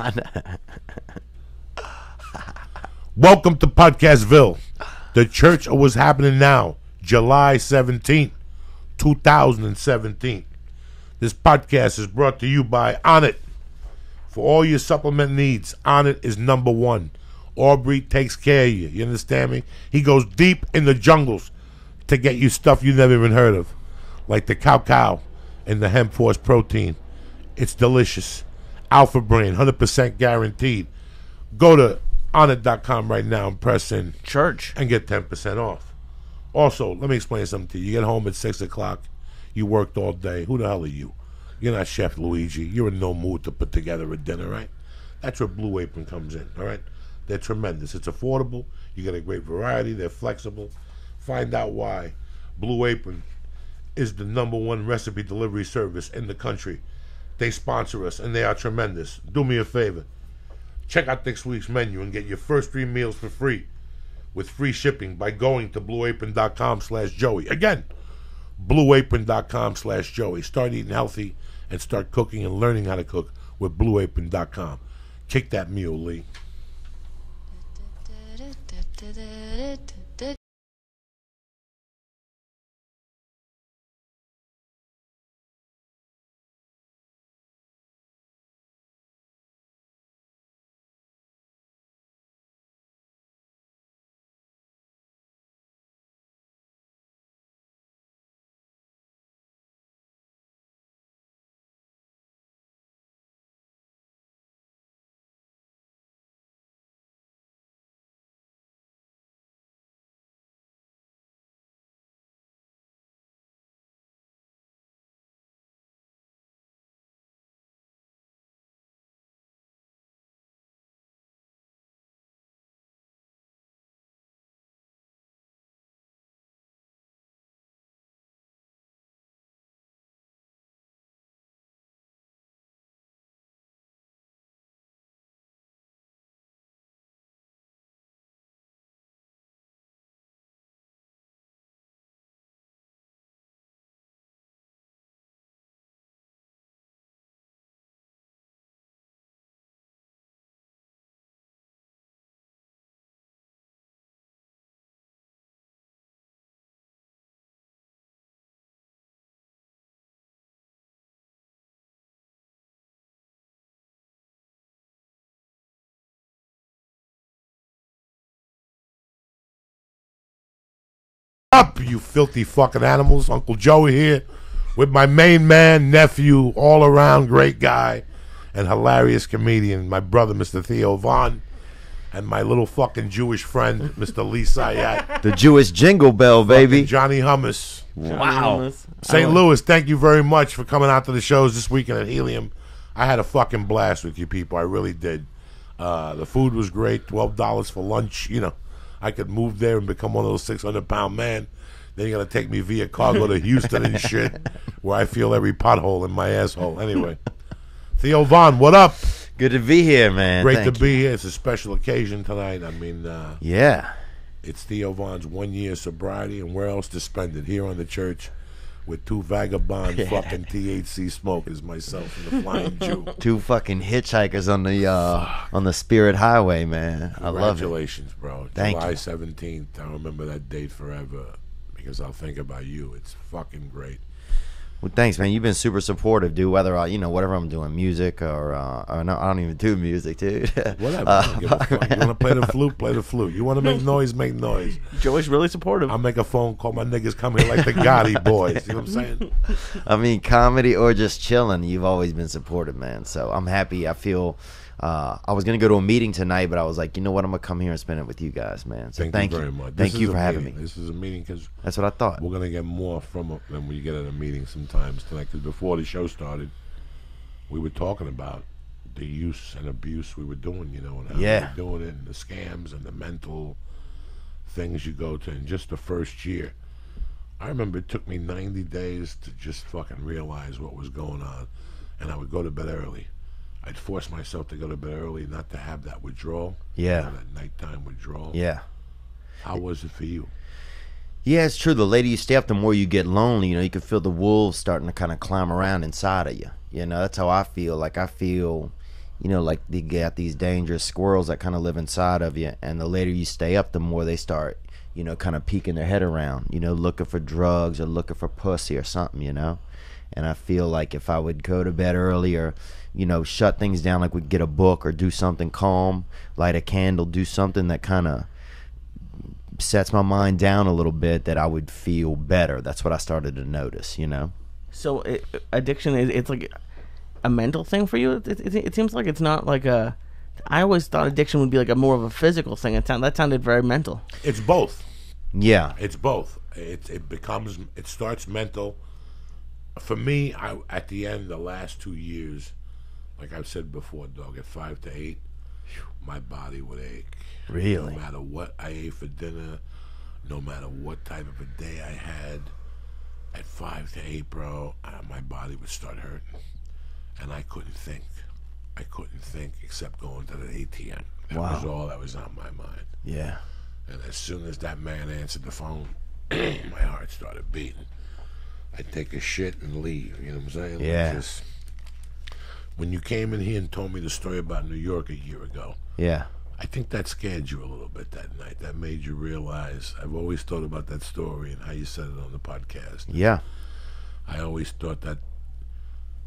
Welcome to Podcastville, the church of what's happening now, July 17th, 2017. This podcast is brought to you by Onnit. For all your supplement needs, Onnit is number one. Aubrey takes care of you. You understand me? He goes deep in the jungles to get you stuff you never even heard of, like the cow cow and the hemp force protein. It's delicious. Alpha Brain, 100% guaranteed. Go to onnit.com right now and press in Church. and get 10% off. Also, let me explain something to you. You get home at 6 o'clock, you worked all day. Who the hell are you? You're not Chef Luigi. You're in no mood to put together a dinner, right? That's where Blue Apron comes in, all right? They're tremendous. It's affordable. You get a great variety. They're flexible. Find out why Blue Apron is the number one recipe delivery service in the country. They sponsor us, and they are tremendous. Do me a favor. Check out next week's menu and get your first three meals for free with free shipping by going to blueapron.com slash joey. Again, blueapron.com slash joey. Start eating healthy and start cooking and learning how to cook with blueapron.com. Kick that mule, Lee. Up, you filthy fucking animals. Uncle Joey here with my main man, nephew, all around great guy and hilarious comedian, my brother, Mr. Theo Von, and my little fucking Jewish friend, Mr. Lee Syatt. The Jewish jingle bell, baby. Johnny Hummus. Wow. St. Louis, thank you very much for coming out to the shows this weekend at Helium. I had a fucking blast with you people. I really did. Uh, the food was great. Twelve dollars for lunch. You know, I could move there and become one of those six hundred pound man. Then you got to take me via cargo to Houston and shit, where I feel every pothole in my asshole. Anyway, Theo Von, what up? Good to be here, man. Great Thank to be here. It's a special occasion tonight. I mean, uh. Yeah. it's Theo Von's one year sobriety, and where else to spend it? Here on the church with two vagabond fucking THC smokers, myself and the Flying Jew. Two fucking hitchhikers on the uh, on the Spirit Highway, man. I love it. Congratulations, bro. Thank July 17th. I remember that date forever because I'll think about you. It's fucking great. Well, thanks, man. You've been super supportive, dude. Whether I, you know, whatever I'm doing, music or, uh, or no, I don't even do music, dude. Whatever. Uh, I don't give a fuck. You want to play the flute? Play the flute. You want to make noise? Make noise. Joey's really supportive. I'll make a phone call. My niggas come here like the Gotti boys. You know what I'm saying? I mean, comedy or just chilling, you've always been supportive, man. So I'm happy. I feel. Uh, I was gonna go to a meeting tonight, but I was like, you know what? I'm gonna come here and spend it with you guys, man. So Thank, thank, you very much. Thank This you for having me. This is a meeting because That's what I thought. we're gonna get more from it than we get at a meeting sometimes tonight. Because before the show started, we were talking about the use and abuse we were doing, you know, and how Yeah. we were doing it, and the scams and the mental things you go to in just the first year. I remember it took me 90 days to just fucking realize what was going on, and I would go to bed early. I'd force myself to go to bed early, not to have that withdrawal. Yeah. you know, that nighttime withdrawal. Yeah. How was it for you? Yeah, it's true. The later you stay up, the more you get lonely. You know, you can feel the wolves starting to kind of climb around inside of you. You know, that's how I feel. Like I feel, you know, like you got these dangerous squirrels that kind of live inside of you, and the later you stay up, the more they start, you know, kind of peeking their head around, you know, looking for drugs or looking for pussy or something, you know. And I feel like if I would go to bed earlier, you know, shut things down, like we'd get a book or do something calm, light a candle, do something that kind of sets my mind down a little bit, that I would feel better. That's what I started to notice, you know. So it, addiction is it's like a mental thing for you. It, it, it seems like it's not like a. I always thought addiction would be like a more of a physical thing. It sound, that sounded very mental. It's both. Yeah, It's both. It it becomes it starts mental. For me, I at the end the last two years, like I've said before, dog, at five to eight, my body would ache. Really? No matter what I ate for dinner, no matter what type of a day I had, at five to eight, bro, uh, my body would start hurting, and I couldn't think. I couldn't think except going to the ATM. That was all that was on my mind. yeah, And as soon as that man answered the phone, my heart started beating. I'd take a shit and leave. You know what I'm saying? Yeah. just- when you came in here and told me the story about New York a year ago, yeah, I think that scared you a little bit that night. That made you realize. I've always thought about that story and how you said it on the podcast. yeah, I always thought that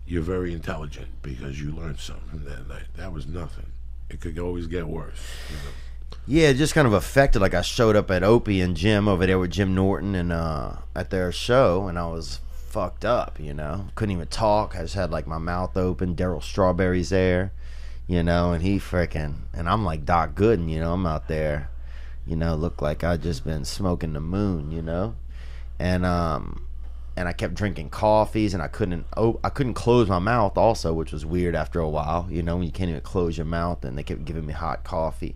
you're very intelligent because you learned something that night. That was nothing. It could always get worse. You know? yeah. It just kind of affected. Like I showed up at Opie and Jim over there with Jim Norton and uh at their show, and I was fucked up. You know, couldn't even talk. I just had like my mouth open. Darryl Strawberry's there, you know, and he freaking and I'm like Doc Gooden. You know, I'm out there. You know, look like I just been smoking the moon. You know, and um and I kept drinking coffees, and I couldn't oh I couldn't close my mouth also, which was weird after a while. You know, when you can't even close your mouth, and they kept giving me hot coffee,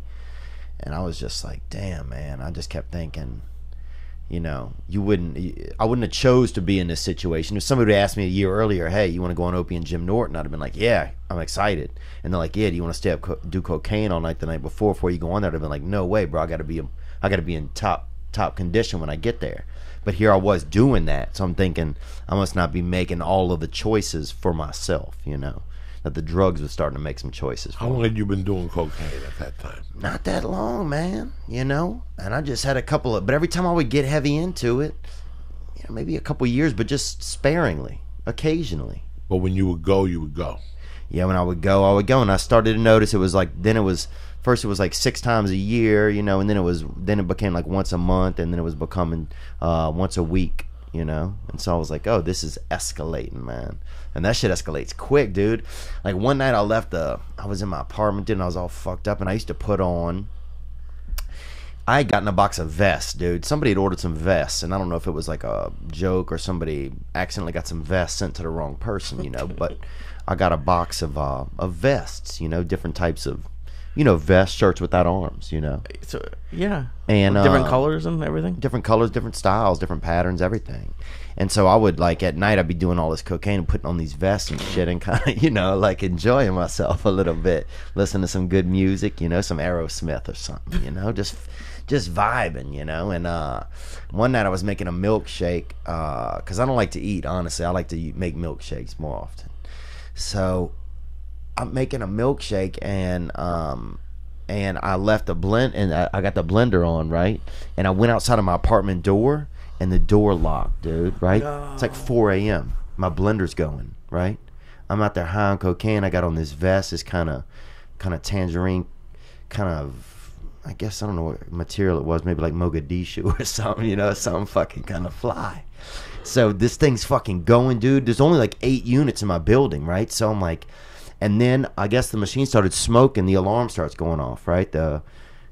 and I was just like, damn, man. I just kept thinking, you know, you wouldn't, I wouldn't have chose to be in this situation. If somebody would ask me a year earlier, hey, you want to go on Opie and Jim Norton, I'd have been like, yeah, I'm excited. And they're like, yeah, do you want to stay up co- do cocaine all night the night before before you go on there? I'd have been like, no way, bro. I got to be, I got to be in top top condition when I get there. But here I was doing that, so I'm thinking I must not be making all of the choices for myself. You know, that the drugs was starting to make some choices. For How me long had you been doing cocaine at that time? not that long, man. You know, and I just had a couple of, but every time I would get heavy into it, you know, maybe a couple years, but just sparingly, occasionally. But when you would go, you would go. Yeah, when I would go, I would go, and I started to notice it was like then it was first it was like six times a year, you know, and then it was then it became like once a month, and then it was becoming uh, once a week, you know, and so I was like, oh, this is escalating, man, and that shit escalates quick, dude. Like one night I left the, I was in my apartment, dude, and I was all fucked up, and I used to put on. I had gotten a box of vests, dude. Somebody had ordered some vests, and I don't know if it was like a joke or somebody accidentally got some vests sent to the wrong person, you know. but I got a box of uh, of vests, you know, different types of, you know, vest shirts without arms, you know, So yeah, and different uh, colors and everything. different colors, different styles, different patterns, everything. And so I would like at night I'd be doing all this cocaine and putting on these vests and shit and kind of you know like enjoying myself a little bit, listening to some good music, you know, some Aerosmith or something, you know, just just vibing, you know. And uh, one night I was making a milkshake because I don't like to eat honestly. I like to make milkshakes more often. So I'm making a milkshake and um and I left the blend and I, got the blender on right? And I went outside of my apartment door and the door locked dude right? It's like 4 a.m my blender's going right? I'm out there high on cocaine. I got on this vest. This kind of kind of tangerine kind of I guess I don't know what material it was. Maybe like Mogadishu or something you know? Something fucking kind of fly. So this thing's fucking going, dude. There's only like eight units in my building, right? So I'm like, and then I guess the machine started smoking. The alarm starts going off, right? The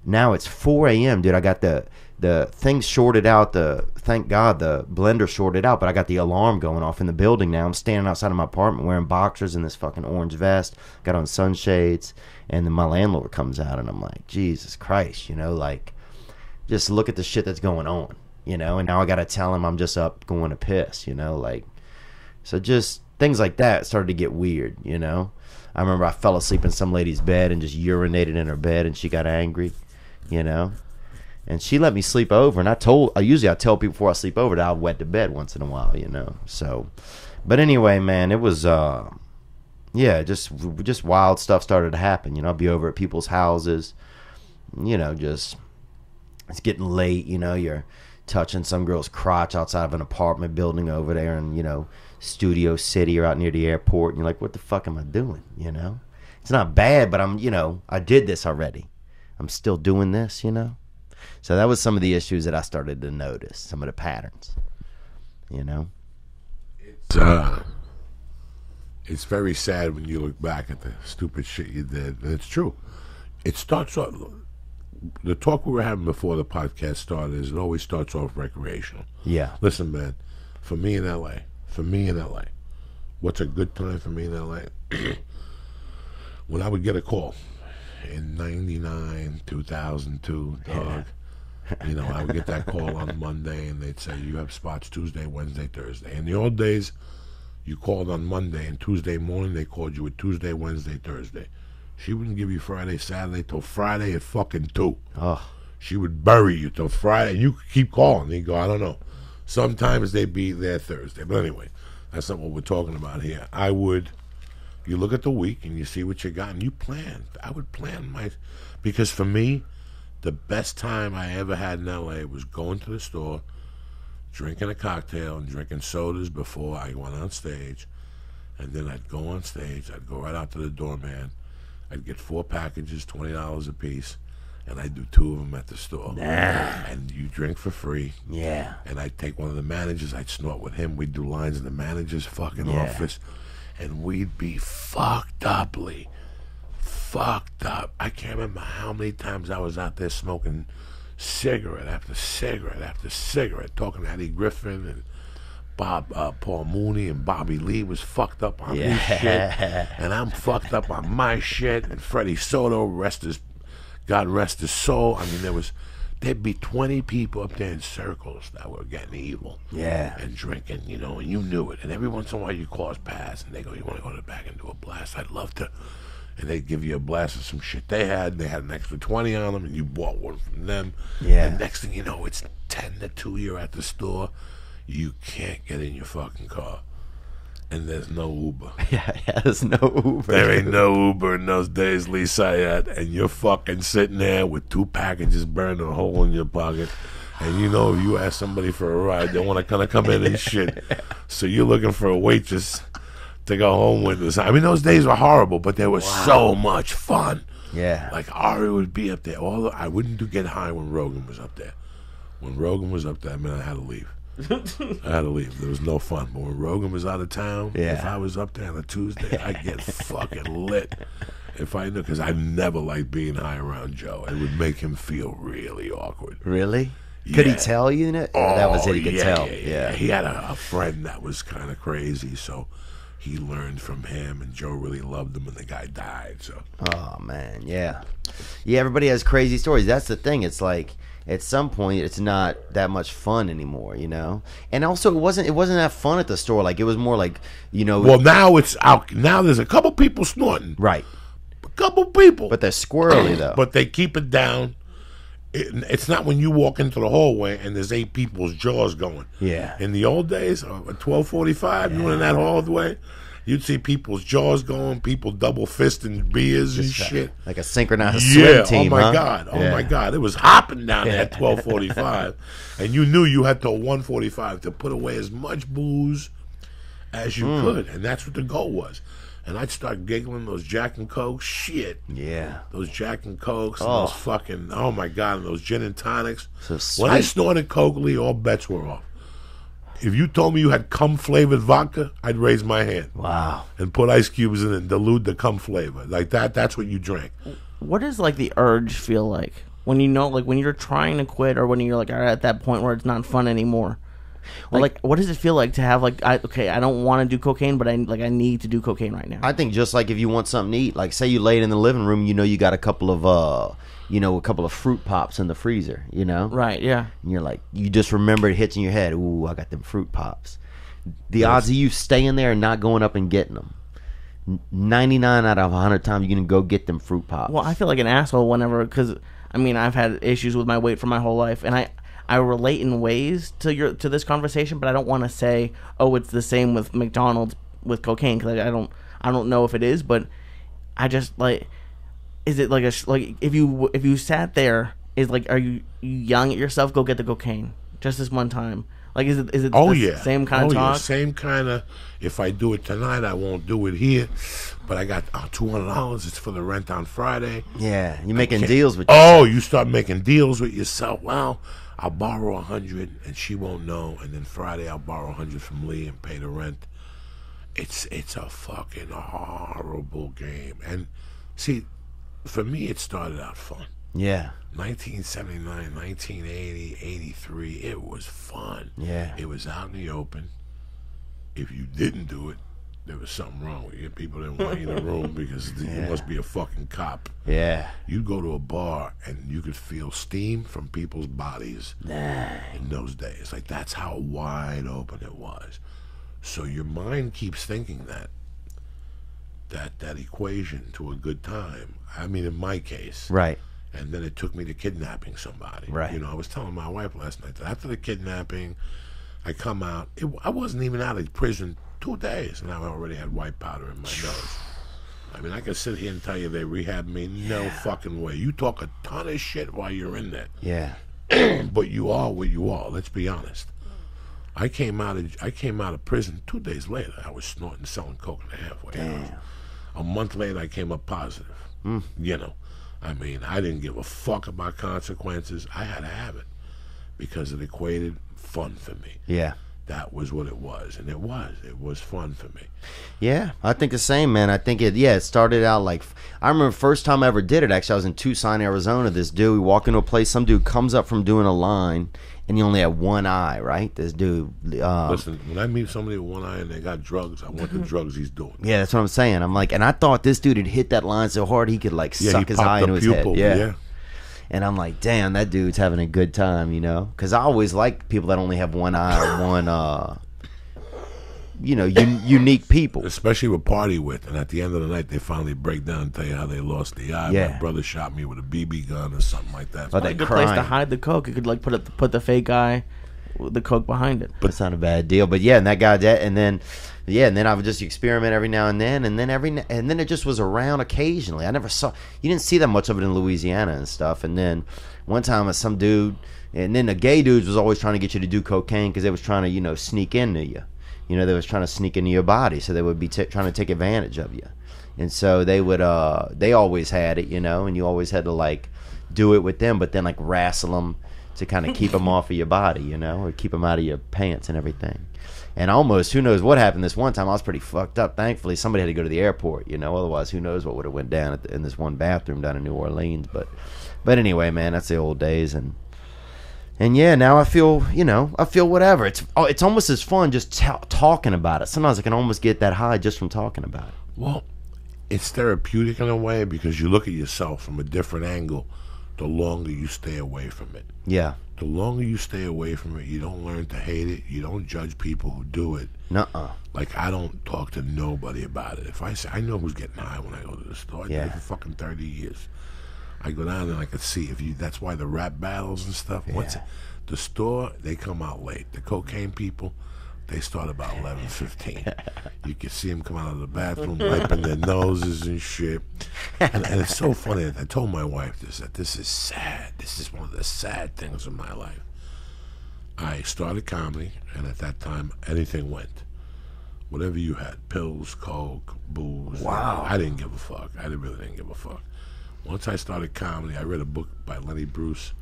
now it's 4 a.m., dude. I got the the thing shorted out. The thank God the blender shorted out, but I got the alarm going off in the building now. I'm standing outside of my apartment wearing boxers and this fucking orange vest. Got on sunshades, and then my landlord comes out, and I'm like, Jesus Christ, you know, like just look at the shit that's going on, you know. And now I got to tell him I'm just up going to piss, you know, like so just things like that started to get weird, you know. I remember I fell asleep in some lady's bed and just urinated in her bed, and she got angry, you know. And she let me sleep over, and I told I usually I tell people before I sleep over that I wet the bed once in a while, you know. So, but anyway, man, it was uh, yeah, just just wild stuff started to happen. You know, I'd be over at people's houses. You know, just it's getting late. You know, you're touching some girl's crotch outside of an apartment building over there, and you know Studio City or out near the airport, and you're like, what the fuck am I doing? You know, it's not bad, but I'm you know I did this already. I'm still doing this. You know, so that was some of the issues that I started to notice, some of the patterns. You know. It's, uh, it's very sad when you look back at the stupid shit you did, and it's true. It starts off. The talk we were having before the podcast started is it always starts off recreational. Yeah. Listen, man, for me in LA, for me in LA, what's a good time for me in LA? when I would get a call in 99, 2002, dog, you know, I would get that call on Monday and they'd say, You have spots Tuesday, Wednesday, Thursday. In the old days, you called on Monday and Tuesday morning they called you at Tuesday, Wednesday, Thursday. She wouldn't give you Friday, Saturday till Friday at fucking two. Oh. She would bury you till Friday and you could keep calling. You go, I don't know. Sometimes they'd be there Thursday. But anyway, that's not what we're talking about here. I would you look at the week and you see what you got and you plan. I would plan my because for me, the best time I ever had in LA was going to the store, drinking a cocktail and drinking sodas before I went on stage. And then I'd go on stage, I'd go right out to the doorman, I'd get four packages, twenty dollars a piece, and I'd do two of them at the store. And you drink for free. Yeah. And I'd take one of the managers, I'd snort with him, we'd do lines in the manager's fucking Yeah. office, and we'd be fucked uply. Fucked up. I can't remember how many times I was out there smoking cigarette after cigarette after cigarette, talking to Eddie Griffin and Bob uh, Paul Mooney and Bobby Lee was fucked up on his shit, and I'm fucked up on my shit. And Freddie Soto, rest his, God rest his soul. I mean, there was, there'd be 20 people up there in circles that were getting evil Yeah. and drinking, you know, and you knew it. And every once in a while you cross paths and they go, You want to go to the back and do a blast? I'd love to. And they'd give you a blast of some shit they had. And They had an extra 20 on them and you bought one from them. Yeah. And next thing you know, it's 10 to 2, you're at the store. You can't get in your fucking car. And there's no Uber. Yeah, yeah, there's no Uber. There ain't no Uber in those days, Lee Syatt, and you're fucking sitting there with two packages burning a hole in your pocket. And you know, if you ask somebody for a ride, they want to kind of come in and shit. So you're looking for a waitress to go home with us. I mean, those days were horrible, but they were so much fun. Yeah. Like Ari would be up there. All I wouldn't do get high when Rogan was up there. When Rogan was up there, I mean, I had to leave. I had to leave. There was no fun. But when Rogan was out of town, Yeah. if I was up there on a Tuesday, I'd get fucking lit. If I knew, because I never liked being high around Joe. It would make him feel really awkward. really? Could he tell you that? that was it. He oh, could yeah, tell. Yeah, Yeah. yeah. He had a, a friend that was kind of crazy, so he learned from him, and Joe really loved him, and the guy died. So Oh man, yeah, yeah. Everybody has crazy stories. That's the thing. It's like at some point, it's not that much fun anymore, you know. And also, it wasn't. It wasn't that fun at the store. Like it was more like, you know, well, now it's out. Now there's a couple people snorting, right. a couple people, But they're squirrely though. but they keep it down. It, it's not when you walk into the hallway and there's eight people's jaws going. Yeah. In the old days, uh, at twelve forty-five, you went in that hallway, you'd see people's jaws going, people double fisting beers and shit. like a synchronized Yeah. swim team. oh my huh? god. Oh Yeah. my god. It was hopping down there at twelve forty-five, and you knew you had till one forty-five to put away as much booze as you Hmm. could, and that's what the goal was. And I'd start giggling those Jack and Coke shit Yeah. those Jack and Cokes and Oh. those fucking oh my god, and those gin and tonics. So when I snorted Coke, Lee, all bets were off. If you told me you had cum flavored vodka, I'd raise my hand Wow. and put ice cubes in it and dilute the cum flavor. Like that, that's what you drank. What does like the urge feel like when you know, like when you're trying to quit, or when you're like, at that point where it's not fun anymore? Or like, what does it feel like to have like, I okay, I don't want to do cocaine, but I like I need to do cocaine right now. I think just like if you want something to eat, like say you laid in the living room, you know you got a couple of uh, you know, a couple of fruit pops in the freezer, you know, right? Yeah. and you're like, you just remember it hitting your head. Ooh, I got them fruit pops. The odds of you staying there and not going up and getting them, ninety nine out of hundred times, you're gonna go get them fruit pops. Well, I feel like an asshole whenever because I mean I've had issues with my weight for my whole life, and I I relate in ways to your to this conversation, but I don't want to say oh it's the same with McDonald's with cocaine because I don't I don't know if it is, but I just like is it like a sh- like if you if you sat there is like are you, you yelling at yourself go get the cocaine just this one time like is it is it Oh the yeah, same kind oh, of yeah. talk Same kind of. If I do it tonight, I won't do it here. But I got uh, two hundred dollars. It's for the rent on Friday. Yeah, you're making deals with. Oh, you start making deals with yourself. Well, I'll borrow a hundred, and she won't know. And then Friday, I'll borrow a hundred from Lee and pay the rent. It's it's a fucking horrible game. And see, for me, it started out fun. Yeah, 1979, 1980, 83, it was fun. Yeah. It was out in the open. If you didn't do it, there was something wrong with you. People didn't want you in the room because you must be a fucking cop. yeah, You'd go to a bar and you could feel steam from people's bodies in those days. Like that's how wide open it was. So your mind keeps thinking that that that equation to a good time. I mean, in my case, right. and then it took me to kidnapping somebody. Right. You know, I was telling my wife last night that after the kidnapping, I come out. It, I wasn't even out of prison two days, and I already had white powder in my nose. I mean, I can sit here and tell you they rehabbed me. No fucking way. You talk a ton of shit while you're in there, Yeah, but you are what you are. Let's be honest. I came out of I came out of prison two days later. I was snorting, selling coke in the halfway house. A month later, I came up positive. Hmm. You know, I mean, I didn't give a fuck about consequences. I had to have it because it equated fun for me. yeah. That was what it was, and it was. It was fun for me. Yeah, I think the same, man. I think it. Yeah, it started out like I remember first time I ever did it. Actually, I was in Tucson, Arizona. This dude, we walk into a place. Some dude comes up from doing a line, and you only had one eye. Right, this dude. Um, Listen, when I meet somebody with one eye and they got drugs, I want the drugs he's doing. yeah, that's what I'm saying. I'm like, and I thought this dude had hit that line so hard he could like Yeah, suck his eye into his pupil. head. yeah. And I'm like, damn, that dude's having a good time, you know? Because I always like people that only have one eye or one, uh, you know, un- unique people. especially with party with, and at the end of the night, they finally break down and tell you how they lost the eye. Yeah. My brother shot me with a BB gun or something like that. Oh, a they good place to hide the coke you could like put it put the fake eye, the coke behind it But it's not a bad deal. But yeah, and that guy, that, and then, yeah, and then I would just experiment every now and then, and then every, and then it just was around occasionally. I never saw, you didn't see that much of it in Louisiana and stuff. And then one time, uh, some dude, and then the gay dudes was always trying to get you to do cocaine because they was trying to, you know, sneak into you. You know, they was trying to sneak into your body, so they would be t- trying to take advantage of you. And so they would, uh, they always had it, you know, and you always had to like do it with them, but then like wrestle them to kind of keep them off of your body, you know, or keep them out of your pants and everything. And almost, who knows what happened this one time? I was pretty fucked up. Thankfully, somebody had to go to the airport, you know. Otherwise, who knows what would have went down the, in this one bathroom down in New Orleans. But, but anyway, man, that's the old days, and and yeah, now I feel, you know, I feel whatever. It's oh, it's almost as fun just ta talking about it. Sometimes I can almost get that high just from talking about it. Well, it's therapeutic in a way because you look at yourself from a different angle. The longer you stay away from it, Yeah. the longer you stay away from it, you don't learn to hate it. You don't judge people who do it. Nuh-uh. Like I don't talk to nobody about it. If I say I know who's getting high when I go to the store, I Yeah. did it for fucking thirty years. I go down and I can see if you. That's why the rap battles and stuff. What's Yeah. it? The store they come out late. The cocaine people. They start about eleven fifteen. you can see them come out of the bathroom, wiping their noses and shit. And, and it's so funny. I told my wife this that this is sad. This is one of the sad things in my life. I started comedy, and at that time, anything went. Whatever you had, pills, coke, booze. Wow. I didn't give a fuck. I didn't- really didn't give a fuck. Once I started comedy, I read a book by Lenny Bruce,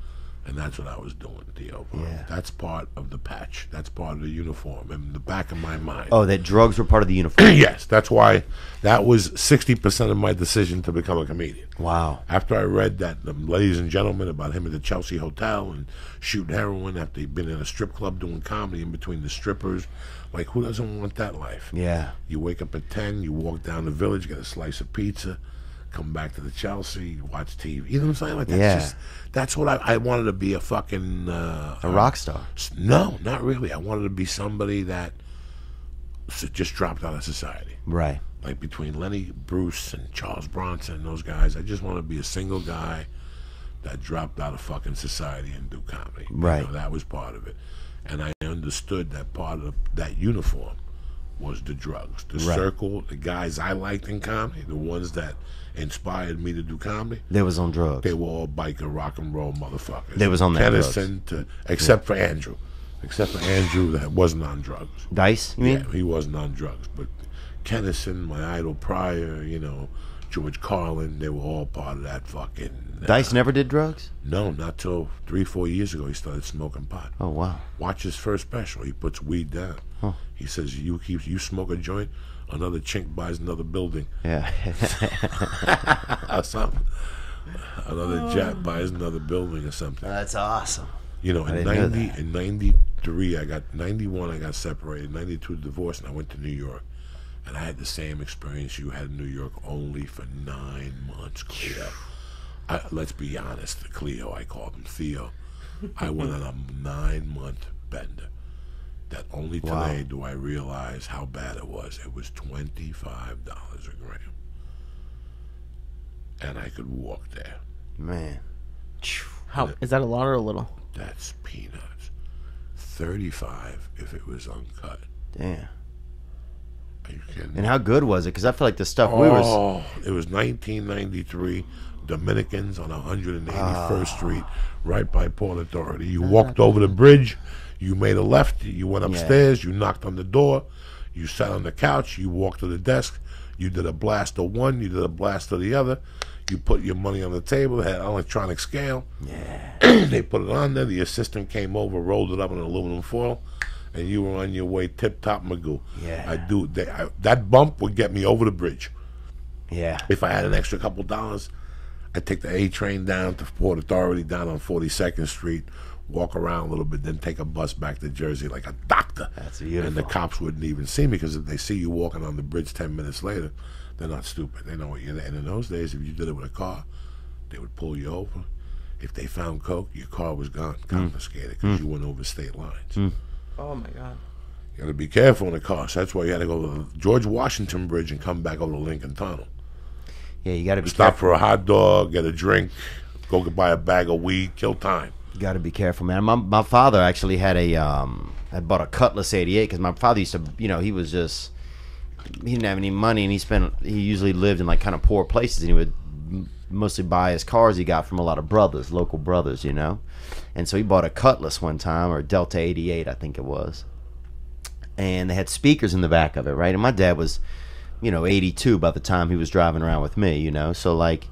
and that's what I was doing, Theo. Yeah. That's part of the patch. That's part of the uniform in the back of my mind. Oh, that drugs were part of the uniform. yes, that's why that was 60% of my decision to become a comedian. wow. After I read that, um, ladies and gentlemen, about him at the Chelsea Hotel and shooting heroin after he'd been in a strip club doing comedy in between the strippers, like who doesn't want that life? Yeah. You wake up at ten, you walk down the village, get a slice of pizza, come back to the Chelsea, watch TV. You know what I'm saying? Like that's Yeah. just that's what I, I wanted to be a fucking uh, A rock star. s- No, not really. I wanted to be somebody that just dropped out of society Right. like between Lenny Bruce and Charles Bronson and those guys. I just want to be a single guy that dropped out of fucking society and do comedy. You Right. know, that was part of it, and I understood that part of that uniform was the drugs. The Right. circle, the guys I liked in comedy, the ones that inspired me to do comedy, They was on drugs. they were all biker rock and roll motherfuckers. They was on that Kinison to except for Andrew. Except for Andrew that wasn't on drugs. Dice, you mean? Yeah, he wasn't on drugs. But Kinison, my idol prior, you know, George Carlin, they were all part of that fucking. Dice never did drugs? No, not till three, four years ago he started smoking pot. Oh wow. Watch his first special. He puts weed down. He says, "You keep you smoke a joint, another chink buys another building Yeah. or something. Another oh. Jap buys another building or something." That's awesome. You know, in didn't know ninety, in ninety three, I got ninety one. I got separated. Ninety two, divorced, and I went to New York. And I had the same experience you had in New York, only for nine months. Cleo, I, let's be honest, Cleo. I called him Theo. I went on a nine month bender. That only Wow. today do I realize how bad it was. It was twenty five dollars a gram, and I could walk there. Man. How is that a lot or a little? That's peanuts. 35 if it was uncut. Damn. Are you kidding? And how good was it? Because I feel like the stuff we were. oh, it was 1993. Dominicans on 181st Ah. Street, right by Port Authority. You walked over the bridge. You made a left. You went upstairs. You knocked on the door. You sat on the couch. You walked to the desk. You did a blast of one. You did a blast of the other. You put your money on the table. Had an electronic scale. Yeah. they put it on there. The assistant came over, rolled it up in aluminum foil, and you were on your way tip top Magoo. Yeah. I do. They, I, that bump would get me over the bridge. Yeah. If I had an extra couple dollars, I'd take the A train down to Port Authority down on 42nd Street, walk around a little bit, then take a bus back to Jersey like a doctor. That's beautiful. And the cops wouldn't even see me because if they see you walking on the bridge 10 minutes later, they're not stupid. They know what you're And in those days, if you did it with a car, they would pull you over. If they found coke, your car was gone, mm. confiscated because mm. you went over state lines. Mm. Oh my god. You got to be careful in the cars. That's why you had to go to the George Washington Bridge and come back over the Lincoln Tunnel. Yeah, you got to be Stop careful. for a hot dog, get a drink, go buy a bag of weed, kill time. You got to be careful, man. My my father actually had a um had bought a Cutlass 88 because my father used to, you know, he was just he didn't have any money and he spent he usually lived in like kind of poor places and he would mostly buy his cars he got from a lot of brothers, local brothers, you know. And so he bought a Cutlass one time or Delta 88, I think it was. And they had speakers in the back of it, right? And my dad was, you know, 82 by the time he was driving around with me, you know. So like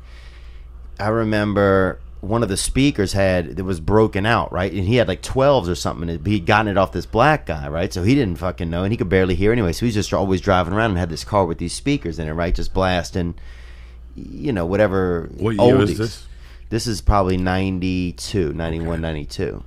I remember one of the speakers had it was broken out, right? And he had like 12s or something. And he'd gotten it off this black guy, right? So he didn't fucking know, and he could barely hear anyway. So he's just always driving around and had this car with these speakers in it, right? Just blasting, you know, whatever. What year is oldies. this? This is probably 92, 91, 92.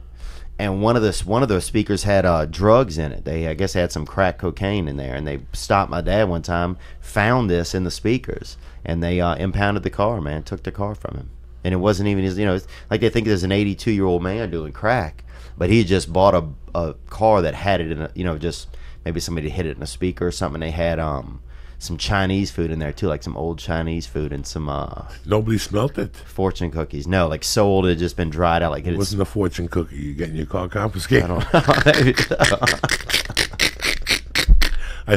And one of the one of those speakers had uh, drugs in it. They I guess had some crack cocaine in there, and they stopped my dad one time, found this in the speakers, and they uh, impounded the car. Man, took the car from him, and it wasn't even his. You know, it's like they think there's an 82 year old man doing crack, but he just bought a a car that had it in a you know just maybe somebody hit it in a speaker or something. They had um some Chinese food in there too, like some old Chinese food and some uh Nobody smelt it. fortune cookies. No, like so old it had just been dried out. Like It it's wasn't a fortune cookie. You getting your car confiscated? I I, don't know. Maybe so.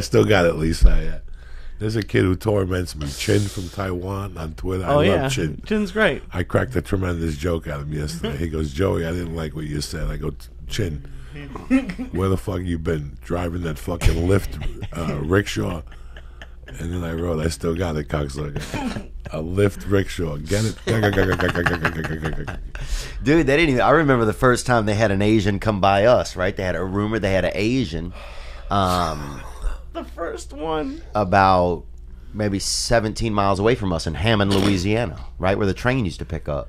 still got it, Lisa. Yeah. There's a kid who torments me, Chin from Taiwan on Twitter. I Oh love yeah. Chin. Chin's great. I cracked a tremendous joke at him yesterday. He goes, Joey, I didn't like what you said. I go, Chin, where the fuck you been? Driving that fucking Lyft uh, rickshaw? And then I wrote, I still got it, cocksucker. A Lyft rickshaw. Get it? Dude, they didn't even. I remember the first time they had an Asian come by us. Right? They had a rumor they had an Asian, um, The first one. about maybe 17 miles away from us in Hammond, Louisiana. Right where the train used to pick up.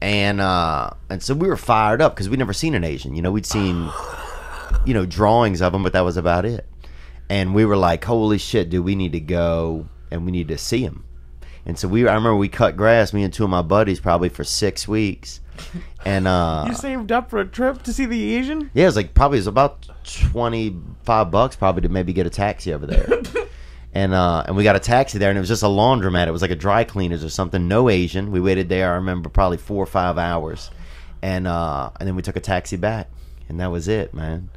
And uh, and so we were fired up because we'd never seen an Asian. You know, we'd seen, you know, drawings of them, but that was about it. And we were like, "Holy shit, dude! We need to go and we need to see him." And so we, I remember we cut grass, me and two of my buddies, probably for six weeks. And uh, You saved up for a trip to see the Asian? yeah, it was like probably it was about twenty five bucks probably to maybe get a taxi over there. and uh, and we got a taxi there, and it was just a laundromat. It was like a dry cleaners or something. No Asian. We waited there. I remember probably four or five hours, and uh, and then we took a taxi back, and that was it, man.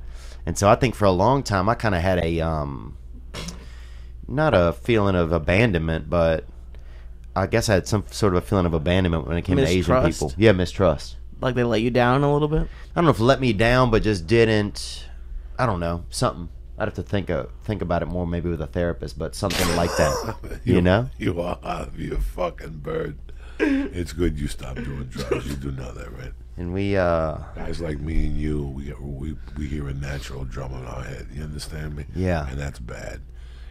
And so I think for a long time I kind of had a um, not a feeling of abandonment, but I guess I had some sort of a feeling of abandonment when it came to Asian people. Yeah, mistrust. Like they let you down a little bit. I don't know if let me down, but just didn't. I don't know something. I'd have to think of, think about it more, maybe with a therapist, but something like that. you know? You are you a fucking bird. It's good you stopped doing drugs. You do know that, right? And we, uh, Guys like me and you, we get, we we hear a natural drum in our head. You understand me? Yeah. And that's bad.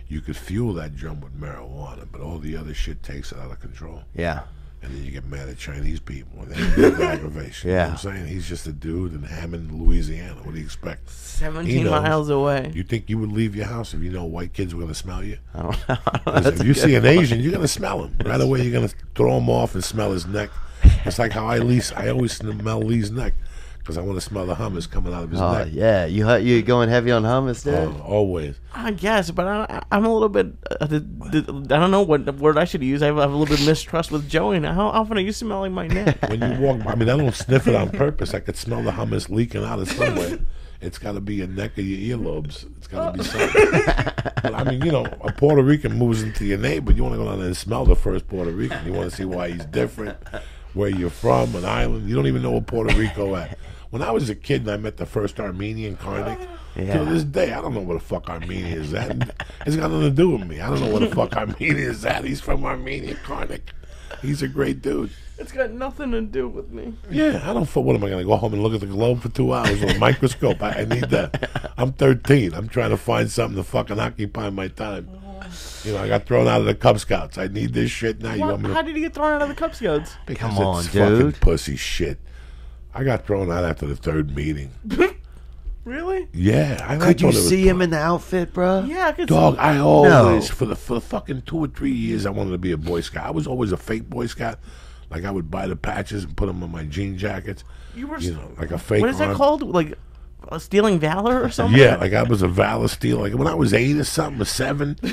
You could fuel that drum with marijuana, but all the other shit takes it out of control. yeah, And then you get mad at Chinese people. And they get aggravation. You know Yeah. what I'm saying? He's just a dude in Hammond, Louisiana. What do you expect? Seventeen knows. miles away. You think you would leave your house if you know white kids were going to smell you? I don't know. 'Cause That's if you see an point. Asian, you're gonna smell him right away. You're gonna throw him off and smell his neck. It's like how I lease. I always smell Lee's neck because I want to smell the hummus coming out of his Oh neck. yeah, you hu- you going heavy on hummus, dude? Oh, always. I guess, but I, I'm a little bit. Uh, the, the, I don't know what word I should use. I have, I have a little bit of mistrust with Joey. Now, how often are you smelling my neck? When you walk, I mean, I don't sniff it on purpose. I could smell the hummus leaking out of somewhere. It's got to be your neck or your earlobes. It's got to be something. but I mean, you know, a Puerto Rican moves into your neighborhood. You want to go down there and smell the first Puerto Rican. You want to see why he's different, where you're from, an island. You don't even know where Puerto Rico at. When I was a kid and I met the first Armenian Karnik, Yeah. to this day I don't know where the fuck Armenia is at. It's got nothing to do with me. I don't know where the fuck Armenia is at. He's from Armenia, Karnik. He's a great dude. it's got nothing to do with me. Yeah, I don't. fu- What am I going to go home and look at the globe for two hours with a microscope? I, I need that. I'm 13. I'm trying to find something to fucking occupy my time. Oh, You know, I got thrown out of the Cub Scouts. I need this shit now. You What? want me to? How did you get thrown out of the Cub Scouts? Because Come on, it's fucking dude. pussy shit. I got thrown out after the third meeting. Really? Yeah, I I Could you thought it was see him in the outfit, bro? Yeah, I could. Dog, I always No. for the for the fucking two or three years I wanted to be a Boy Scout. I was always a fake Boy Scout. Like I would buy the patches and put them on my jean jackets. You were. You know, like a fake. what is that arm. called? Like stealing valor or something? Yeah, like I was a valor steel. Like when I was eight or something, or seven,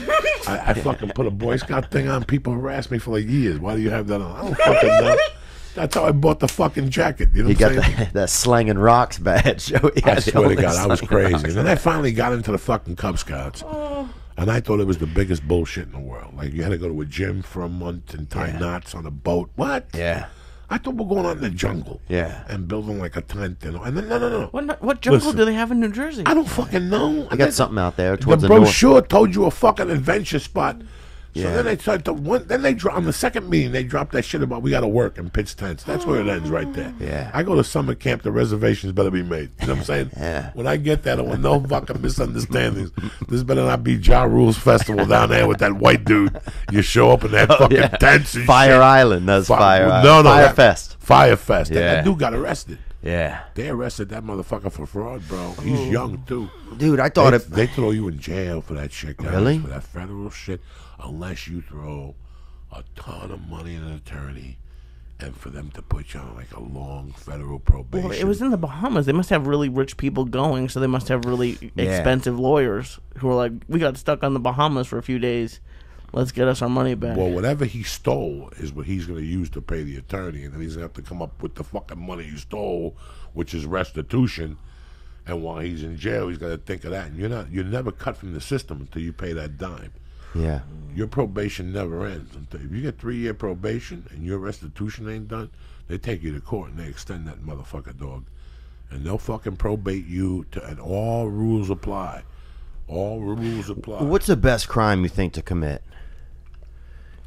I, I fucking put a Boy Scout thing on. People harassed me for like years. Why do you have that on? I don't fucking know. That's how I bought the fucking jacket. You know He what got I'm saying? that, that slanging rocks badge. Joey I had the swear to God, I was crazy. rocks. And then I finally got into the fucking Cub Scouts. Oh. And I thought it was the biggest bullshit in the world. Like you had to go to a gym for a month and tie Yeah. knots on a boat. What? Yeah, I thought we we're going out in the jungle. Yeah. And building like a tent and, and then no no no. What what jungle Listen. do they have in New Jersey? I don't fucking know. I got something out there The towards the, north. brochure told you a fucking adventure spot. So then they start to one, then they drop on the second meeting they drop that shit about we got to work and pitch tents. That's where it ends right there. Yeah. I go to summer camp. The reservations better be made. You know what I'm saying? Yeah. When I get that, I want no fucking misunderstandings. This better not be Ja Rule's festival down there with that white dude. You show up in that oh, fucking Oh, yeah. tents and Fire shit. Island. That's Fi- Fire Island. no, no, Fire that- Fest. Fyre Fest. That- Yeah. That dude got arrested. Yeah, They arrested that motherfucker for fraud, bro. He's oh. young too. dude. I thought They, it. they throw you in jail for that shit, guys. Really? For that federal shit, unless you throw a ton of money at an attorney, and for them to put you on like a long federal probation. Well, it was in the Bahamas. They must have really rich people going, so they must have really expensive lawyers who are like, "We got stuck on the Bahamas for a few days. Let's get us our money back." well, whatever he stole is what he's going to use to pay the attorney, and then he's going to have to come up with the fucking money he stole, which is restitution. And while he's in jail, he's got to think of that. And you're not, you're never cut from the system until you pay that dime. Yeah, your probation never ends. If you get three year probation and your restitution ain't done, they take you to court and they extend that motherfucker dog, and they'll fucking probate you to, and all rules apply. All rules apply. What's the best crime you think to commit?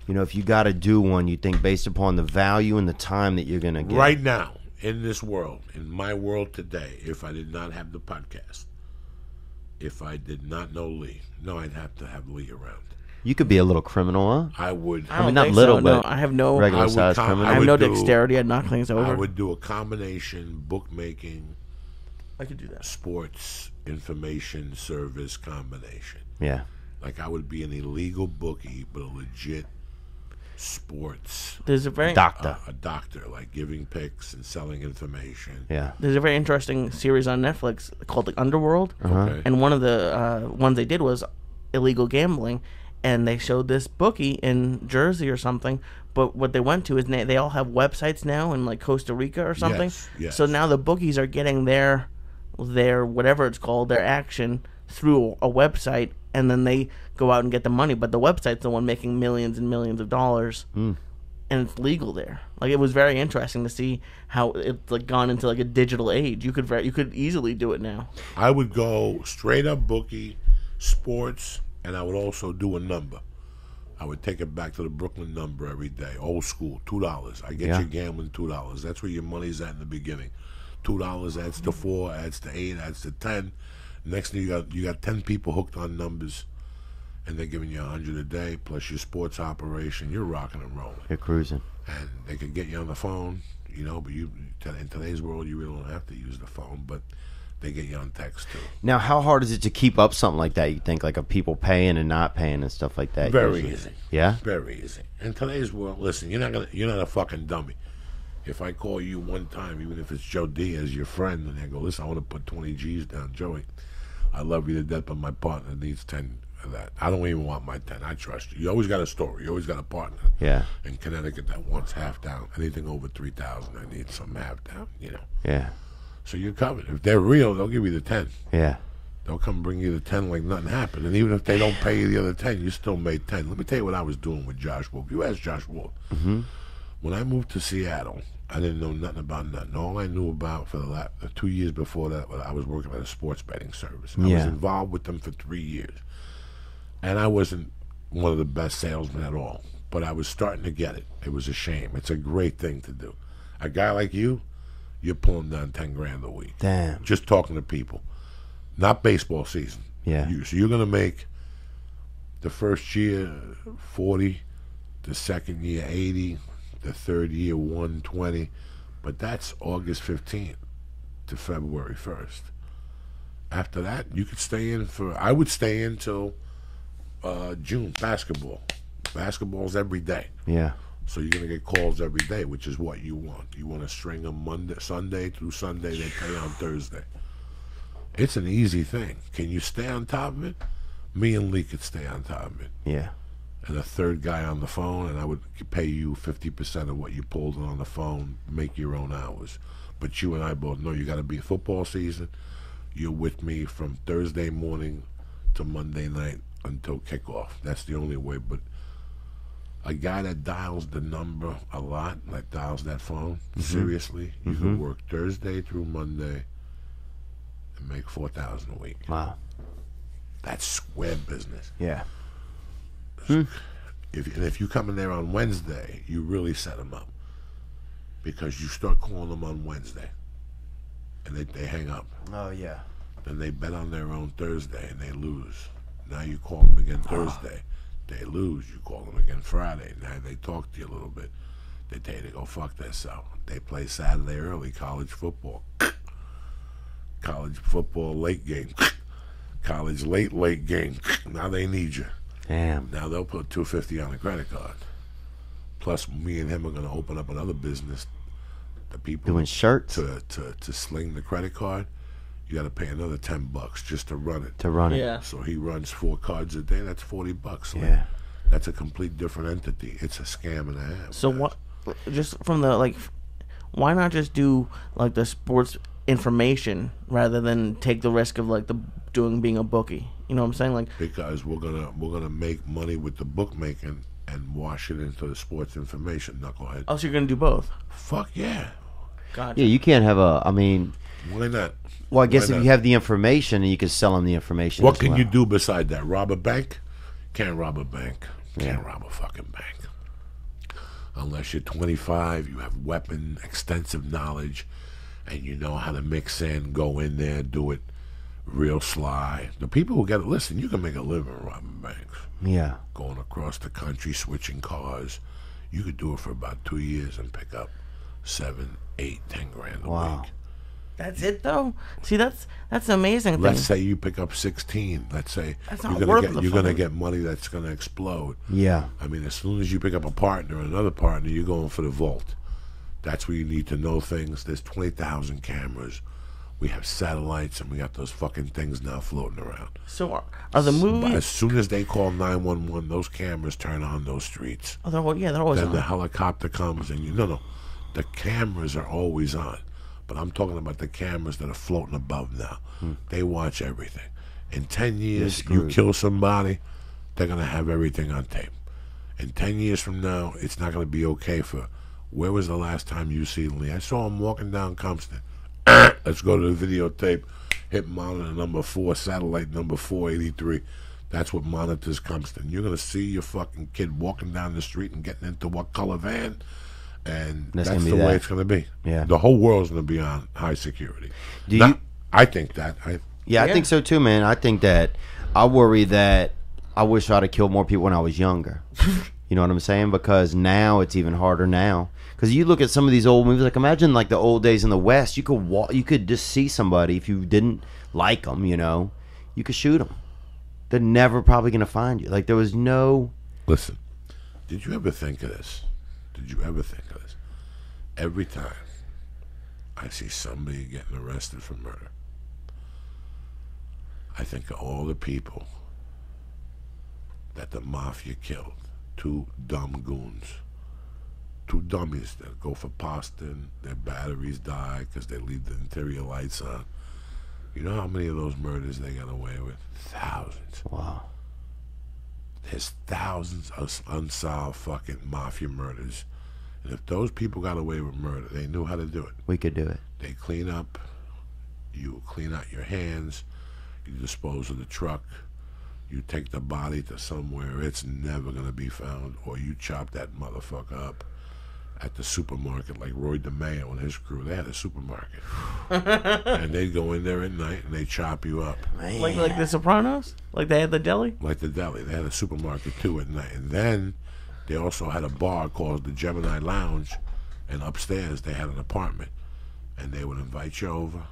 You know, if you got to do one, you think based upon the value and the time that you're gonna get. right now in this world, in my world today? If I did not have the podcast, if I did not know Lee, no, I'd have to have Lee around. You could be a little criminal, huh? I would. I don't mean, not little, so. no, but I have no. regular I would com- criminal. I have would no do- dexterity. I'd knock things over. I would do a combination bookmaking, I could do that. sports information service combination. yeah. Like I would be an illegal bookie, but a legit sports There's a very Doctor. uh, a doctor, like giving picks and selling information. yeah. there's a very interesting series on Netflix called The Underworld, Okay. and one of the uh, ones they did was illegal gambling, and they showed this bookie in Jersey or something. But what they went to is they, they all have websites now in like Costa Rica or something. Yes, yes. So now the bookies are getting their their whatever it's called their action through a website, and then they go out and get the money. But the website's the one making millions and millions of dollars, hmm. and it's legal there. Like it was very interesting to see how it's like gone into like a digital age. You could very, you could easily do it now. I would go straight up bookie, sports, and I would also do a number. I would take it back to the Brooklyn number every day, old school, two dollars. I get Yeah. you gambling two dollars. That's where your money's at in the beginning. Two dollars adds to four, adds to eight, adds to ten. Next thing you got you got ten people hooked on numbers, and they're giving you a hundred a day plus your sports operation. You're rocking and rolling, You're cruising. and they can get you on the phone, you know. But you in today's world, you really don't have to use the phone, but they get you on text too. Now, how hard is it to keep up something like that? You think like of people paying and not paying and stuff like that? Very usually? easy. Yeah. Very easy. In today's world, listen, you're not gonna, you're not a fucking dummy. If I call you one time, even if it's Joe D as your friend, and I go, listen, I want to put 20 G's down, Joey. I love you to death, but my partner needs 10 of that. I don't even want my 10. I trust you. You always got a story. You always got a partner. Yeah. In Connecticut, that wants half down. Anything over 3,000, I need some half down. You know. Yeah. So you're covered. If they're real, they'll give you the 10. Yeah. They'll come bring you the 10 like nothing happened. And even if they don't pay you the other 10, you still made 10. Let me tell you what I was doing with Josh Wolf. You asked Josh Wolf. Mm-hmm. When I moved to Seattle, I didn't know nothing about nothing. All I knew about for the, la- the two years before that, I was working at a sports betting service. I was involved with them for three years. And I wasn't one of the best salesmen at all, but I was starting to get it. It was a shame. It's a great thing to do. A guy like you, you're pulling down 10 grand a week Damn. just talking to people, not baseball season. Yeah. You, so you're gonna make the first year forty, the second year eighty, the third year one twenty, but that's August fifteenth to February first. After that, you could stay in for. I would stay in till uh, June. Basketball, basketball's every day. Yeah. So you're gonna get calls every day, which is what you want. You want to string them Monday, Sunday through Sunday. They pay on Thursday. It's an easy thing. Can you stay on top of it? Me and Lee could stay on top of it, Yeah. and a third guy on the phone, and I would pay you fifty percent of what you pulled on the phone. Make your own hours, but you and I both know you got to be football season. You're with me from Thursday morning to Monday night until kickoff. That's the only way. But a guy that dials the number a lot, that dials that phone, mm-hmm. seriously, you can mm-hmm. work Thursday through Monday and make four thousand a week. Wow. That's square business. Yeah. If hmm. and if you come in there on Wednesday, you really set them up because you start calling them on Wednesday, and they they hang up. Oh yeah. Then they bet on their own Thursday and they lose. Now you call them again ah. Thursday, they lose. You call them again Friday. Now they talk to you a little bit. They tell you to go fuck themselves. They play Saturday early college football. college football late game. college late late game. Now they need you. Damn. Now they'll put two fifty on a credit card. Plus, me and him are going to open up another business. The people Doing shirts to to to sling the credit card, you got to pay another ten bucks just to run it. to run it. Yeah. So he runs four cards a day. That's forty bucks. Like, Yeah. That's a complete different entity. It's a scam and a half. So guys. what? Just from the like, why not just do like the sports information rather than take the risk of like the doing being a bookie? You know what I'm saying? Like, Because we're gonna we're gonna make money with the bookmaking and wash it into the sports information. Knucklehead. oh, so you're gonna do both? Fuck yeah. Gotcha. Yeah, you can't have a. I mean, Why not? well, I guess Why if not? you have the information, and you can sell them the information. What as can well. you do beside that? Rob a bank? Can't rob a bank. Can't rob a fucking bank. Unless you're 25, you have weapon, extensive knowledge, and you know how to mix in, go in there, do it real sly. The people who get it, listen, you can make a living robbing banks. Yeah. Going across the country, switching cars. You could do it for about two years and pick up seven, eight, ten grand a Wow. week. That's it though. See, that's that's amazing thing. Let's say you pick up 16. Let's say That's you're gonna worth get you're gonna get money that's gonna explode. Yeah. I mean, as soon as you pick up a partner, another partner, you're going for the vault. That's where you need to know things. There's 20,000 cameras. We have satellites, and we got those fucking things now floating around. so are, are the movies? as soon as they call 911, those cameras turn on those streets. Oh, they're, well, yeah, they're always Then on. the helicopter comes, and you no, no, the cameras are always on. But I'm talking about the cameras that are floating above now. They watch everything. In ten years, You're you kill somebody, they're gonna have everything on tape. In ten years from now, it's not gonna be okay for. Where was the last time you seen Lee? I saw him walking down Compton. Let's go to the videotape. Hit monitor number four, satellite number four eighty three. That's what monitors Compton. You're gonna see your fucking kid walking down the street and getting into what color van, and That's that's, gonna the way that. it's gonna be. Yeah. the whole world's gonna be on high security. Do Now, you- I think that. I Yeah, I think so too, man. I think that I worry that I wish I'd have killed more people when I was younger. you know what I'm saying? Because now it's even harder now. Because you look at some of these old movies, like imagine like the old days in the West. You could walk, you could just see somebody if you didn't like them, you know, you could shoot them. They're never probably gonna find you. Like there was no. Listen, did you ever think of this? Did you ever think of this? Every time I see somebody getting arrested for murder, I think of all the people that the mafia killed. Two dumb goons. Two dummies that go for and their batteries die because they leave the interior lights on. You know how many of those murders they got away with? Thousands. Wow. There's thousands of unsolved fucking mafia murders. And if those people got away with murder, they knew how to do it. We could do it. They clean up, you clean out your hands, you dispose of the truck, you take the body to somewhere it's never going to be found, or you chop that motherfucker up at the supermarket like Roy DeMeo and his crew. They had a supermarket. and they'd go in there at night and they chop you up. Man. Like like The Sopranos, like they had the deli. like the deli. They had a supermarket too at night, and then they also had a bar called the Gemini Lounge, and upstairs they had an apartment, and they would invite you over,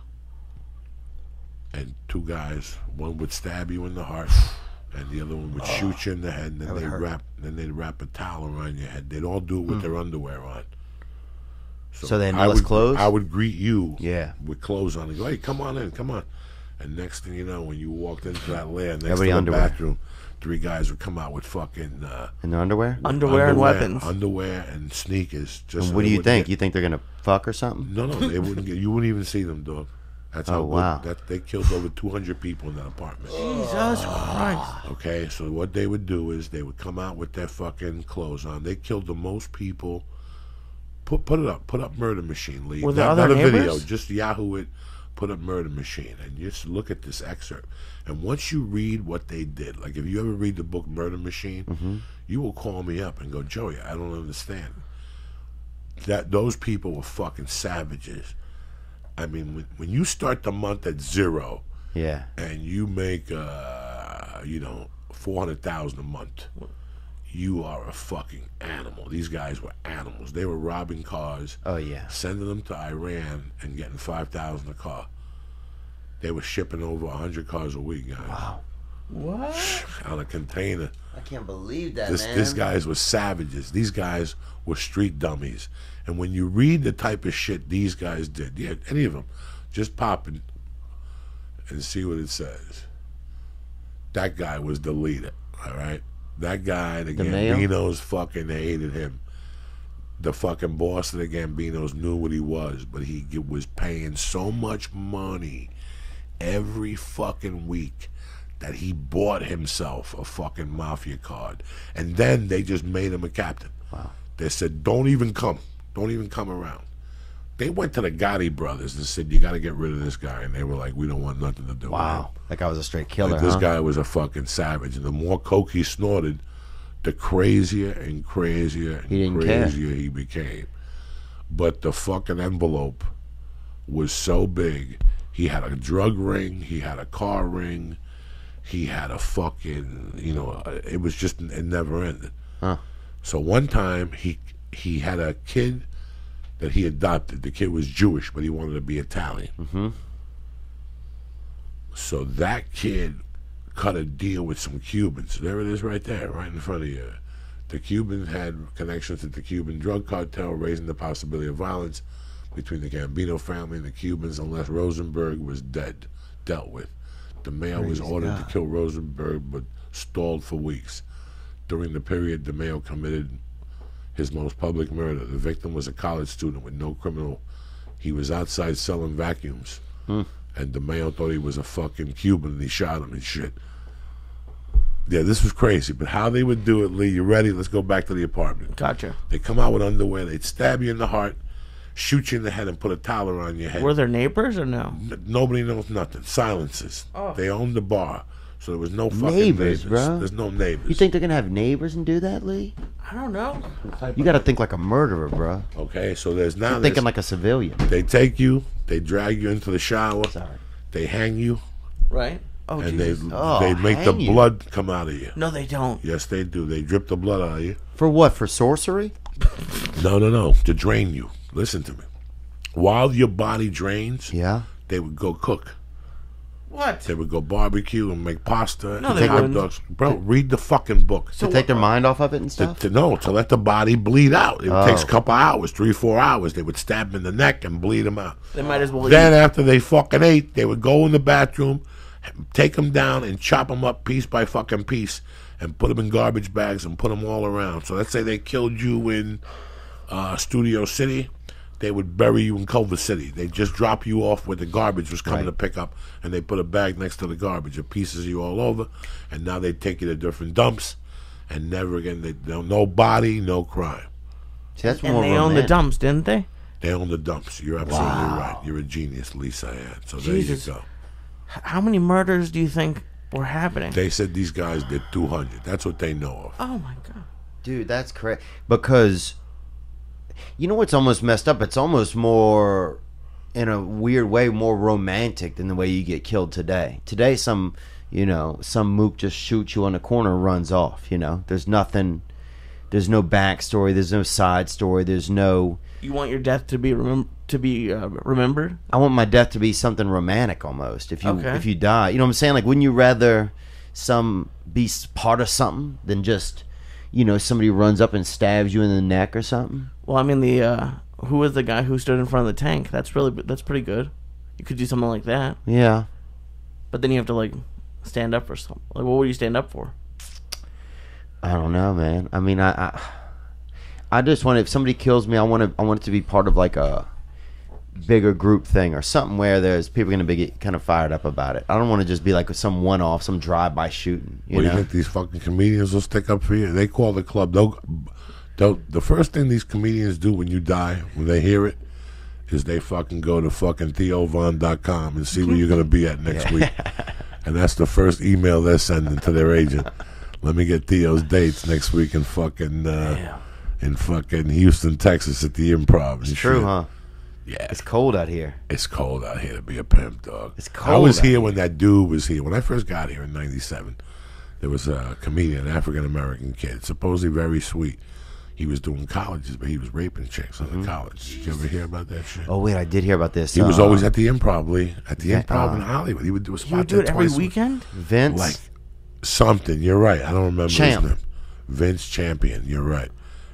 and two guys, one would stab you in the heart, and the other one would shoot you in the head, and then would they'd hurt. wrap, then they'd wrap a towel around your head. They'd all do it with their underwear on. So they had I no would, clothes? I would greet you Yeah. with clothes on and go, hey, come on in, come on. And next thing you know, when you walked into that lair next Everybody to the underwear. bathroom, three guys would come out with fucking uh, In their underwear. Underwear, and weapons. underwear and sneakers. Just And so what do you think? get- You think they're gonna fuck or something? no, no, they wouldn't get. You wouldn't even see them, dog. That's oh, how Oh, good- wow. that they killed over 200 people in that apartment. Jesus ah. Christ! Okay, so what they would do is they would come out with their fucking clothes on. They killed the most people. Put put it up. Put up Murder Machine, Lee. Were there not, other not a video. Just Yahoo it. Put up Murder Machine, and just look at this excerpt. And once you read what they did, like if you ever read the book Murder Machine, mm-hmm. you will call me up and go, Joey, I don't understand. That those people were fucking savages. I mean, when, when you start the month at zero, Yeah. and you make uh you know four hundred thousand a month you are a fucking animal these guys were animals they were robbing cars Oh yeah. sending them to iran and getting five thousand a car they were shipping over a hundred cars a week guys Wow. What? on a container I can't believe that, this these guys were savages these guys were street dummies and when you read the type of shit these guys did yeah any of them just pop it and see what it says that guy was the leader all right that guy the, The gambinos fucking hated him the fucking boss of the gambinos knew what he was but he was paying so much money every fucking week that he bought himself a fucking mafia card. And then they just made him a captain. Wow. They said, don't even come. Don't even come around. They went to the Gotti brothers and said, you got to get rid of this guy. And they were like, we don't want nothing to do with him. Wow. That guy was a straight killer. Like, this huh? guy was a fucking savage. And the more coke he snorted, the crazier and crazier and He didn't care. crazier he became. But the fucking envelope was so big. He had a drug ring. He had a car ring. He had a fucking, you know, it was just it never ended. Huh. So one time he he had a kid that he adopted. The kid was Jewish, but he wanted to be Italian. Mm-hmm. So that kid cut a deal with some Cubans. There it is, right there, right in front of you. The Cubans had connections to the Cuban drug cartel, raising the possibility of violence between the Gambino family and the Cubans unless Rosenberg was dead, dealt with. DeMeo was ordered God. to kill Rosenberg, but stalled for weeks. During the period, DeMeo committed his most public murder. The victim was a college student with no criminal. He was outside selling vacuums, Hmm. and the DeMeo thought he was a fucking Cuban and he shot him and shit. Yeah, this was crazy, but how they would do it, Lee? You ready? Let's go back to the apartment. Gotcha. They come out with underwear. They'd stab you in the heart, shoot you in the head, and put a towel around your head. Were there neighbors or no? N- Nobody knows nothing. Silences. Oh. They owned the bar, so there was no fucking Neighbors, neighbors. bro. There's no neighbors. You think they're gonna have neighbors and do that, Lee? I don't know. You got to think like a murderer, bro. Okay, so there's now You're there's- thinking like a civilian. they take you, they drag you into the shower, Sorry. they hang you, Right? Oh, and Jesus. they Oh, they make the you. blood come out of you. No, they don't. Yes, they do. They drip the blood out of you. For what? For sorcery? No, no, no. To drain you. Listen to me. While your body drains, Yeah. they would go cook. What? They would go barbecue and make pasta No, and they hot dogs. Bro, read the fucking book. To take their mind off of it and To, stuff. to no, to let the body bleed out. It Oh. takes a couple hours, three, four hours. They would stab him in the neck and bleed him out. They might as well. Then eat. after they fucking ate, they would go in the bathroom, take them down and chop them up piece by fucking piece, and put them in garbage bags and put them all around. So let's say they killed you in uh, Studio City, they would bury you in Culver City. They just drop you off where the garbage was coming Right. to pick up, and they put a bag next to the garbage. It pieces you all over, and now they take you to different dumps, and never again. They no, no body, no crime. See, that's and more they own the dumps, didn't they? They own the dumps. You're absolutely right. You're a genius, Lisa Ann. So Jesus. there you go. H- How many murders do you think were happening? They said these guys did 200. That's what they know of. oh my god. Dude, that's correct. Because you know what's almost messed up? It's almost more in a weird way more romantic than the way you get killed today. Today some you know, some mook just shoots you on the corner and runs off, you know. There's nothing there's no backstory, there's no side story, there's no You want your death to be remem- to be uh, remembered? I want my death to be something romantic almost. If you Okay. if you die, you know what I'm saying? Like, wouldn't you rather some be part of something than just, you know, somebody runs up and stabs you in the neck or something? Well, I mean the uh, who was the guy who stood in front of the tank? That's really that's pretty good. You could do something like that, Yeah. but then you have to like stand up for something. Like, what would you stand up for? I don't know, man. I mean, I, I, I just want if somebody kills me, I want to, I want it to be part of like a bigger group thing or something where there's people going to be get kind of fired up about it. I don't want to just be like some one-off, some drive-by shooting. You What do know? you think these fucking comedians will stick up for you? They call the club. They'll, they'll, the first thing these comedians do when you die, when they hear it, is they fucking go to fucking theovon.com and see where you're going to be at next week. And that's the first email they're sending to their agent. Let me get Theo's dates next week in fucking uh, in fucking Houston, Texas at the Improv. and True, shit. huh? Yeah, It's cold out here. it's cold out here to be a pimp, dog. It's cold. I was out here when that dude was here. When I first got here in '97, there was a comedian, an African American kid, supposedly very sweet. He was doing colleges, but he was raping chicks on the college. Did you ever hear about that shit? Mm-hmm. Oh wait, I did hear about this. he was Uh, always at the Improv, Lee, at the Improv in uh, Hollywood. He would do a spot You would do it every twice a week. weekend. Vince. like something. You're right. I don't remember Champ. his name. Vince Champion. You're right.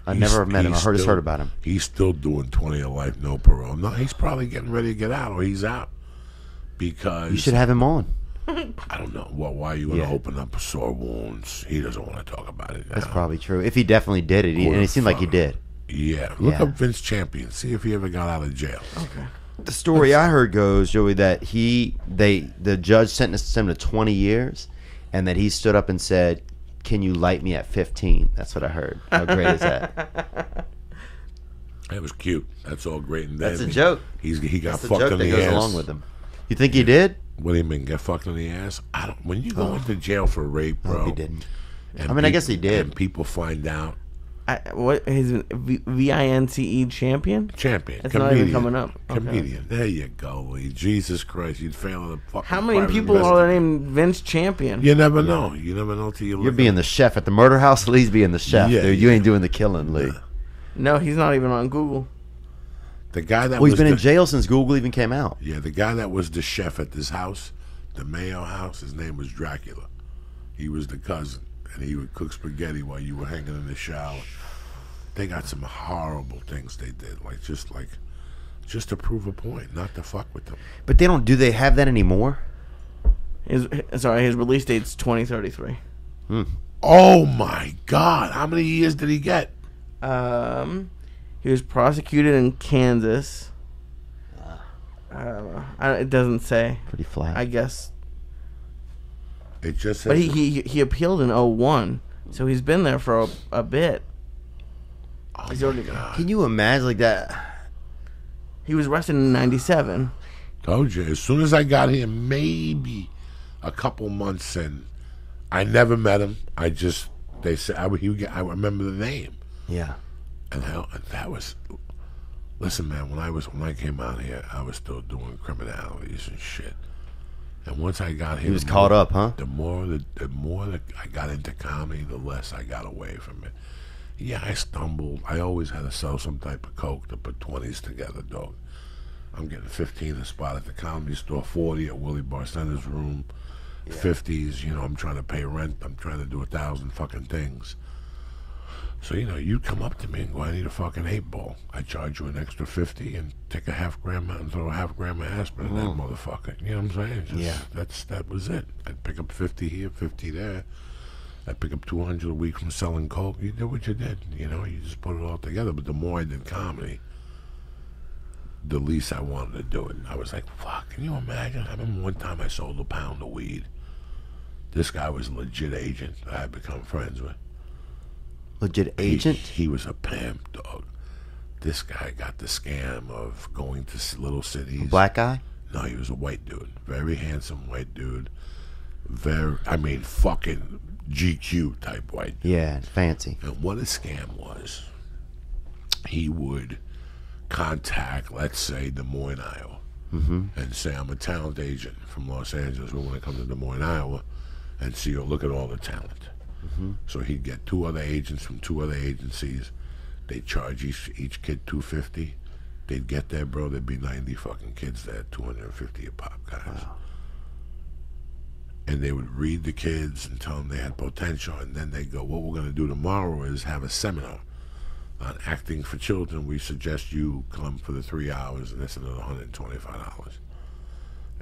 I He's- never met him. I he's heard just still- heard about him. He's still doing 20 to life, no parole. No, he's probably getting ready to get out, or he's out because you should have him on. I don't know. Well, why are you going to Yeah. open up sore wounds? He doesn't want to talk about it. Now. That's uh, probably true. If he definitely did it, he, and it seemed like he did. Yeah, look Yeah. up Vince Champion. See if he ever got out of jail. Okay. The story I heard goes, Joey, that he they the judge sentenced him to twenty years, and that he stood up and said, "Can you light me at 15? That's what I heard. How great is that? That was cute. That's all great and That's a dandy. joke. He's he got That's fucked in that the goes ass. along with him. You think he did? What do you mean? Get fucked in the ass? I don't. When you go oh. into jail for rape, bro. Oh, he didn't. and I mean, I guess he did. And people find out. I, what his V- V-I-N-C-E E champion? Champion. It's not comedian. even coming up. Okay. Comedian. There you go, Jesus Christ, you'd fail in a fucking. How many private people are investigator. named Vince Champion? You never know. You never know till you look. You're being the chef at the murder house. Lee's being the chef, Yeah, dude. You yeah. ain't doing the killing, Lee. No, he's not even on Google. the guy that Well, he's was been the, in jail since Google even came out. Yeah, the guy that was the chef at this house, the Mayo house. His name was Dracula. He was the cousin, and he would cook spaghetti while you were hanging in the shower. They got some horrible things they did, like just like, just to prove a point, not to fuck with them. But they don't. Do they have that anymore? His sorry, his release date's 2033. Hmm. Oh my God! How many years did he get? Um, he was prosecuted in Kansas. I don't know. I, it doesn't say. Pretty flat. I guess. It just But he, he he appealed in 01, so he's been there for a, a bit. oh he's my already- God. Can you imagine like that? He was arrested in 97. Told you. As soon as I got here, maybe a couple months in, I never met him. I just they said I would. He would get, I remember the name, Yeah. and, I, and that was. Listen, man. When I was when I came out here, I was still doing criminalities and shit. And once I got here, He was caught more- up, huh? The more the, the more that I got into comedy, the less I got away from it. Yeah, I stumbled. I always had to sell some type of coke to put twenties together, dog. I'm getting 15 a spot at the comedy store, 40 at Willie Barcena's room, 50s. You know, I'm trying to pay rent. I'm trying to do a thousand fucking things. So, you know, you'd come up to me and go, I need a fucking eight ball. I charge you an extra 50 and take a half gram out and throw a half gram of aspirin in that mm. motherfucker. You know what I'm saying? Just, Yeah. That's, that was it. I'd pick up 50 here, 50 there. I'd pick up 200 a week from selling coke. You did what you did. You know, you just put it all together. But the more I did comedy, the least I wanted to do it. I was like, fuck, can you imagine? I remember one time I sold a pound of weed. This guy was a legit agent I had become friends with. Legit agent. He, was a pimp, dog. This guy got the scam of going to little cities. Black guy. No, he was a white dude. Very handsome white dude. Very, I mean, fucking GQ type white dude. Yeah, fancy. And what a scam was, he would contact, let's say, Des Moines, Iowa, mm-hmm. and say, I'm a talent agent from Los Angeles. We want to come to Des Moines, Iowa, and see or look at all the talent. So he'd get two other agents from two other agencies. They'd charge each each kid two fifty. They'd get there, bro. There'd be ninety fucking kids there, two hundred and fifty a pop, guys. And they would read the kids and tell them they had potential, and then they'd go, "What we're going to do tomorrow is have a seminar on acting for children. We suggest you come for the three hours, and that's another one hundred and twenty-five dollars.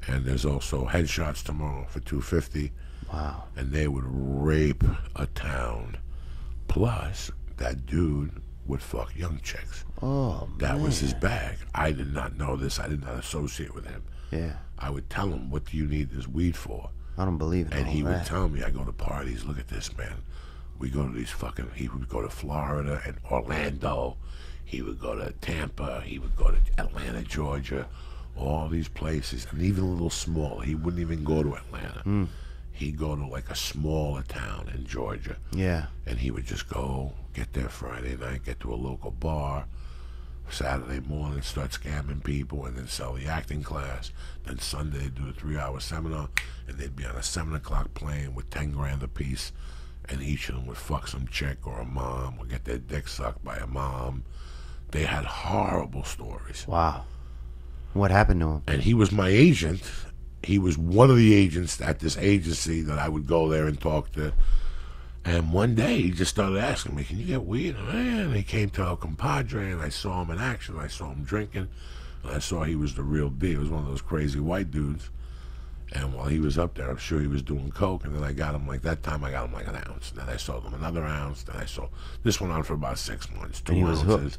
And there's also headshots tomorrow for two fifty Wow. and they would rape a town. Plus, that dude would fuck young chicks. Oh That was his bag. I did not know this. I did not associate with him. Yeah. I would tell him, "What do you need this weed for?" I don't believe in And he would tell me, "I go to parties. Look at this, man. We go to these fucking. He would go to Florida and Orlando. He would go to Tampa. He would go to Atlanta, Georgia. All these places, and even a little smaller. He wouldn't even go to Atlanta. Hmm. He'd go to like a smaller town in Georgia yeah. and he would just go get there Friday night, get to a local bar, Saturday morning, start scamming people, and then sell the acting class. Then Sunday, do a three-hour seminar, and they'd be on a seven o'clock plane with ten grand apiece, and each of them would fuck some chick or a mom, or get their dick sucked by a mom. They had horrible stories Wow. What happened to him? and he was my agent. He was one of the agents at this agency that I would go there and talk to. And one day he just started asking me, "Can you get weed?" And he came to El Compadre, and I saw him in action. I saw him drinking, and I saw he was the real deal. He was one of those crazy white dudes. And while he was up there, I'm sure he was doing coke. And then I got him like that time. I got him like an ounce. And then I sold him another ounce. Then I sold this went on for about six months. Two he ounces. hooked.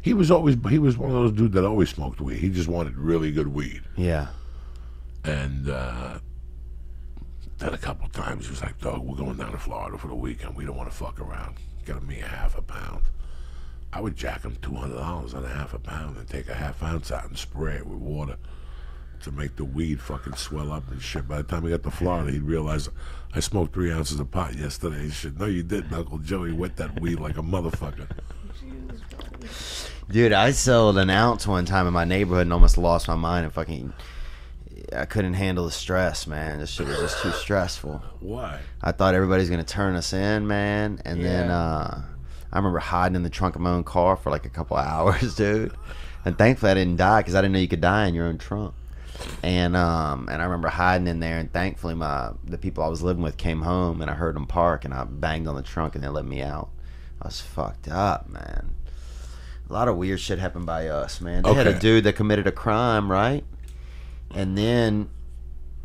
He was always he was one of those dudes that always smoked weed. He just wanted really good weed. Yeah. And uh, then a couple times he was like, "Dog, we're going down to Florida for the weekend. We don't want to fuck around. Get me a half a pound." I would jack him two hundred dollars on a half a pound and take a half ounce out and spray it with water to make the weed fucking swell up and shit. By the time we got to Florida, he'd realize I smoked three ounces of pot yesterday and shit. No, you didn't, Uncle Joey. Wet that weed like a motherfucker. Dude, I sold an ounce one time in my neighborhood and almost lost my mind and fucking. I couldn't handle the stress, man. This shit was just too stressful. Why? I thought everybody's gonna turn us in, man. And then uh, I remember hiding in the trunk of my own car for like a couple of hours, dude. And thankfully I didn't die because I didn't know you could die in your own trunk. And um, and I remember hiding in there, and thankfully my the people I was living with came home, and I heard them park, and I banged on the trunk, and they let me out. I was fucked up, man. A lot of weird shit happened by us, man. They had a dude that committed a crime, right? And then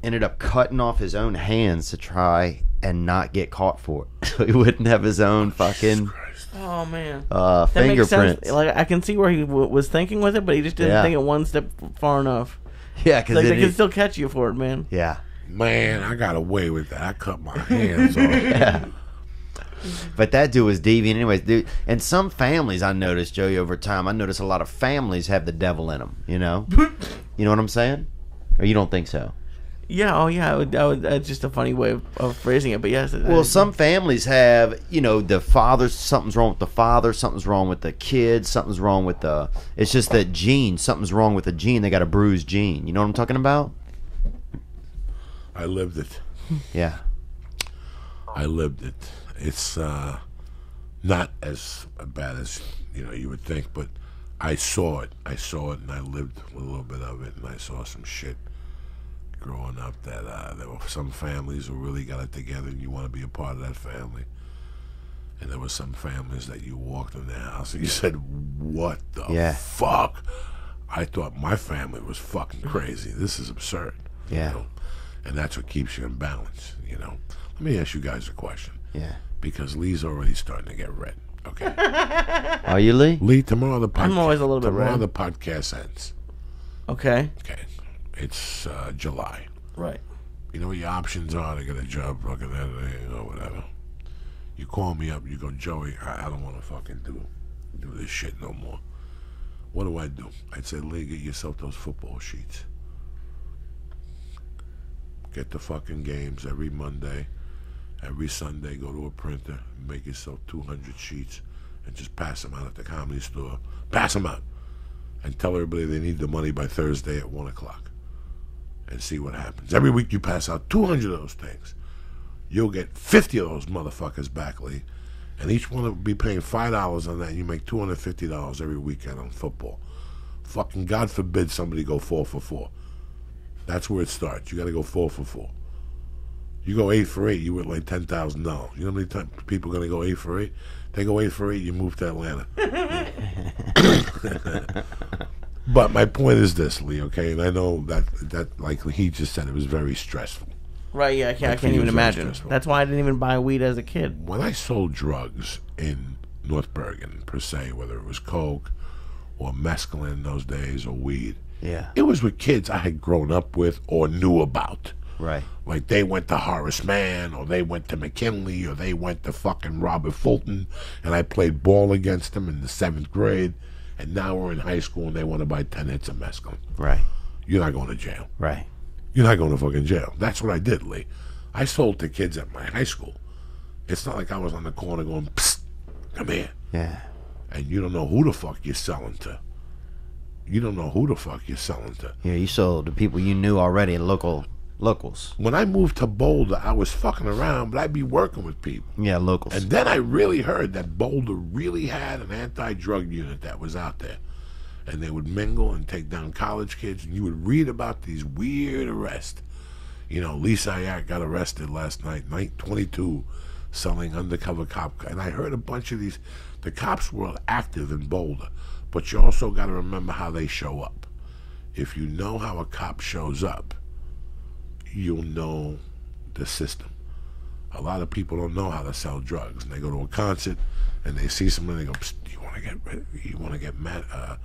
ended up cutting off his own hands to try and not get caught for it, so he wouldn't have his own fucking Oh man. uh, That makes fingerprints. sense. Like I can see where he w- was thinking with it, but he just didn't Yeah. think it one step far enough. Yeah, because Like they can still catch you for it, man. yeah. Man, I got away with that. I cut my hands off. Yeah. But that dude was deviant, anyways. Dude, and some families I noticed, Joey, over time, I noticed a lot of families have the devil in them. You know, you know what I'm saying, or you don't think so? Yeah. Oh, yeah. I would, I would, that's just a funny way of, of phrasing it, but yes. it- Well, it- some families have, you know, the father. Something's wrong with the father. Something's wrong with the kid. Something's wrong with the. It's just that gene. Something's wrong with the gene. They got a bruised gene. You know what I'm talking about? I lived it. Yeah. I lived it. It's uh, not as bad as you know you would think, but I saw it. I saw it, and I lived a little bit of it, and I saw some shit growing up that uh, there were some families who really got it together, and you want to be a part of that family. And there were some families that you walked in their house and you said, "What the Yeah. fuck?" I thought my family was fucking crazy. This is absurd. you Yeah. know? And that's what keeps you in balance. You know. Let me ask you guys a question Yeah. because Lee's already starting to get red. Okay, Are you Lee? Lee. Tomorrow the podcast. I'm always a little bit tomorrow red. the podcast ends. Okay. Okay, it's uh, July. Right. You know what your options are to get a job, fucking editing or whatever. You call me up. You go, Joey. I, I don't want to fucking do do this shit no more. What do I do? I'd say, Lee, get yourself those football sheets. Get the fucking games every Monday, every Sunday. Go to a printer, make yourself 200 sheets, and just pass them out at the comedy store. Pass them out, and tell everybody they need the money by Thursday at one o'clock, and see what happens. Every week you pass out 200 of those things. You'll get 50 of those motherfuckers back, Lee, and each one will be paying five dollars on that. You make 250 dollars every weekend on football. Fucking God forbid somebody go four for four. That's where it starts. You got to go four for four. You go eight for eight, you win like ten thousand dollars. You know how many times people are going to go eight for eight? They go eight for eight, you move to Atlanta. but my point is this, Lee. Okay, and I know that that like he just said, it was very stressful. Right. Yeah. I can't, I can't even imagine. stressful. That's why I didn't even buy weed as a kid. when I sold drugs in North Bergen, per se, whether it was coke or mescaline in those days or weed, Yeah. it was with kids I had grown up with or knew about. Right. Like they went to Horace Mann or they went to McKinley or they went to fucking Robert Fulton and I played ball against them in the seventh grade and now we're in high school and they want to buy 10 hits of mescaline. Right. You're not going to jail. Right. You're not going to fucking jail. That's what I did, Lee. I sold to kids at my high school. It's not like I was on the corner going, Psst, come here. Yeah. And you don't know who the fuck you're selling to. You don't know who the fuck you're selling to. Yeah. You sold to people you knew already, local locals. When I moved to Boulder, I was fucking around, but I'd be working with people. Yeah, locals. And then I really heard that Boulder really had an anti drug unit that was out there. And they would mingle and take down college kids, and you would read about these weird arrests. You know, Lisa Ayak got arrested last night, night 22, selling undercover cop. And I heard a bunch of these. The cops were active in Boulder, but you also got to remember how they show up. If you know how a cop shows up, you'll know the system a lot of people don't know how to sell drugs, and they go to a concert and they see someone and they go, Psst, "Do you want to get you want to get mad? Uh,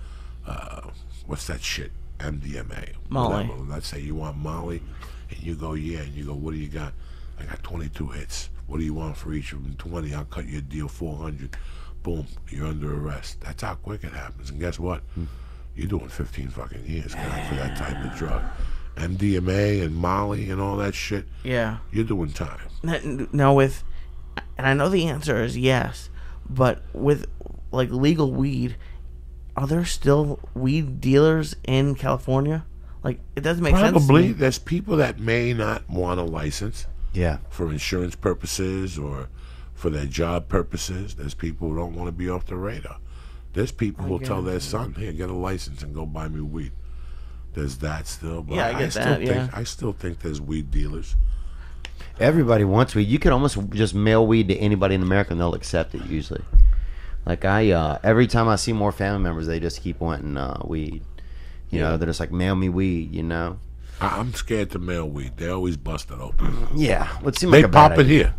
uh, what's that shit? MDMA, Molly. whatever. Let's say you want Molly, and you go, yeah, and you go, what do you got? I got 22 hits. What do you want for each of them? 20. I'll cut you a deal, 400. Boom, you're under arrest. That's how quick it happens. And guess what? You're doing 15 fucking years guy, for that type of drug. MDMA and Molly and all that shit. Yeah. You're doing time. N- Now with, and I know the answer is yes, but with like legal weed, are there still weed dealers in California? Like it doesn't make sense. to Probably. me. There's people that may not want a license yeah. for insurance purposes or for their job purposes. There's people who don't want to be off the radar. There's people who will tell their son, "Here, get a license and go buy me weed." There's that still. But Yeah, I get still that, think yeah. I still think there's weed dealers. Everybody wants weed. You can almost just mail weed to anybody in America and they'll accept it usually. Like I, uh, every time I see more family members, they just keep wanting uh, weed. You know, they're just like, mail me weed. You know. I, I'm scared to mail weed. They always bust it open. Yeah. Would seem They like a pop it idea. here.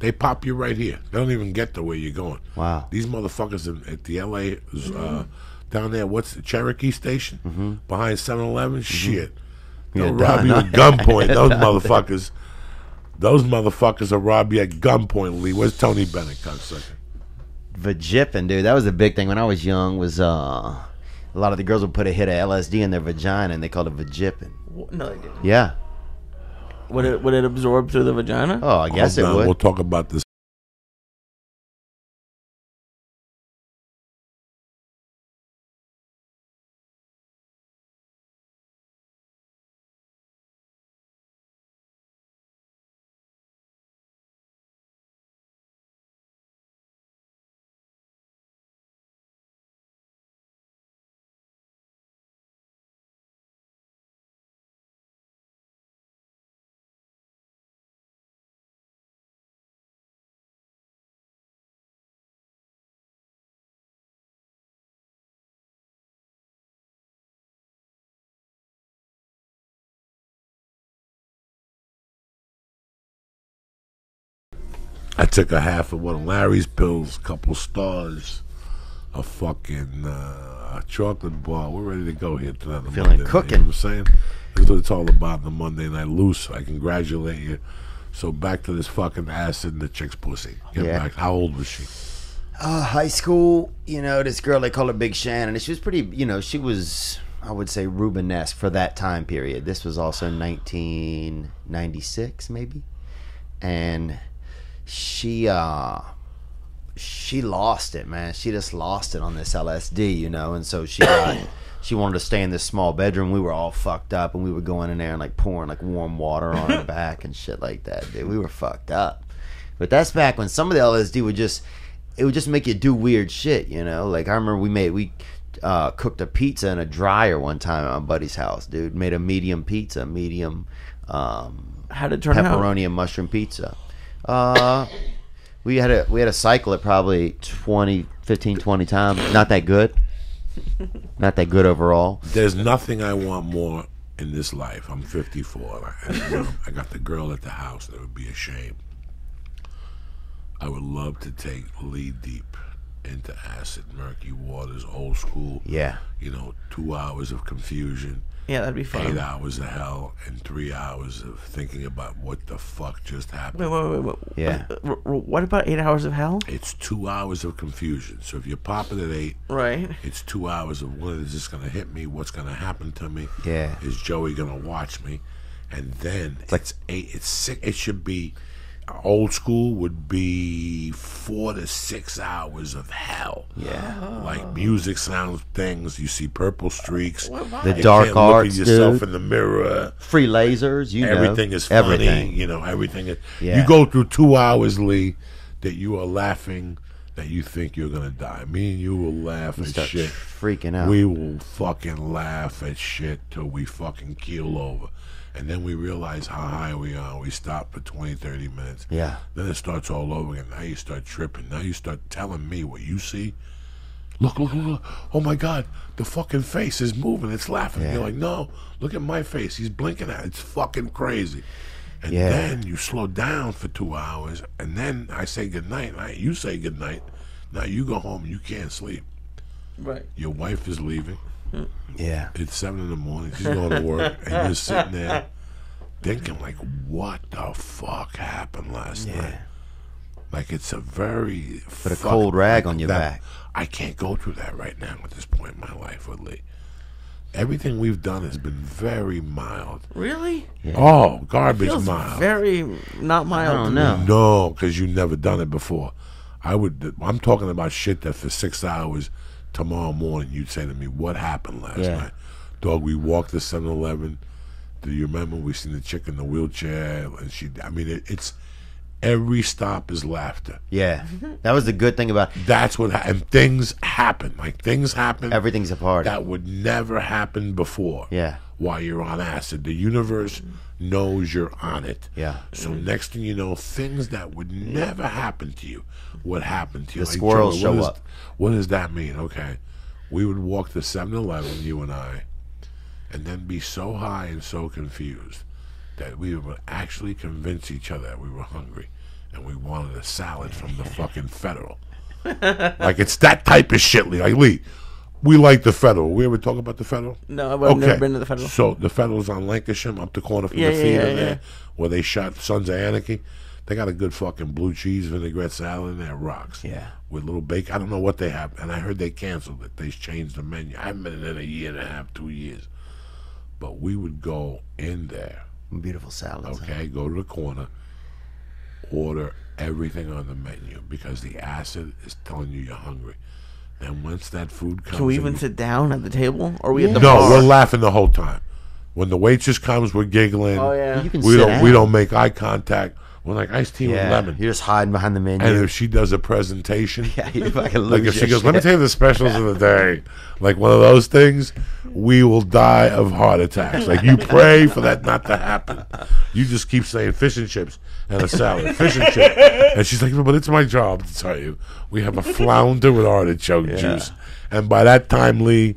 They pop you right here. They don't even get to where you're going. Wow. These motherfuckers in, at the LA uh, down there. What's the Cherokee Station Mm-hmm. behind 7-Eleven? Shit. You're They'll rob you at gunpoint. Those motherfuckers. Those motherfuckers will rob you at gunpoint, Lee. Where's Tony Bennett, Come cocksucker? Vajipping, dude. That was a big thing when I was young. Was uh, a lot of the girls would put a hit of LSD in their vagina and they called it vajipping. No, they didn't. Yeah. Would it would it absorb through the vagina? Oh, I guess Hold it on, would. We'll talk about this. I took a half of one of Larry's pills, a couple stars, a fucking uh, chocolate bar. We're ready to go here tonight. on Feeling Monday night, cooking. You know what I'm saying? This is what it's all about the Monday night loose. I congratulate you. So back to this fucking acid in the chick's pussy. Get Yeah. back. How old was she? uh, high school, you know, this girl they call her Big Shannon, and she was pretty, you know, she was, I would say, Rubenesque for that time period. This was also 1996, maybe, and she, uh, she lost it, man. She just lost it on this LSD, you know, and so she got. She wanted to stay in this small bedroom. We were all fucked up, and we were going in there and like pouring like warm water on her back and shit like that. Dude, we were fucked up. But that's back when some of the LSD would just it would just make you do weird shit, you know. Like I remember we made we uh, cooked a pizza in a dryer one time at my buddy's house, dude. Made a medium pizza, medium um, How did it turn out? pepperoni and mushroom pizza. Uh, we had a we had to cycle it probably 20, 15, 20 times. Not that good. Not that good overall. There's nothing I want more in this life. I'm 54. And, you know, I got the girl at the house. That would be a shame. I would love to take Lee deep into acid, murky waters, old school. Yeah. You know, two hours of confusion, Yeah, that'd be fun. eight hours of hell, and three hours of thinking about what the fuck just happened. Wait, wait, wait, wait. Yeah. Uh, r- r- What about eight hours of hell? It's two hours of confusion. So if you pop it at eight, Right. it's two hours of when is this going to hit me? What's going to happen to me? Yeah. Is Joey going to watch me? And then it's, like- eight. It's six. It should be old school would be four to six hours of hell. Yeah. Like music, sounds, things. You see purple streaks. The You dark can't arts, Look at yourself dude. in the mirror. Free lasers, you know. Everything is funny. Everything. You know, everything is. Yeah. You go through two hours, Lee, that you are laughing that you think you're gonna die. Me and you will laugh at Start shit. freaking out. We will fucking laugh at shit till we fucking keel over. And then we realize how high we are. We stop for 20, 30 minutes. Yeah. Then it starts all over again. Now you start tripping. Now you start telling me what you see. Look, look, look, look. Oh my God, the fucking face is moving. It's laughing. Yeah. You're like, no, look at my face. He's blinking at it. It's fucking crazy. And Yeah. then you slow down for two hours. And then I say goodnight. I, you say goodnight. Now you go home. And you can't sleep. Right. Your wife is leaving. Yeah. It's seven in the morning. She's going to work, and you're sitting there thinking, like, what the fuck happened last night? Like it's a very Put a fuck- cold rag on your that- back. I can't go through that right now at this point in my life with Lee. Everything we've done has been very mild. Really? Oh, garbage Feels mild. very not I mild. don't know. No, because you've never done it before. I would. I'm talking about shit that for six hours tomorrow morning you'd say to me, "What happened last Yeah. night, dog? We walked to 7-Eleven. Do you remember we seen the chick in the wheelchair and she? I mean, it, it's every stop is laughter. Yeah. That was the good thing about That's what ha- and things happen. Like things happen everything's a party. that would never happen before. Yeah. While you're on acid, the universe knows you're on it. Yeah. So next thing you know, things that would never happen to you would happen to you. The squirrels Joe, what show is- up. What does that mean? Okay. We would walk to 7-Eleven, you and I, and then be so high and so confused that we would actually convince each other that we were hungry and we wanted a salad from the fucking federal. like it's that type of shit, Lee. Like Lee, we like the federal. We ever talk about the federal? No, I've never been to the federal. So the federal's on Lankershim, up the corner from Yeah, the yeah, theater yeah, there, where they shot Sons of Anarchy. They got a good fucking blue cheese vinaigrette salad in there, rocks. Yeah. With little bacon. I don't know what they have, and I heard they canceled it. They changed the menu. I haven't been in a year and a half, two years. But we would go in there, Beautiful salads. huh? okay, go to the corner, order everything on the menu because the acid is telling you you're hungry. And once that food comes, Can we even sit down at the table? Or are we at the no, bar? we're laughing the whole time. When the waitress comes, we're giggling. Oh yeah. We don't we don't make eye contact. We're like iced tea with lemon. you're just hiding behind the menu. And if she does a presentation, yeah, you fucking like lose if she goes, "Let me tell you the specials of the day," like one of those things, we will die of heart attacks. Like you pray for that not to happen. You just keep saying fish and chips and a salad, fish and chips, and she's like, "But it's my job to tell you, we have a flounder with artichoke juice." And by that time, Lee,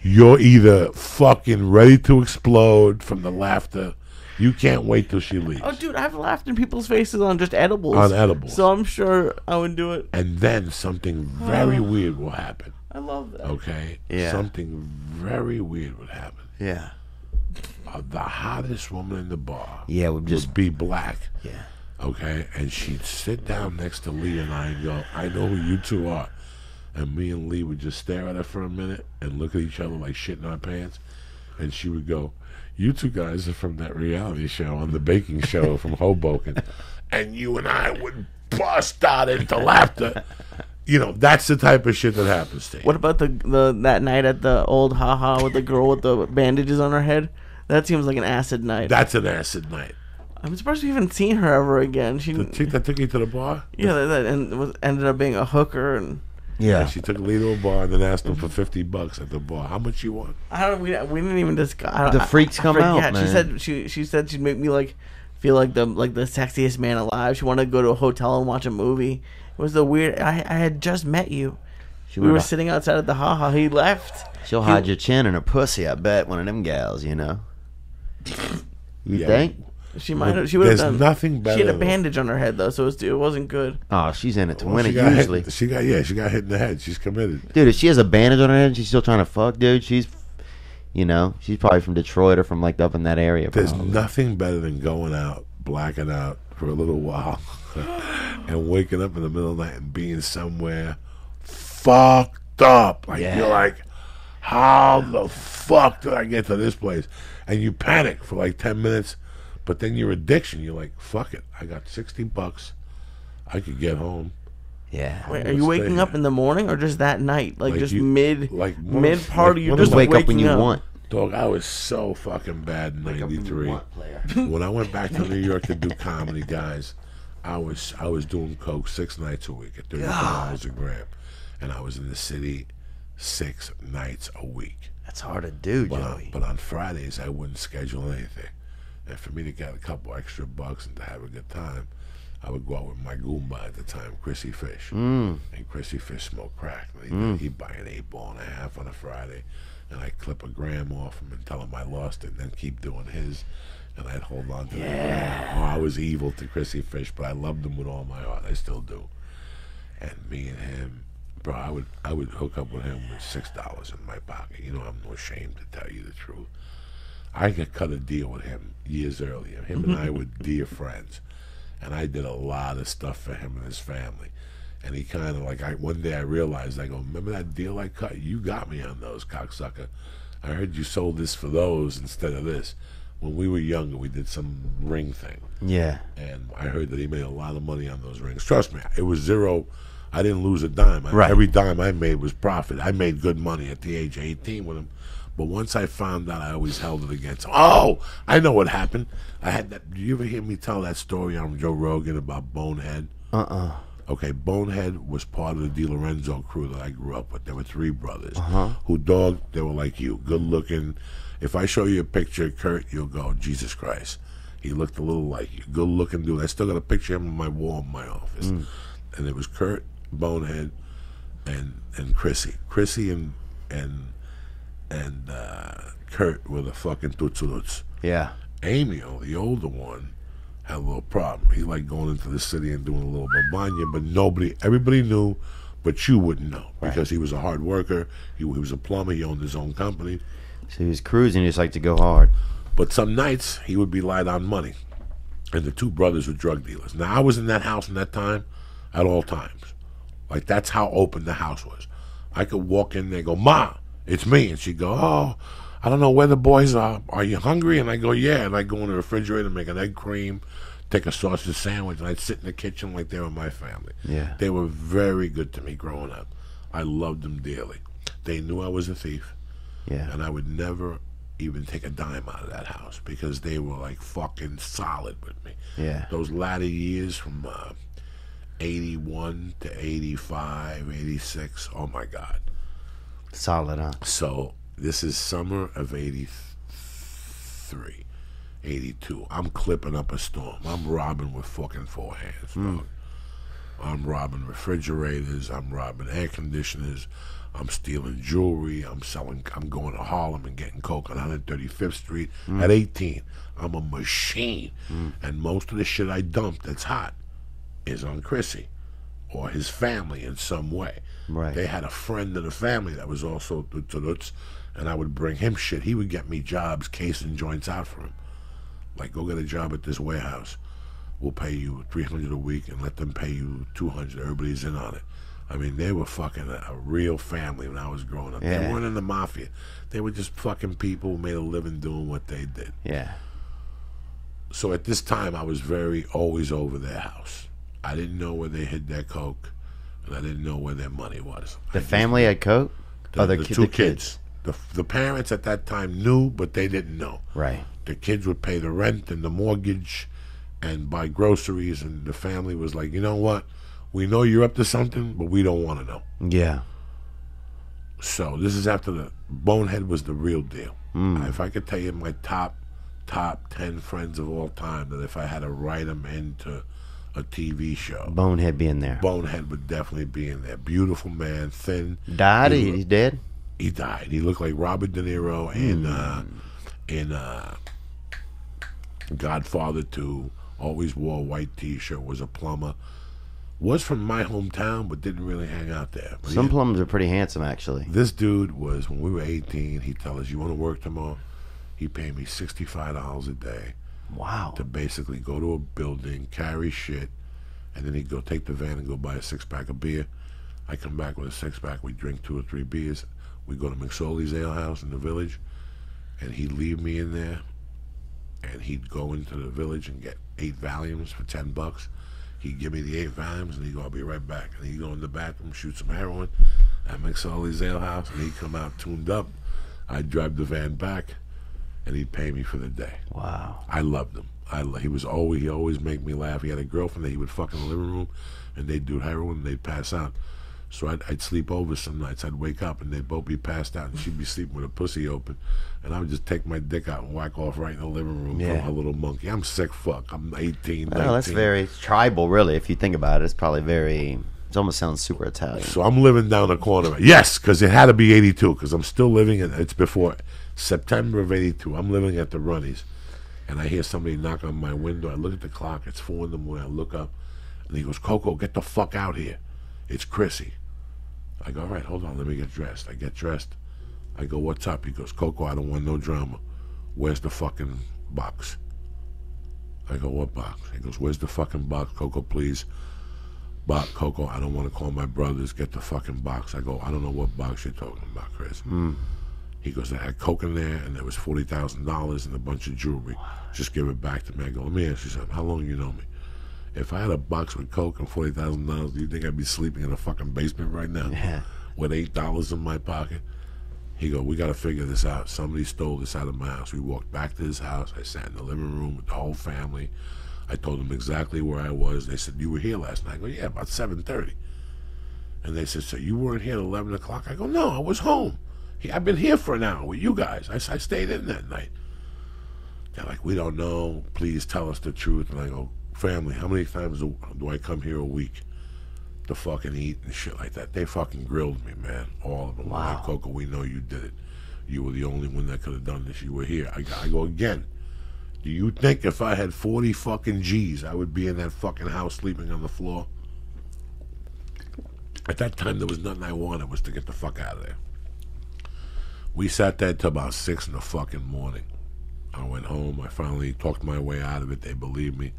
you're either fucking ready to explode from the laughter. You can't wait till she leaves. Oh, dude, I've laughed in people's faces on just edibles. On edibles. So I'm sure I would do it. And then something very weird will happen. I love that. Okay? Yeah. Something very weird would happen. Yeah. Uh, the hottest woman in the bar Yeah, would just would be black. yeah. Okay? And she'd sit down next to Lee and I and go, I know who you two are. And me and Lee would just stare at her for a minute and look at each other like shit in our pants. And she would go, You two guys are from that reality show on the baking show from Hoboken. And you and I would bust out into laughter. You know, that's the type of shit that happens to you. What about the the that night at the old haha with the girl with the bandages on her head? That seems like an acid night. That's an acid night. I'm surprised we haven't seen her ever again. She The chick that took you to the bar? yeah, that, that and was, ended up being a hooker and Yeah. She took Lee to a bar and then asked him for 50 bucks at the bar. How much you want? I don't. We, we didn't even discuss. I, The freaks I come forget. out, She man. said she she said she'd make me like feel like the like the sexiest man alive. She wanted to go to a hotel and watch a movie. It was the weird. I I had just met you. She We were would- sitting outside at the haha. He left. She'll hide your chin in her pussy. I bet one of them gals. You know. You Yeah. think? She might have. She would have There's done. nothing better. She had a than- bandage on her head though, so it, was, it wasn't good. Oh, she's in it to Well, win she it got usually. Hit, she got, yeah, she got hit in the head. She's committed. Dude, if she has a bandage on her head and she's still trying to fuck, dude, she's, you know, she's probably from Detroit or from like up in that area. There's probably. nothing better than going out, blacking out for a little while, and waking up in the middle of the night and being somewhere fucked up. Like Yeah. you're like, how the fuck did I get to this place? And you panic for like ten minutes, but then your addiction, you're like, fuck it, I got sixty bucks, I could get home. Yeah. Wait, are you stay waking up in the morning or just that night? Like, Like just you- mid like one mid of- party. like you're one of just Wake up when waking you want. Dog, I was so fucking bad in '93. when I went back to New York to do comedy, guys, I was I was doing coke six nights a week at thirty dollars a gram, and I was in the city six nights a week. That's hard to do, But on, Joey. but on Fridays, I wouldn't schedule anything, and for me to get a couple extra bucks and to have a good time, I would go out with my goomba at the time, Chrissy Fish, Mm. and Chrissy Fish smoked crack. He'd, he'd buy an eight ball and a half on a Friday, and I'd clip a gram off him and tell him I lost it, and then keep doing his, and I'd hold on to gram. Oh, I was evil to Chrissy Fish, but I loved him with all my heart. I still do. And me and him, bro, I would I would hook up with him with six dollars in my pocket. You know, I'm no ashamed to tell you the truth. I got cut a deal with him years earlier. Him and I mm-hmm. were dear friends, and I did a lot of stuff for him and his family. And he kind of like I one day I realized I go, remember that deal I cut? You got me on those, cocksucker. I heard you sold this for those instead of this. When we were younger, we did some ring thing Yeah. and I heard that he made a lot of money on those rings. Trust me, it was zero. I didn't lose a dime. I, Right. Every dime I made was profit. I made good money at the age of 18 with him. But once I found out, I always held it against him. Oh, I know what happened. I had that. Do you ever hear me tell that story on Joe Rogan about Bonehead? Uh uh Okay, Bonehead was part of the Di Lorenzo crew that I grew up with. There were three brothers who, dog, they were like you, good looking. If I show you a picture Kurt, you'll go, Jesus Christ. He looked a little like you, good looking dude. I still got a picture of him on my wall in my office, and it was Kurt, Bonehead, and and Chrissy. Chrissy and and and uh, Kurt were the fucking tutsuruts. Yeah. Emil, the older one, had a little problem. He liked going into the city and doing a little babanya, but nobody, everybody knew but you wouldn't know because he was a hard worker. He, he was a plumber. He owned his own company. So he was cruising. He just liked to go hard. But some nights he would be light on money, and the two brothers were drug dealers. Now I was in that house in that time, at all times. Like that's how open the house was. I could walk in there, and go, "Ma, it's me," and she'd go, "Oh, I don't know where the boys are. Are you hungry?" And I go, "Yeah." And I go in the refrigerator, make an egg cream, take a sausage sandwich, and I'd sit in the kitchen like they were my family. Yeah. They were very good to me growing up. I loved them dearly. They knew I was a thief Yeah. and I would never even take a dime out of that house because they were like fucking solid with me. Yeah. Those latter years from uh, 81 to 85, 86, oh my God. Solid, huh? So this is summer of 83, 82. I'm clipping up a storm. I'm robbing with fucking four hands, hmm. dog. I'm robbing refrigerators. I'm robbing air conditioners. I'm stealing jewelry. I'm selling. I'm going to Harlem and getting coke on 135th Street hmm. at 18. I'm a machine, hmm. and most of the shit I dump that's hot is on Chrissy or his family in some way. Right. They had a friend of the family that was also Tututs, and I would bring him shit. He would get me jobs, casing joints out for him. Like, go get a job at this warehouse. We'll pay you three hundred a week, and let them pay you two hundred. Everybody's in on it. I mean, they were fucking a, a real family when I was growing up. They weren't in the mafia. They were just fucking people who made a living doing what they did. Yeah. So at this time, I was very always over their house. I didn't know where they hid their coke, and I didn't know where their money was. The family had coke. The, oh, the, the ki- two the kids. The, the parents at that time knew, but they didn't know. Right. The kids would pay the rent and the mortgage and buy groceries, and the family was like, you know what? We know you're up to something, but we don't want to know. Yeah. So this is after the Bonehead was the real deal. Hmm. If I could tell you my top top ten friends of all time, that if I had to write them into a TV show, Bonehead being there. Bonehead would definitely be in there. Beautiful man, thin. Died. He He, he's dead. He died. He looked like Robert De Niro in uh, in uh, Godfather Two. Always wore a white T-shirt. Was a plumber. Was from my hometown, but didn't really hang out there. But Some he- plumbers are pretty handsome, actually. this dude was when we were 18. He'd tell us, "You want to work tomorrow?" He paid me sixty-five dollars a day Wow. to basically go to a building, carry shit, and then he'd go take the van and go buy a six-pack of beer. I come back with a six-pack. We drink two or three beers. We go to McSorley's Ale House in the village, and he'd leave me in there, and he'd go into the village and get eight Valiums for ten bucks. He'd give me the eight Valiums, and he'd go, "I'll be right back." And he'd go in the bathroom, shoot some heroin at McSorley's Ale House, and he'd come out tuned up. I'd drive the van back, and he'd pay me for the day. Wow. I loved him. I he was always he always make me laugh. He had a girlfriend that he would fuck in the living room, and they'd do heroin and they'd pass out. So I'd, I'd sleep over some nights. I'd wake up and they'd both be passed out, and she'd be sleeping with her pussy open, and I would just take my dick out and whack off right in the living room Yeah. from a little monkey. I'm sick fuck. I'm 18, Well, that's 19. very tribal, really. If you think about it, it's probably very. It almost sounds super Italian. So I'm living down the corner. Yes, because it had to be 82. Because I'm still living. In, it's before September of 82. I'm living at the Runnies, and I hear somebody knock on my window. I look at the clock. It's four in the morning. I look up, and he goes, "Coco, get the fuck out here. It's Chrissy." I go, "All right, hold on. Let me get dressed." I get dressed. I go, "What's up?" He goes, "Coco, I don't want no drama. Where's the fucking box?" I go, "What box?" He goes, "Where's the fucking box, Coco? Please." Box, Coco, I don't want to call my brothers. Get the fucking box. I go, I don't know what box you're talking about, Chris. Hmm. He goes, I had coke in there, and there was forty thousand dollars and a bunch of jewelry. Just give it back to me. I go, let me ask you something. How long you know me? If I had a box with coke and forty thousand dollars, do you think I'd be sleeping in a fucking basement right now Yeah. with eight dollars in my pocket? He go, we got to figure this out. Somebody stole this out of my house. We walked back to his house. I sat in the living room with the whole family. I told them exactly where I was. They said, you were here last night. I go, yeah, about 7.30. And they said, so you weren't here at 11 o'clock? I go, no, I was home. I've been here for an hour with you guys. I stayed in that night. They're like, we don't know. Please tell us the truth. And I go, family, how many times do, do I come here a week to fucking eat and shit like that? They fucking grilled me, man. All of them. Wow. Like, Coco, we know you did it. You were the only one that could have done this. You were here. I, I go again. Do you think if I had 40 fucking G's, I would be in that fucking house sleeping on the floor? At that time, there was nothing I wanted was to get the fuck out of there. We sat there till about six in the fucking morning. I went home. I finally talked my way out of it. They believed me.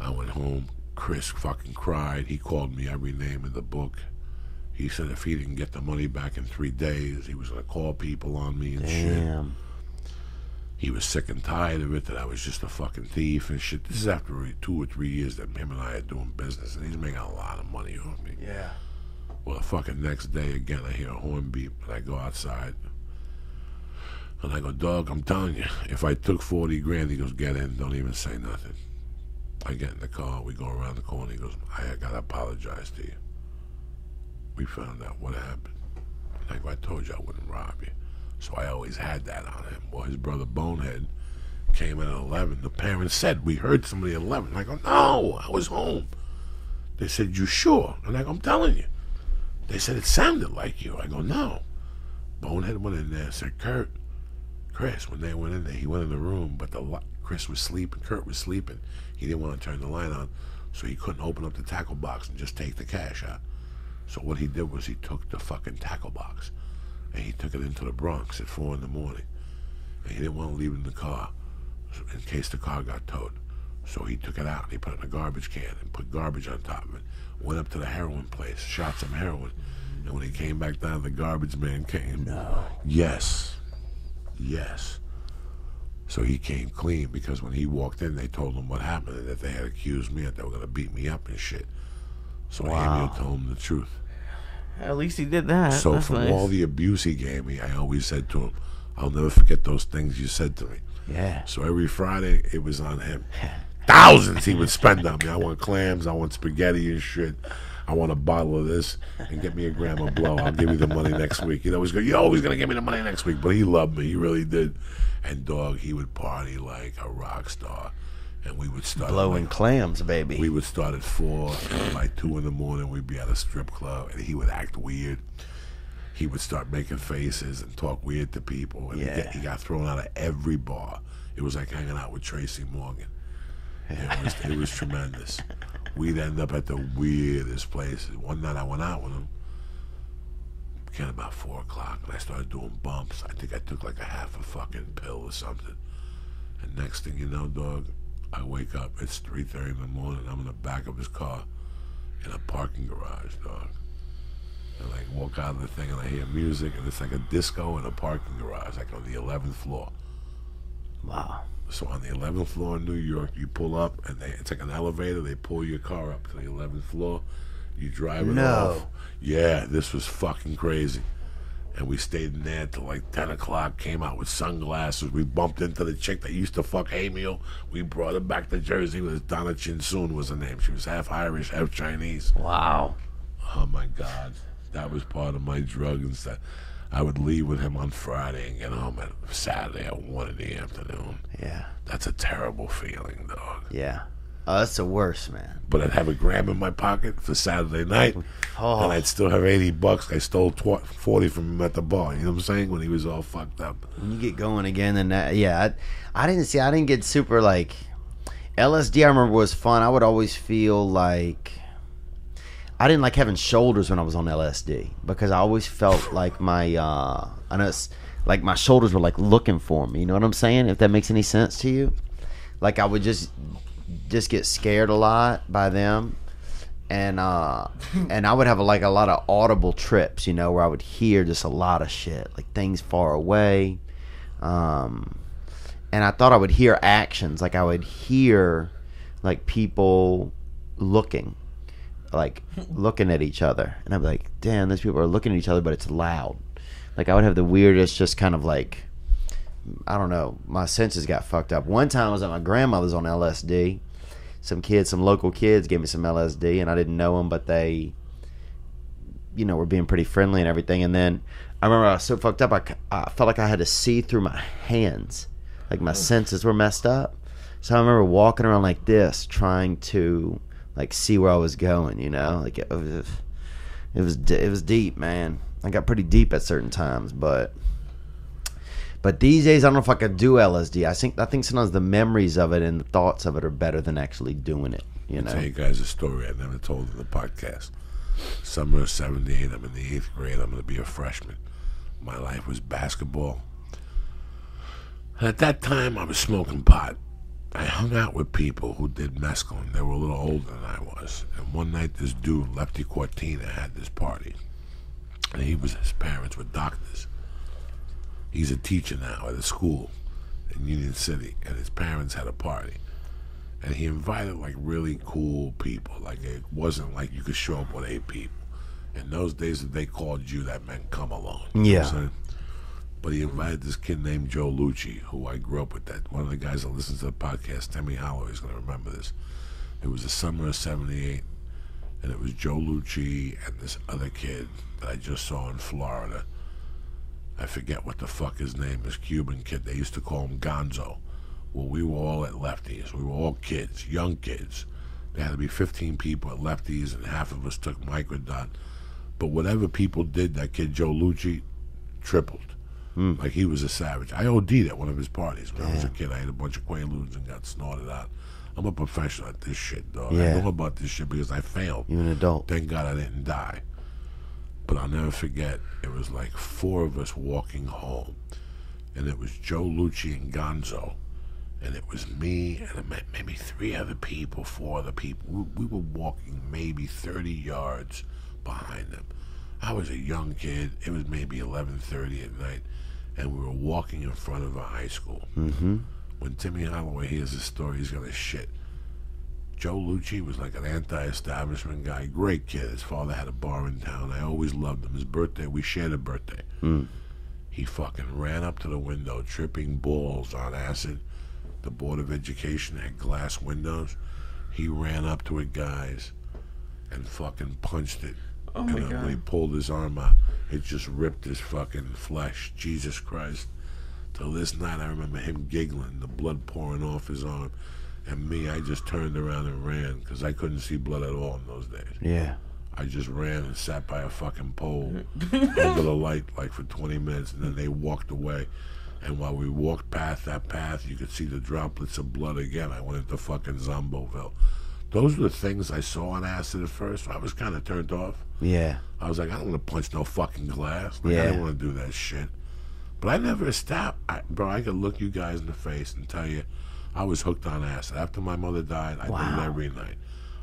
I went home. Chris fucking cried. He called me every name in the book. He said if he didn't get the money back in three days, he was gonna call people on me and shit. Damn. He was sick and tired of it that I was just a fucking thief and shit. This is after two or three years that him and I are doing business, and he's making a lot of money off me. Yeah. Well, the fucking next day again, I hear a horn beep, and I go outside. And I go, dog, I'm telling you, if I took 40 grand, he goes, get in, don't even say nothing. I get in the car, we go around the corner, he goes, I gotta apologize to you. We found out what happened. Go, I told you I wouldn't rob you. So I always had that on him. Well, his brother Bonehead came in at 11. The parents said, we heard somebody at 11. I go, no, I was home. They said, you sure? And I go, I'm telling you. They said it sounded like you. I go, no. Bonehead went in there and said, Kurt, Chris, when they went in there, he went in the room, but the Chris was sleeping. Kurt was sleeping. He didn't want to turn the light on, so he couldn't open up the tackle box and just take the cash out. So what he did was he took the fucking tackle box and he took it into the Bronx at four in the morning. And he didn't want to leave it in the car in case the car got towed. So he took it out and he put it in a garbage can and put garbage on top of it. Went up to the heroin place, shot some heroin. And when he came back down, the garbage man came. No. Yes. Yes. So he came clean because when he walked in, they told him what happened and that they had accused me that they were going to beat me up and shit. So Wow. Told him the truth. At least he did that. So That's from nice. all the abuse he gave me, I always said to him, I'll never forget those things you said to me. Yeah. So every Friday, it was on him. Thousands he would spend on me. I want clams, I want spaghetti and shit. I want a bottle of this and get me a gram of blow. I'll give you the money next week. You know, he's going, you're always going to give me the money next week. But he loved me. He really did. And, dog, he would party like a rock star. And we would start. Blowing like- clams, baby. we would start at four, and by two in the morning, we'd be at a strip club, and he would act weird. He would start making faces and talk weird to people, and he, Yeah. he got thrown out of every bar. It was like hanging out with Tracy Morgan. It was, it was tremendous. We'd end up at the weirdest places. One night I went out with him. Again, about four o'clock, and I started doing bumps. I think I took like a half a fucking pill or something. And next thing you know, dog, I wake up. It's three thirty in the morning. I'm in the back of his car, in a parking garage, dog. And I walk out of the thing, and I hear music, and it's like a disco in a parking garage, like on the eleventh floor. Wow. So on the 11th floor in New York, you pull up, and they, it's like an elevator. They pull your car up to the 11th floor. You drive it No. off. Yeah, this was fucking crazy. And we stayed in there till like 10 o'clock, came out with sunglasses. We bumped into the chick that used to fuck Emil. We brought her back to Jersey. It was Donna Chinsoon was her name. She was half Irish, half Chinese. Wow. Oh my God. That was part of my drug and stuff. I would leave with him on Friday and get home at Saturday at 1 in the afternoon. Yeah. That's a terrible feeling, dog. Yeah. Oh, that's the worst, man. But I'd have a gram in my pocket for Saturday night, Oh. and I'd still have 80 bucks. I stole tw- 40 from him at the bar. You know what I'm saying? When he was all fucked up. When you get going again, and that, yeah, I, I didn't see. I didn't get super like LSD. I remember was fun. I would always feel like I didn't like having shoulders when I was on LSD because I always felt like my uh, I know it's like my shoulders were like looking for me. You know what I'm saying? If that makes any sense to you, like I would just just get scared a lot by them. And uh, and I would have like a lot of audible trips, you know, where I would hear just a lot of shit, like things far away, um, and I thought I would hear actions, like I would hear like people looking, like looking at each other, and I'm like, damn, these people are looking at each other, but it's loud. Like I would have the weirdest, just kind of like, I don't know, my senses got fucked up. One time I was at my grandmother's on LSD. Some kids, some local kids, gave me some LSD, and I didn't know them, but they, you know, were being pretty friendly and everything. And then I remember I was so fucked up, I felt like I had to see through my hands, like my senses were messed up. So I remember walking around like this, trying to like see where I was going. You know, like it was, it was, it was deep, man. I got pretty deep at certain times, but. But these days, I don't know if I could do LSD. I think I think sometimes the memories of it and the thoughts of it are better than actually doing it. You I'll know? tell you guys a story I never told in the podcast. Summer of 78, I'm in the eighth grade. I'm going to be a freshman. My life was basketball. And at that time, I was smoking pot. I hung out with people who did mescaline. They were a little older than I was. And one night, this dude, Lefty Cortina, had this party. And he was, his parents were doctors. He's a teacher now at a school in Union City. And his parents had a party. And he invited like really cool people. Like it wasn't like you could show up with eight people. In those days, if they called you, that meant come along. You Yeah. But he invited this kid named Joe Lucci, who I grew up with. That one of the guys that listens to the podcast, Timmy Holloway, is going to remember this. It was the summer of '78, and it was Joe Lucci and this other kid that I just saw in Florida. I forget what the fuck his name is. Cuban kid. They used to call him Gonzo. Well, we were all at Lefties. We were all kids, young kids. There had to be 15 people at Lefties, and half of us took Microdot. But whatever people did, that kid Joe Lucci tripled. Mm, like he was a savage. I OD'd at one of his parties when I was a kid. I had a bunch of Quaaludes and got snorted out. I'm a professional at this shit, dog. I Yeah. know about this shit because I failed. You're an adult. Thank God I didn't die. But I'll never forget, it was like four of us walking home. And it was Joe Lucci and Gonzo. And it was me and maybe three other people, four other people. We, we were walking maybe 30 yards behind them. I was a young kid. It was maybe 11.30 at night. And we were walking in front of a high school. Mm-hmm. When Timmy Holloway hears this story, he's going to shit. Joe Lucci was like an anti-establishment guy. Great kid. His father had a bar in town. I always loved him. His birthday, we shared a birthday. He fucking ran up to the window, tripping balls on acid. The Board of Education had glass windows. He ran up to it, guys, and fucking punched it. Oh and my then when he god. pulled his arm out, it just ripped his fucking flesh. Jesus Christ. Till this night, I remember him giggling, the blood pouring off his arm. And me, I just turned around and ran because I couldn't see blood at all in those days. Yeah. I just ran and sat by a fucking pole under the light like for 20 minutes, and then they walked away. And while we walked past that path, you could see the droplets of blood again. I went into fucking Zomboville. Those were the things I saw on acid at first. I was kind of turned off. Yeah. I was like, I don't want to punch no fucking glass. Like, I Yeah. didn't want to do that shit. But I never stopped. I, bro, I could look you guys in the face and tell you I was hooked on acid. After my mother died, I did it every night.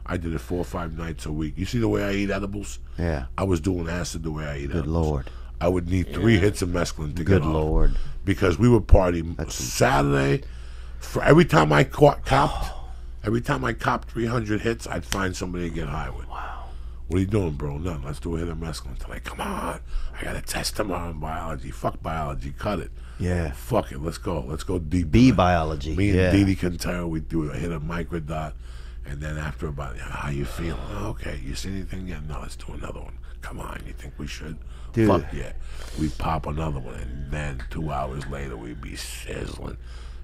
I did it four or five nights a week. You see the way I eat edibles? Yeah. I was doing acid the way I eat Good edibles. lord. I would need three hits of mescaline to Good get off. lord. Because we would party Saturday. For every time I caught, copped, every time I copped 300 hits, I'd find somebody to get high with. Wow. What are you doing, bro? Nothing. Let's do a hit of mescaline tonight. Come on. I got to test tomorrow in biology. Fuck biology. Cut it. Yeah. Fuck it. Let's go. Let's go deep. Biology. Me and yeah. Dee Dee Quintero, we do a hit of microdot. And then after about, how you feeling? Oh, okay. You see anything yet? No, let's do another one. Come on. You think we should? Dude. Fuck yeah. We pop another one. And then two hours later, we'd be sizzling,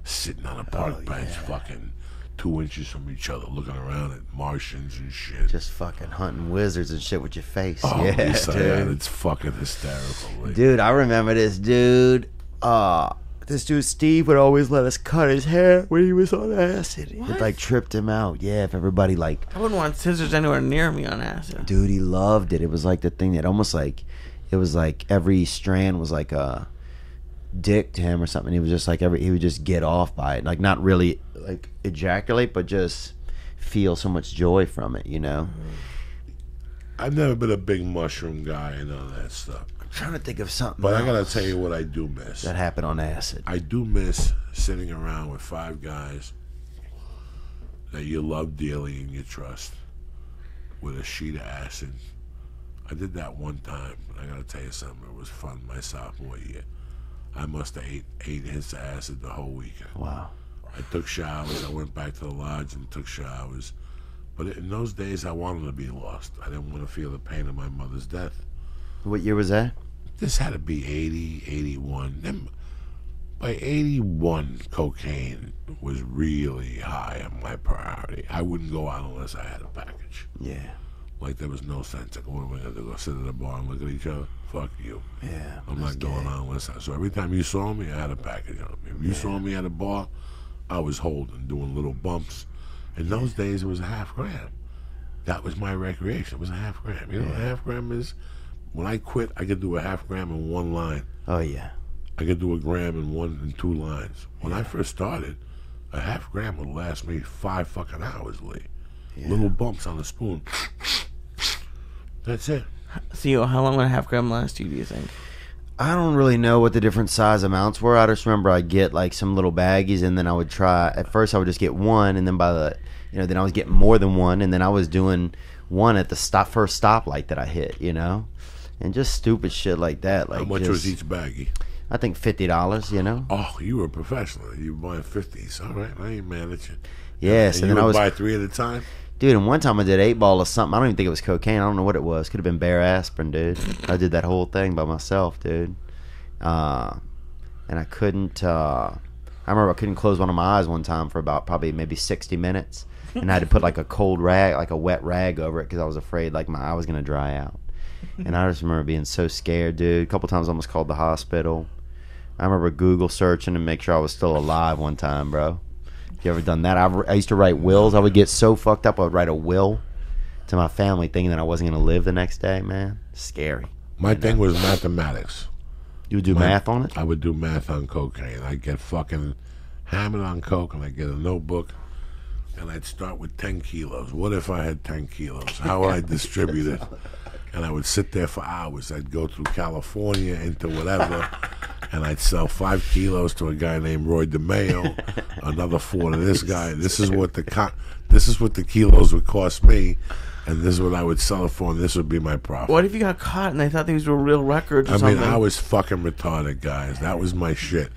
sitting on a park Oh, bench, yeah. fucking two inches from each other, looking around at Martians and shit. Just fucking hunting wizards and shit with your face. Oh, yeah, Lisa, man, dude. it's fucking hysterical. Like, Dude, I remember this dude. Uh, this dude Steve would always let us cut his hair when he was on acid. It like tripped him out. Yeah, if everybody like, I wouldn't want scissors anywhere near me on acid. dude, he loved it. It was like the thing that almost like, it was like every strand was like a dick to him or something. He was just like every he would just get off by it, like not really like ejaculate, but just feel so much joy from it. You know. I've never been a big mushroom guy and all that stuff. I'm trying to think of something. But I gotta tell you what I do miss. that happened on acid. I do miss sitting around with five guys that you love dearly and you trust with a sheet of acid. I did that one time. I gotta tell you something. It was fun my sophomore year. I must have ate hits of acid the whole weekend. Wow. I took showers. I went back to the lodge and took showers. But in those days, I wanted to be lost. I didn't want to feel the pain of my mother's death. What year was that? This had to be 80, 81. Then by 81, cocaine was really high on my priority. I wouldn't go out unless I had a package. Yeah. Like there was no sense. Like, what am I going to? Go sit at a bar and look at each other? Fuck you. Yeah. I'm not going gay. out unless I. So every time you saw me, I had a package on me. If you saw me at a bar, I was holding, doing little bumps. In those days, it was a half gram. That was my recreation. It was a half gram. You know what a half gram is? When I quit, I could do a half gram in one line. Oh yeah. I could do a gram in one and two lines. When I first started, a half gram would last me five fucking hours, Lee. Little bumps on the spoon. That's it. So, how long would a half gram last you? Do you think? I don't really know what the different size amounts were. I just remember I'd get like some little baggies, and then I would try. At first, I would just get one, and then by the, you know, then I was getting more than one, and then I was doing one at the stop first stoplight that I hit, you know, and just stupid shit like that. Like How much just, was each baggie? I think fifty dollars, you know. Oh, you were a professional. You were buying fifties. All right, I ain't mad at you. Yes, and and you then I would was buy three at a time. Dude, and one time I did eight ball or something. I don't even think it was cocaine. I don't know what it was. Could have been bare aspirin, dude. I did that whole thing by myself, dude. Uh, and I couldn't. Uh, I remember I couldn't close one of my eyes one time for about probably maybe sixty minutes, and I had to put like a cold rag, like a wet rag over it because I was afraid like my eye was gonna dry out. And I just remember being so scared, dude. A couple times I almost called the hospital. I remember Google searching to make sure I was still alive one time, bro. You ever done that? I, I used to write wills. I would get so fucked up. I would write a will to my family, thinking that I wasn't going to live the next day. Man, scary. My thing was mathematics. You would do My- math on it. I would do math on cocaine. I'd get fucking hammered on coke, and I'd get a notebook, and I'd start with ten kilos. What if I had ten kilos? How would I distribute it? And I would sit there for hours. I'd go through California into whatever, and I'd sell five kilos to a guy named Roy DeMeo, another four to this guy. This is what the co- this is what the kilos would cost me, and this is what I would sell it for, and this would be my profit. What if you got caught and they thought these were real records or I something? mean, I was fucking retarded, guys. That was my shit.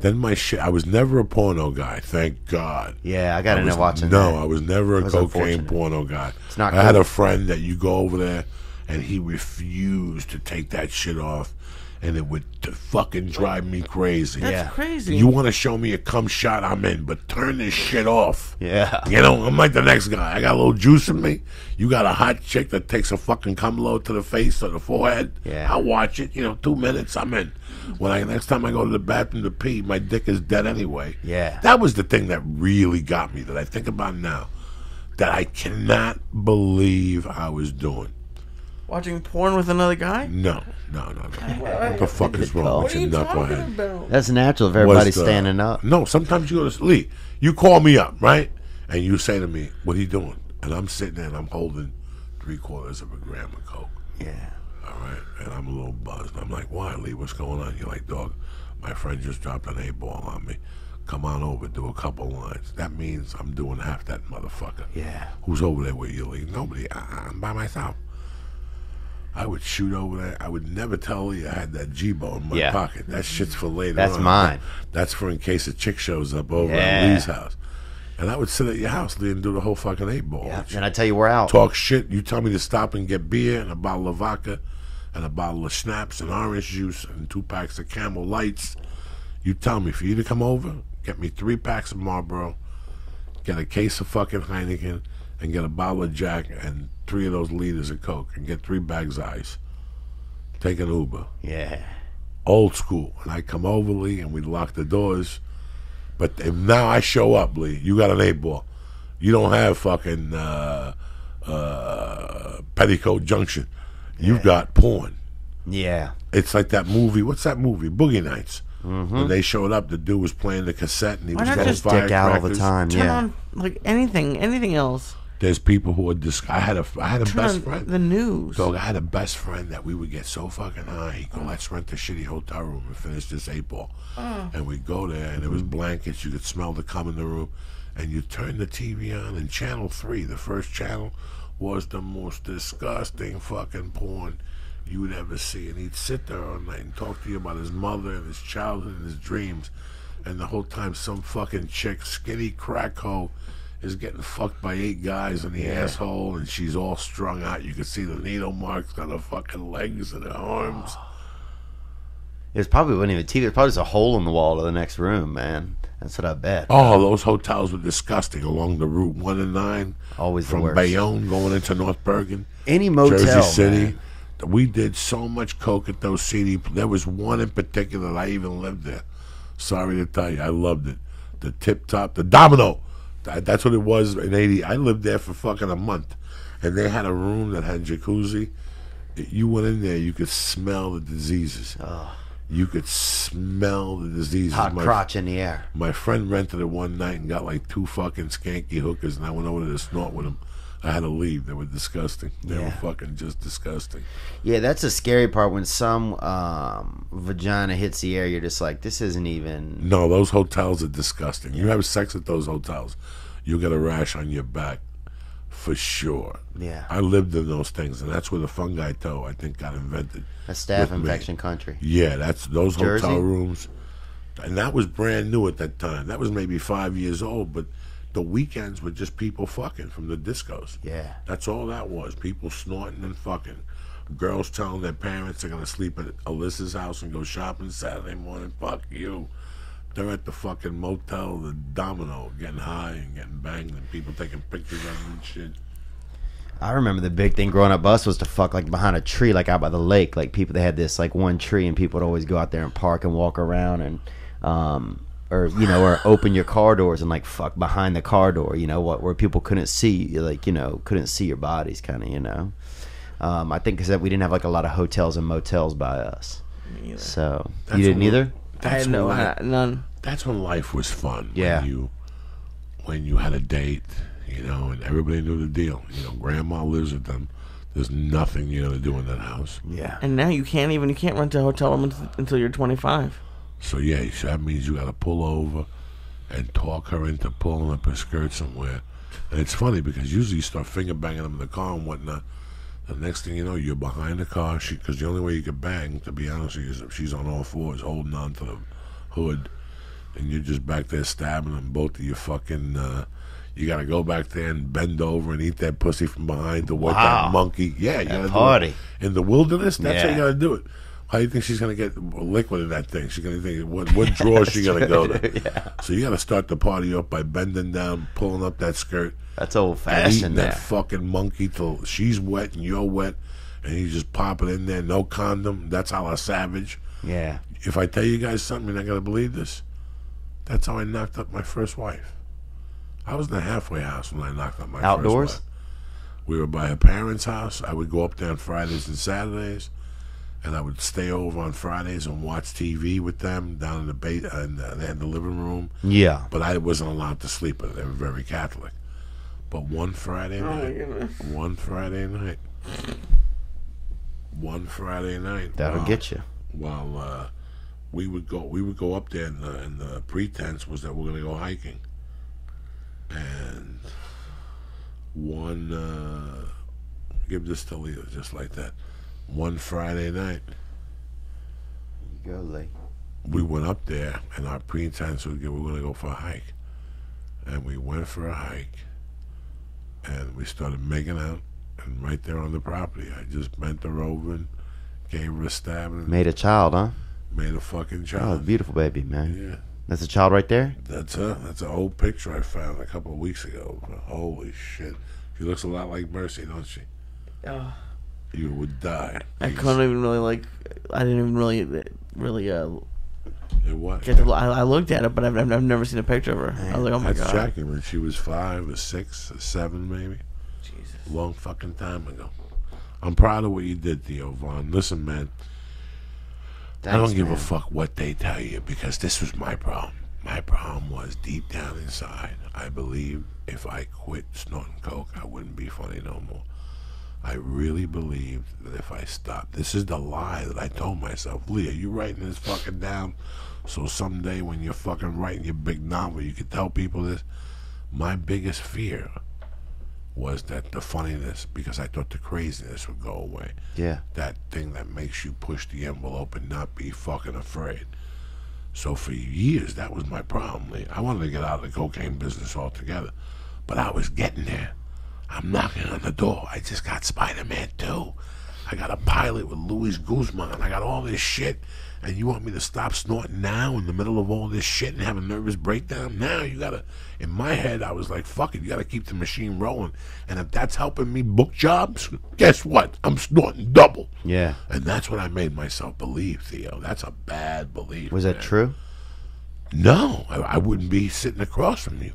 Then my shit. I was never a porno guy. Thank God. Yeah, I got I into watching. No, that. I was never a was cocaine porno guy. It's not I had a friend that you go over there, and he refused to take that shit off, and it would t- fucking drive me crazy. That's Yeah. crazy. You want to show me a cum shot? I'm in, but turn this shit off. Yeah. You know, I'm like the next guy. I got a little juice in me. You got a hot chick that takes a fucking cum load to the face or the forehead. Yeah. I'll watch it. You know, two minutes, I'm in. When I next time I go to the bathroom to pee, my dick is dead anyway. Yeah. That was the thing that really got me. That I think about now. That I cannot believe I was doing. Watching porn with another guy? No, no, no, no. What the fuck is wrong with What are you, you talking knucklehead? about? That's natural if was everybody's the- standing up. No, sometimes you go to sleep. You call me up, right? And you say to me, "What are you doing?" And I'm sitting there and I'm holding three quarters of a gram of coke. Yeah. All right, and I'm a little buzzed. I'm like, "Why, Lee? What's going on?" You're like, "Dog, my friend just dropped an eight ball on me. Come on over, do a couple lines. That means I'm doing half that motherfucker." Yeah. Who's over there with you, Lee? Nobody. I, I'm by myself. I would shoot over there. I would never tell Lee I had that G-Bo in my Yeah. pocket. That shit's for later That's on. mine. That's for in case a chick shows up over Yeah. at Lee's house. And I would sit at your house, Lee, and do the whole fucking eight ball. Yeah. And I tell you, we're out. Talk shit. You tell me to stop and get beer and a bottle of vodka and a bottle of schnapps and orange juice and two packs of Camel Lights. You tell me for you to come over, get me three packs of Marlboro, get a case of fucking Heineken, and get a bottle of Jack and three of those liters of Coke and get three bags of ice. Take an Uber Yeah. old school. And I come over, Lee, and we lock the doors. But if now I show up, Lee, you got an eight ball. You don't have fucking uh, uh, Petticoat Junction. You've got porn. Yeah. It's like that movie. What's that movie? Boogie Nights. When they showed up, the dude was playing the cassette and he Why was not throwing just Dick out all the firecrackers. time. Turn Yeah. on like anything, anything else. There's people who are dis- I had a I had a Turn best friend. the news. Dog, I had a best friend that we would get so fucking high. He'd go, let's rent a shitty hotel room and finish this eight ball. Oh. And we'd go there, and there was mm-hmm. blankets. You could smell the cum in the room. And you turn the TV on, and Channel 3, the first channel, was the most disgusting fucking porn you would ever see. And he'd sit there all night and talk to you about his mother and his childhood and his dreams. And the whole time, some fucking chick, skinny crack hoe, is getting fucked by eight guys in the asshole, and she's all strung out. You can see the needle marks on her fucking legs and her arms. It was probably wasn't even TV. It was probably just a hole in the wall to the next room, man. That's what I bet. Oh, those hotels were disgusting along the Route 1 and 9. Always the From. Bayonne going into North Bergen. Any motel, Jersey City. man. We did so much coke at those CD. There was one in particular that I even lived there. Sorry to tell you, I loved it. The Tip Top, the Domino. That- That's what it was in '80. I lived there for fucking a month. and they had a room that had jacuzzi. You went in there, you could smell the diseases. Ah. You could smell the diseases. Hot My- crotch in the air. my friend rented it one night and got like two fucking skanky hookers, and I went over there to snort with them. I had to leave. They were disgusting. They were fucking just disgusting. Yeah, that's the scary part when some um, vagina hits the air. You're just like, this isn't even. No, those hotels are disgusting. You have sex at those hotels, you'll get a rash on your back for sure. Yeah, I lived in those things, and that's where the fungi toe, I think, got invented. a staph with me. infection country. Yeah, that's those Jersey? hotel rooms, and that was brand new at that time. That was maybe five years old, but the weekends were just people fucking from the discos. Yeah, That's all that was. People snorting and fucking. Girls telling their parents they're gonna sleep at Alyssa's house and go shopping Saturday morning. Fuck you. They're at the fucking motel, the Domino, getting high and getting banged, and people taking pictures of them and shit. I remember the big thing growing up. Us was to fuck like behind a tree, like out by the lake. Like people, they had this like one tree, and people would always go out there and park and walk around and, um, or you know, or open your car doors and like fuck behind the car door. You know what? Where people couldn't see, like you know, couldn't see your bodies, kind of. You know. Um, I think because we didn't have like a lot of hotels and motels by us, Me so That's you didn't when- either. I That's had no when I- none. that's when life was fun. Yeah. When you, when you had a date, you know, and everybody knew the deal. You know, grandma lives with them. There's nothing you're gonna do in that house. Yeah. And now you can't even you can't rent a hotel room until, until you're 25. So yeah, so that means you got to pull over and talk her into pulling up her skirt somewhere. And it's funny because usually you start finger banging them in the car and whatnot. The next thing you know, you're behind the car. She because the only way you can bang, to be honest with you, is if she's on all fours holding on to the hood, and you're just back there stabbing them. Both of you fucking. Uh, you got to go back there and bend over and eat that pussy from behind to what Wow. that monkey. Yeah, you got to party. in the wilderness. That's how you got to do it. How do you think she's gonna get liquid in that thing? She's gonna think what what drawer is she gonna go to? So you got to start the party up by bending down, pulling up that skirt, That's old fashioned. that fucking monkey till she's wet and you're wet, and you just pop it in there, no condom. That's how a savage. Yeah. If I tell you guys something, you're not gonna believe this. That's how I knocked up my first wife. I was in the halfway house when I knocked up my Outdoors? first wife. Outdoors. We were by her parents' house. I would go up there on Fridays and Saturdays, and I would stay over on Fridays and watch TV with them down in the bait. And uh, they had the living room, Yeah. but I wasn't allowed to sleep with. They were very Catholic. But one Friday night, one Friday night, one Friday night, That'll wow, get you. While uh, we would go, we would go up there, and the, and the pretense was that we're going to go hiking. And one, uh, give this to Leah, just like that. One Friday night, Go, Lee. we went up there, and our pretense was we were going to go for a hike. And we went for a hike, and we started making out, and right there on the property, I just bent her over and gave her a stab and Made a child, huh? made a fucking child. Oh, child. beautiful baby, man. Yeah, That's a child right there. that's a that's an old picture I found a couple of weeks ago. Holy shit, she looks a lot like Mercy, don't she? Oh, You would die. I couldn't even really like. I didn't even really really uh It what? get to. I, I looked at it, but I've, I've never seen a picture of her. I was like, oh my That's god. Jackie when she was five or six or seven, maybe. Jesus. long fucking time ago. I'm proud of what you did, Theo Von. Listen, man, I don't give man. a fuck what they tell you because this was my problem. My problem was deep down inside, I believed if I quit snorting coke, I wouldn't be funny no more. I really believed that if I stopped, this is the lie that I told myself. Leah, you writing this fucking down so someday when you're fucking writing your big novel, you can tell people this. My biggest fear was that the funniness, because I thought the craziness would go away Yeah. that thing that makes you push the envelope and not be fucking afraid. So for years, that was my problem. Lee. I wanted to get out of the cocaine business altogether, but I was getting there. I'm knocking on the door. I just got Spider-Man 2. I got a pilot with Luis Guzman. I got all this shit. And you want me to stop snorting now in the middle of all this shit and have a nervous breakdown? Now you gotta. In my head, I was like, fuck it, you gotta keep the machine rolling. And if that's helping me book jobs, guess what? I'm snorting double. Yeah. And that's what I made myself believe, Theo. That's a bad belief. Was that man. true? No, I, I wouldn't be sitting across from you.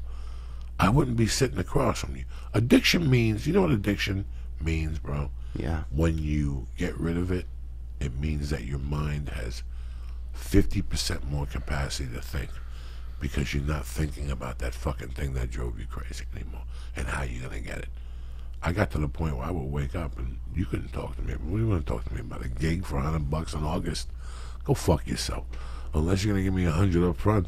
I wouldn't be sitting across from you. Addiction means, you know what addiction means, bro? Yeah. When you get rid of it, it means that your mind has 50% more capacity to think because you're not thinking about that fucking thing that drove you crazy anymore and how you're going to get it. I got to the point where I would wake up and you couldn't talk to me. What do you want to talk to me about? A gig for 100 bucks in August? Go fuck yourself. Unless you're going to give me 100 up front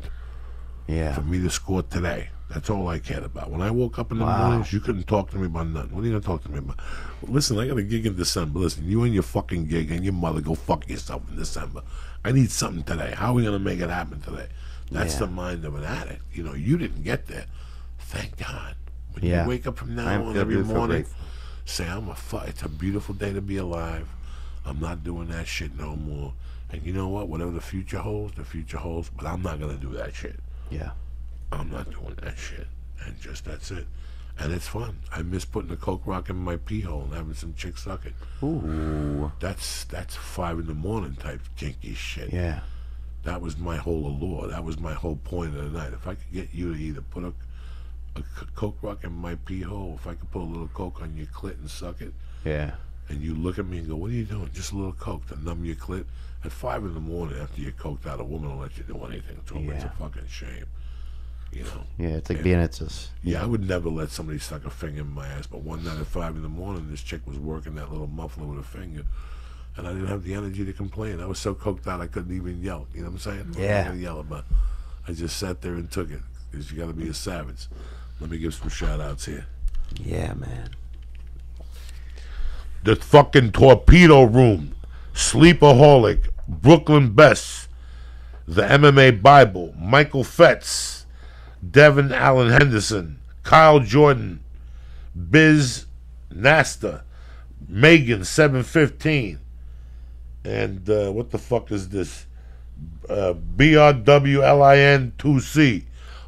Yeah. for me to score today. That's all I cared about. When I woke up in the Wow. mornings, you couldn't talk to me about nothing. What are you going to talk to me about? Listen, I got a gig in December. Listen, you and your fucking gig and your mother go fuck yourself in December. I need something today. How are we going to make it happen today? That's Yeah. the mind of an addict. You know, you didn't get there. Thank God. When Yeah. you wake up from now I am on every morning, say, I'm a fu- It's a beautiful day to be alive. I'm not doing that shit no more. And you know what? Whatever the future holds, the future holds. But I'm not going to do that shit. Yeah. I'm not doing that shit. And just that's it. And it's fun. I miss putting a coke rock in my pee hole and having some chick suck it. Ooh. That's that's five in the morning type kinky shit. Yeah. That was my whole allure. That was my whole point of the night. If I could get you to either put a, a c- coke rock in my pee hole, if I could put a little coke on your clit and suck it, Yeah. and you look at me and go, "What are you doing? Just a little coke to numb your clit." At five in the morning, after you're coked out, a woman will let you do anything to them. It's a fucking shame. You know. Yeah. It's like being it's just. Yeah, I would never let somebody suck a finger in my ass. But one night at five in the morning, this chick was working that little muffler with a finger, and I didn't have the energy to complain. I was so coked out I couldn't even yell. You know what I'm saying? Yeah. gonna yell about. I just sat there and took it because you got to be a savage. Let me give some shout outs here. Yeah, man. The fucking torpedo room, sleepaholic, Brooklyn Best, the MMA Bible, Michael Fetz, Devin Allen Henderson, Kyle Jordan, Biz Nasta, Megan seven fifteen, and uh, what the fuck is this? Uh, BRWLIN two C,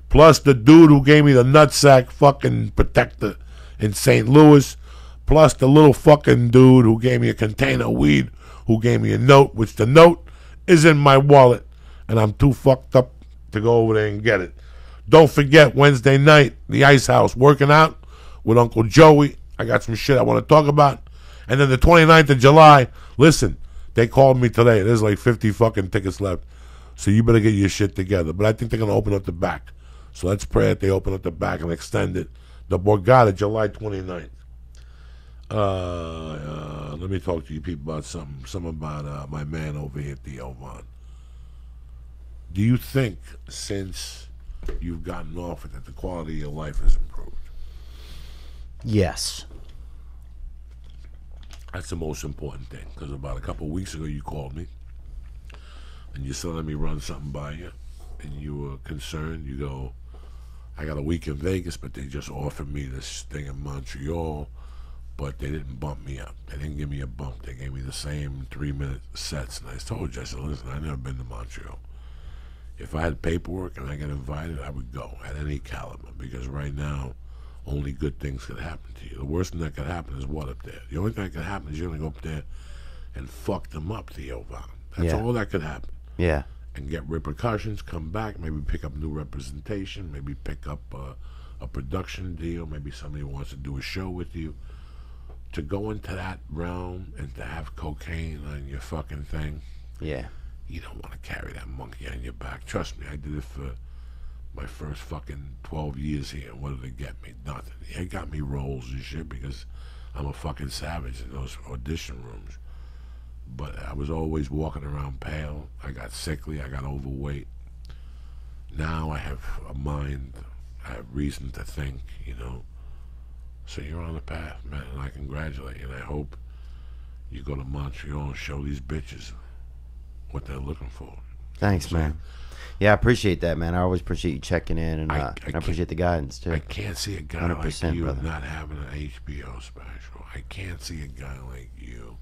plus the dude who gave me the nutsack fucking protector in St. Louis, plus the little fucking dude who gave me a container of weed, who gave me a note, which the note is in my wallet, and I'm too fucked up to go over there and get it. Don't forget Wednesday night, the Ice House, working out with Uncle Joey. I got some shit I want to talk about. And then the 29th of July, listen, they called me today. There's like 50 fucking tickets left. So you better get your shit together. But I think they're going to open up the back. So let's pray that they open up the back and extend it. The Borgata, July 29th. Uh, uh, let me talk to you people about something. Something about uh, my man over here, Theo Von. Do you think since you've gotten off it that the quality of your life has improved? Yes. That's the most important thing. Because about a couple of weeks ago, you called me and you said, let me run something by you. And you were concerned. You go, I got a week in Vegas, but they just offered me this thing in Montreal, but they didn't bump me up. They didn't give me a bump. They gave me the same three minute sets. And I told you, I said, listen, I've never been to Montreal. If I had paperwork and I got invited, I would go at any caliber because right now, only good things could happen to you. The worst thing that could happen is what up there? The only thing that could happen is you're going to go up there and fuck them up, Theo Von. That's Yeah. all that could happen. Yeah. And get repercussions, come back, maybe pick up new representation, maybe pick up uh, a production deal, maybe somebody wants to do a show with you. To go into that realm and to have cocaine on your fucking thing, Yeah. You don't want to carry that monkey on your back. Trust me, I did it for my first fucking 12 years here. And what did it get me? Nothing. It got me roles and shit because I'm a fucking savage in those audition rooms. But I was always walking around pale. I got sickly. I got overweight. Now I have a mind. I have reason to think, you know. So you're on the path, man, and I congratulate you. And I hope you go to Montreal and show these bitches what they're looking for. Thanks, man. Yeah, I appreciate that, man. I always appreciate you checking in, and I- uh, I I appreciate the guidance too. I can't see a guy 100%, like you brother. not having an HBO special. I can't see a guy like you.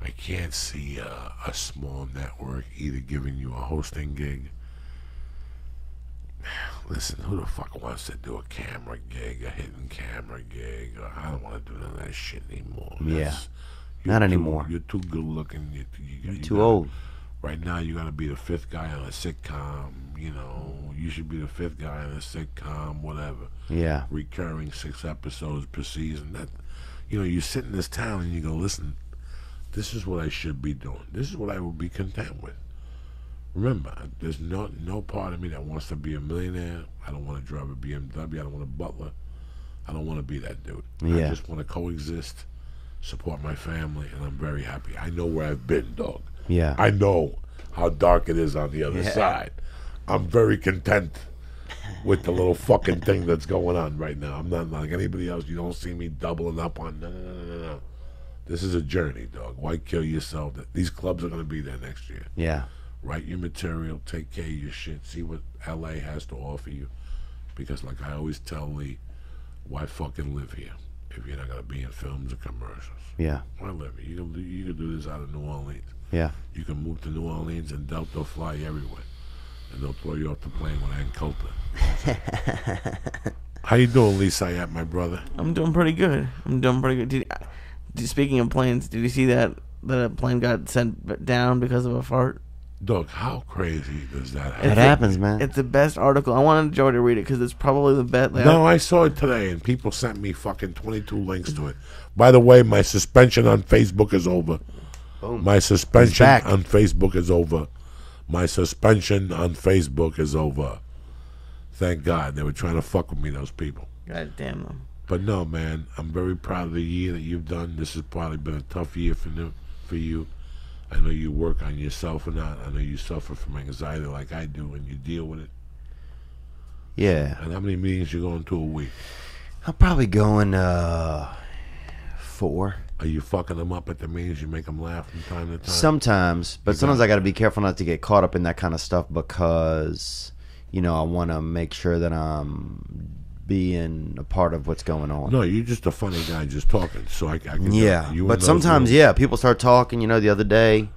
I can't see uh, a small network either giving you a hosting gig. Listen, who the fuck wants to do a camera gig, a hidden camera gig? I don't want to do none of that shit anymore. Yeah. You're Not too- anymore. You're too good looking. You, you, you Too got- old. Right now, you got to be the fifth guy on a sitcom. You know, you should be the fifth guy on a sitcom, whatever. Yeah. Recurring six episodes per season. That, you know, you sit in this town and you go, listen, this is what I should be doing. This is what I would be content with. Remember, there's no no part of me that wants to be a millionaire. I don't want to drive a BMW. I don't want a butler. I don't want to be that dude. Yeah. I just want to coexist, support my family, and I'm very happy. I know where I've been, dog. Yeah. I know how dark it is on the other Yeah. side. I'm very content with the little fucking thing that's going on right now. I'm not like anybody else. You don't see me doubling up on no, no, no, no, no. This is a journey, dog. Why kill yourself? These clubs are going to be there next year. yeah. Write your material, take care of your shit, see what LA has to offer you. Because, like I always tell Lee, why fucking live here if you're not going to be in films or commercials? Yeah. Why live here? You can do, you can do this out of New Orleans. Yeah. You can move to New Orleans and Delta will fly you everywhere. And they'll throw you off the plane with Ann Coulter. How you doing, Lee Syatt, my brother? I'm doing pretty good. I'm doing pretty good. Did, did, speaking of planes, did you see that that a plane got sent down because of a fart? Doug, how crazy does that happen? It happens, man. It's the best article. I wanted Joey to read it because it's probably the best. Like, No, I saw it today, and people sent me fucking 22 links to it. By the way, my suspension on Facebook is over. Boom. My suspension on Facebook is over. My suspension on Facebook is over. Thank God. They were trying to fuck with me, those people. God damn them. But no, man, I'm very proud of the year that you've done. This has probably been a tough year for you, for you. I know you work on yourself or not. I know you suffer from anxiety like I do, and you deal with it. yeah. And how many meetings you going to a week? I'm probably going uh four. Are you fucking them up at the meetings? You make them laugh from time to time. Sometimes, but You sometimes got- I got to be careful not to get caught up in that kind of stuff because, you know, I want to make sure that I'm being a part of what's going on. no, you're just a funny guy, just talking. So I, I can. Yeah, you but sometimes, rooms. yeah, people start talking. You know, the other day,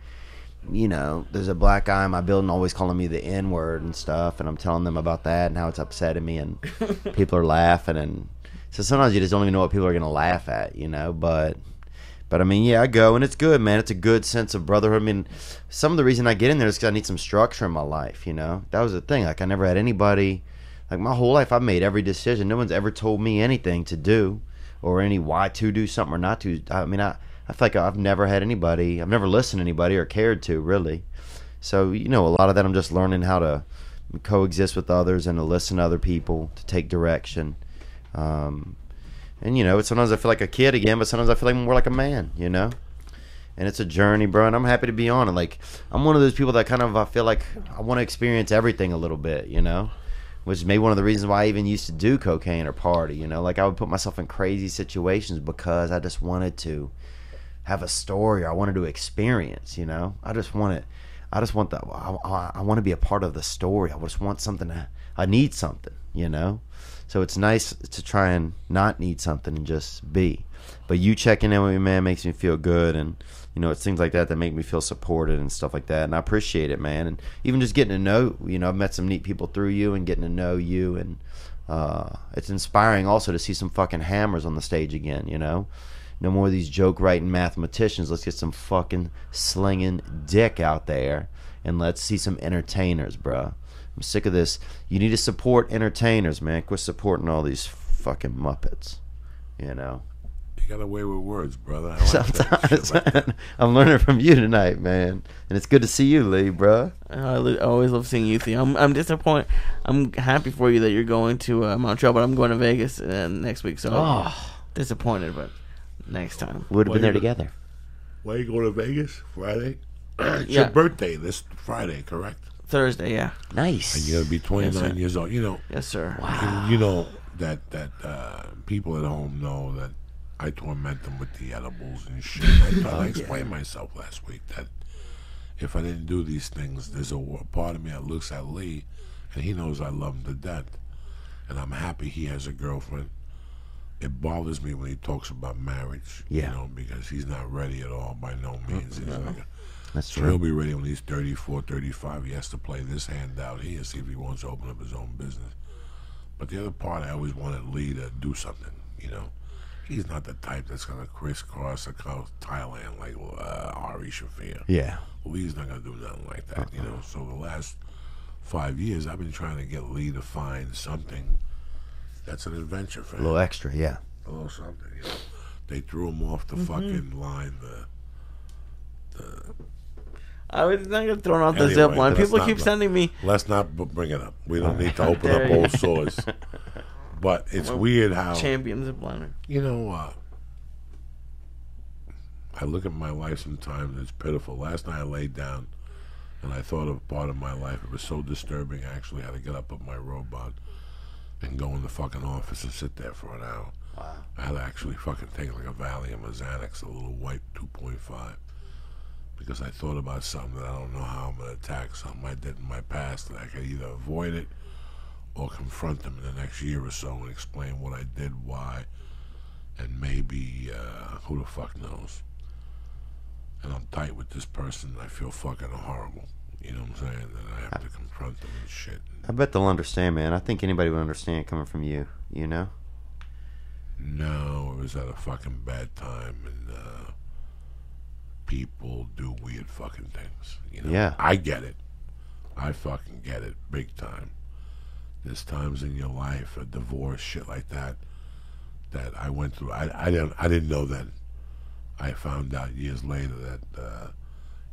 you know, there's a black guy in my building always calling me the N word and stuff, and I'm telling them about that and how it's upsetting me, and people are laughing, and so sometimes you just don't even know what people are gonna laugh at, you know. But, but I mean, yeah, I go and it's good, man. It's a good sense of brotherhood. I mean, some of the reason I get in there is because I need some structure in my life, you know. That was the thing. Like I never had anybody. Like my whole life, I've made every decision. No one's ever told me anything to do, or any why to do something or not to. I mean, I I feel like I've never had anybody. I've never listened to anybody or cared to really. So you know, a lot of that I'm just learning how to coexist with others and to listen to other people, to take direction. Um, and you know, sometimes I feel like a kid again, but sometimes I feel like more like a man. You know. And it's a journey, bro, and I'm happy to be on it. Like, I'm one of those people that kind of I feel like I want to experience everything a little bit, you know which is maybe one of the reasons why I even used to do cocaine or party. You know, like I would put myself in crazy situations because I just wanted to have a story or I wanted to experience. You know, I just want it. I just want the. I, I, I want to be a part of the story. I just want something. To, I need something. You know, so it's nice to try and not need something and just be. But you checking in with me, man, makes me feel good, and you know, it's things like that that make me feel supported and stuff like that, and I appreciate it, man. And even just getting to know, you know, I've met some neat people through you and getting to know you, and uh, it's inspiring also to see some fucking hammers on the stage again. You know, no more of these joke writing mathematicians. Let's get some fucking slinging dick out there, and let's see some entertainers, bruh. I'm sick of this. You need to support entertainers, man. Quit supporting all these fucking muppets. You know. You got away with words, brother. I like Sometimes. Like I'm learning from you tonight, man, and it's good to see you, Lee, bro. I always love seeing you. Theo. I'm I'm disappointed. I'm happy for you that you're going to uh, Montreal, but I'm going to Vegas uh, next week. So I'm disappointed, but next time. We would have been there you- together. Why you going to Vegas Friday? it's Yeah. your birthday this Friday, correct? Thursday, yeah. Nice. And you're gonna be 29 sir. years old. You know, Yes, sir. you, you know that that uh, people at home know that I torment them with the edibles and shit. I tried Oh, to explain myself last week that if I didn't do these things, there's a wa- part of me that looks at Lee, and he knows I love him to death, and I'm happy he has a girlfriend. It bothers me when he talks about marriage, Yeah. you know, because he's not ready at all by no mm, means. He's like a- That's so he'll be ready when he's 34, 35. He has to play this hand out here, see if he wants to open up his own business. But the other part, I always wanted Lee to do something, you know. He's not the type that's gonna crisscross across Thailand like uh, Ari Shaffir. Yeah. Lee's not gonna do nothing like that, you know. So the last five years, I've been trying to get Lee to find something that's an adventure for him. A little extra, yeah. a little something. You know, they threw him off the fucking line. The I was not gonna throw out the Anyway, zip line. People not keep look. sending me. let's not bring it up. We don't need to open up old sores. But it's weird how champions of liner. you know. Uh, I look at my life sometimes and it's pitiful. Last night I laid down and I thought of part of my life. It was so disturbing. I actually had to get up with my robot and go in the fucking office and sit there for an hour. Wow. I had to actually fucking take like a Valium, a Xanax, a little white 2.5 because I thought about something that I don't know how I'm going to attack, something I did in my past that I could either avoid it or confront them in the next year or so and explain what I did, why, and maybe uh, who the fuck knows. And I'm tight with this person. and I feel fucking horrible. You know what I'm saying? And I have to confront them and shit. I bet they'll understand, man. I think anybody would understand coming from you, you know? No, it was at a fucking bad time, and uh, people do weird fucking things. You know, Yeah. I get it. I fucking get it, big time. There's times in your life, a divorce, shit like that, that I went through. I, I didn't, I didn't know then. I found out years later that uh,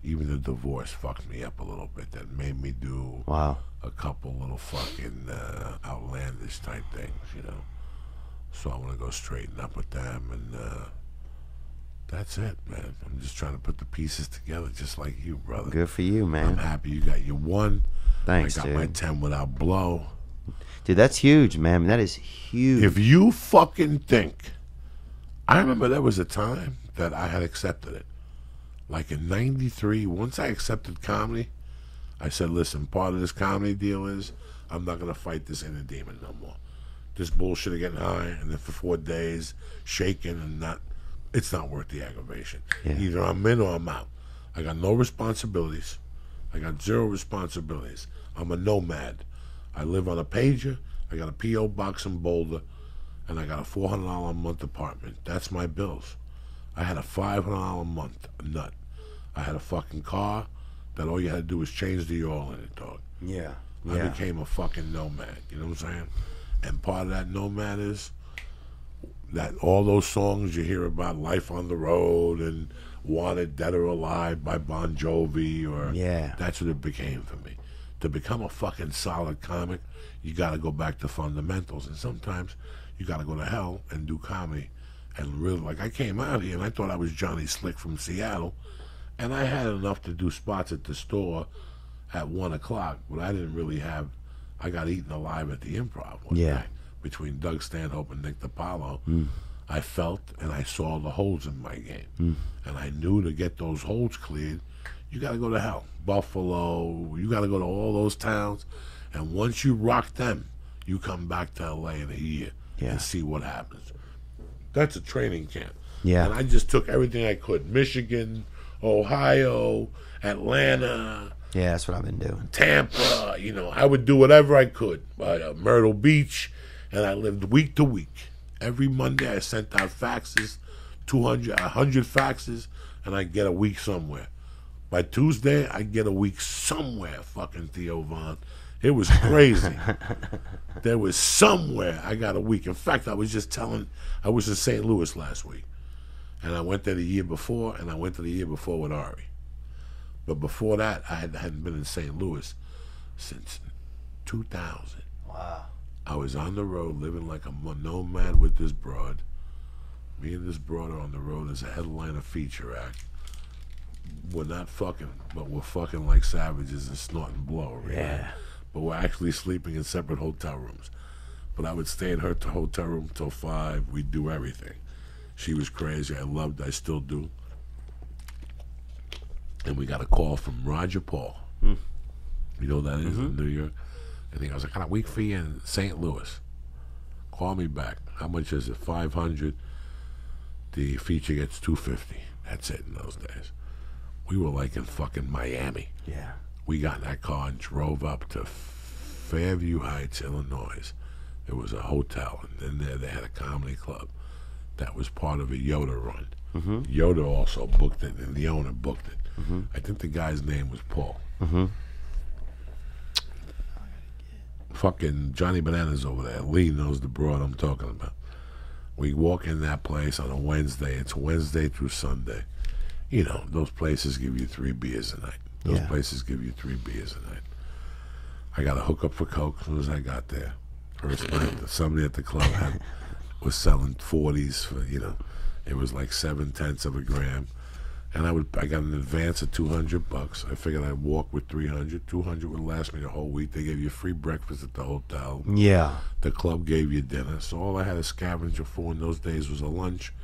even the divorce fucked me up a little bit. That made me do Wow. a couple little fucking uh, outlandish type things, you know. So I want to go straighten up with them, and uh, that's it, man. I'm just trying to put the pieces together, just like you, brother. Good for you, man. I'm happy you got your one. Thanks, I got dude. my ten without blow. Dude, that's huge, man. That is huge. If you fucking think, I remember there was a time that I had accepted it. Like in '93, once I accepted comedy, I said, "Listen, part of this comedy deal is I'm not gonna fight this inner demon no more. This bullshit of getting high and then for four days shaking and not, it's not worth the aggravation. Yeah. Either I'm in or I'm out. I got no responsibilities. I got zero responsibilities. I'm a nomad. I live on a pager. I got a P.O. box in Boulder, and I got a four hundred dollar a month apartment. That's my bills. I had a five hundred dollar a month nut. I had a fucking car that all you had to do was change the oil in it, dog. yeah. I became a fucking nomad. You know what I'm saying? And part of that nomad is that all those songs you hear about life on the road and wanted dead or alive by Bon Jovi or Yeah. that's what it became for me. To become a fucking solid comic, you got to go back to fundamentals, and sometimes you got to go to hell and do comedy. And really, like I came out here and I thought I was Johnny Slick from Seattle, and I had enough to do spots at the store at one o'clock, but I didn't really have. I got eaten alive at the Improv one Yeah. night between Doug Stanhope and Nick DiPaolo. Mm. I felt and I saw the holes in my game, mm. and I knew to get those holes cleared, you got to go to hell, Buffalo. You got to go to all those towns, and once you rock them, you come back to LA in a year Yeah. and see what happens. That's a training camp. Yeah. And I just took everything I could: Michigan, Ohio, Atlanta, Yeah, that's what I've been doing. Tampa. You know, I would do whatever I could. Uh, Myrtle Beach, and I lived week to week. Every Monday, I sent out faxes, 200, 100 faxes, and I get a week somewhere. By Tuesday, I get a week somewhere. Fucking Theo Von. It was crazy. there was somewhere I got a week. In fact, I was just telling, I was in St. Louis last week, and I went there the year before, and I went to the year before with Ari. But before that, I had, hadn't been in St. Louis since 2000. Wow. I was on the road living like a nomad with this broad. Me and this broad are on the road as a headliner feature act. We're not fucking, but we're fucking like savages and snorting blow. Right? Yeah. But we're actually sleeping in separate hotel rooms. But I would stay in her hotel room till five. We'd do everything. She was crazy. I loved. I still do. And we got a call from Roger Paul. Hmm. You know that is in mm-hmm. New York. And he goes, "I got a week for you in St. Louis. Call me back. How much is it? Five hundred. The feature gets two fifty. That's it in those days. We were like in fucking Miami Yeah. we got in that car and drove up to Fairview Heights, Illinois. It was a hotel, and then there they had a comedy club. that was part of a Yoda run. Mm-hmm. Yoda also booked it, and the owner booked it. Mm-hmm. I think the guy's name was Paul. Mm-hmm. Fucking Johnny Bananas over there. Lee knows the broad I'm talking about. We walk in that place on a Wednesday. It's Wednesday through Sunday. You know, those places give you three beers a night. Those Yeah. places give you three beers a night. I got a hookup for Coke as soon as I got there. First night, somebody at the club had was selling forties for you know, it was like seven tenths of a gram, and I would I got an advance of two hundred bucks. I figured I'd walk with 300. 200 would last me the whole week. They gave you free breakfast at the hotel. Yeah. The club gave you dinner, so all I had to scavenger for in those days was a lunch,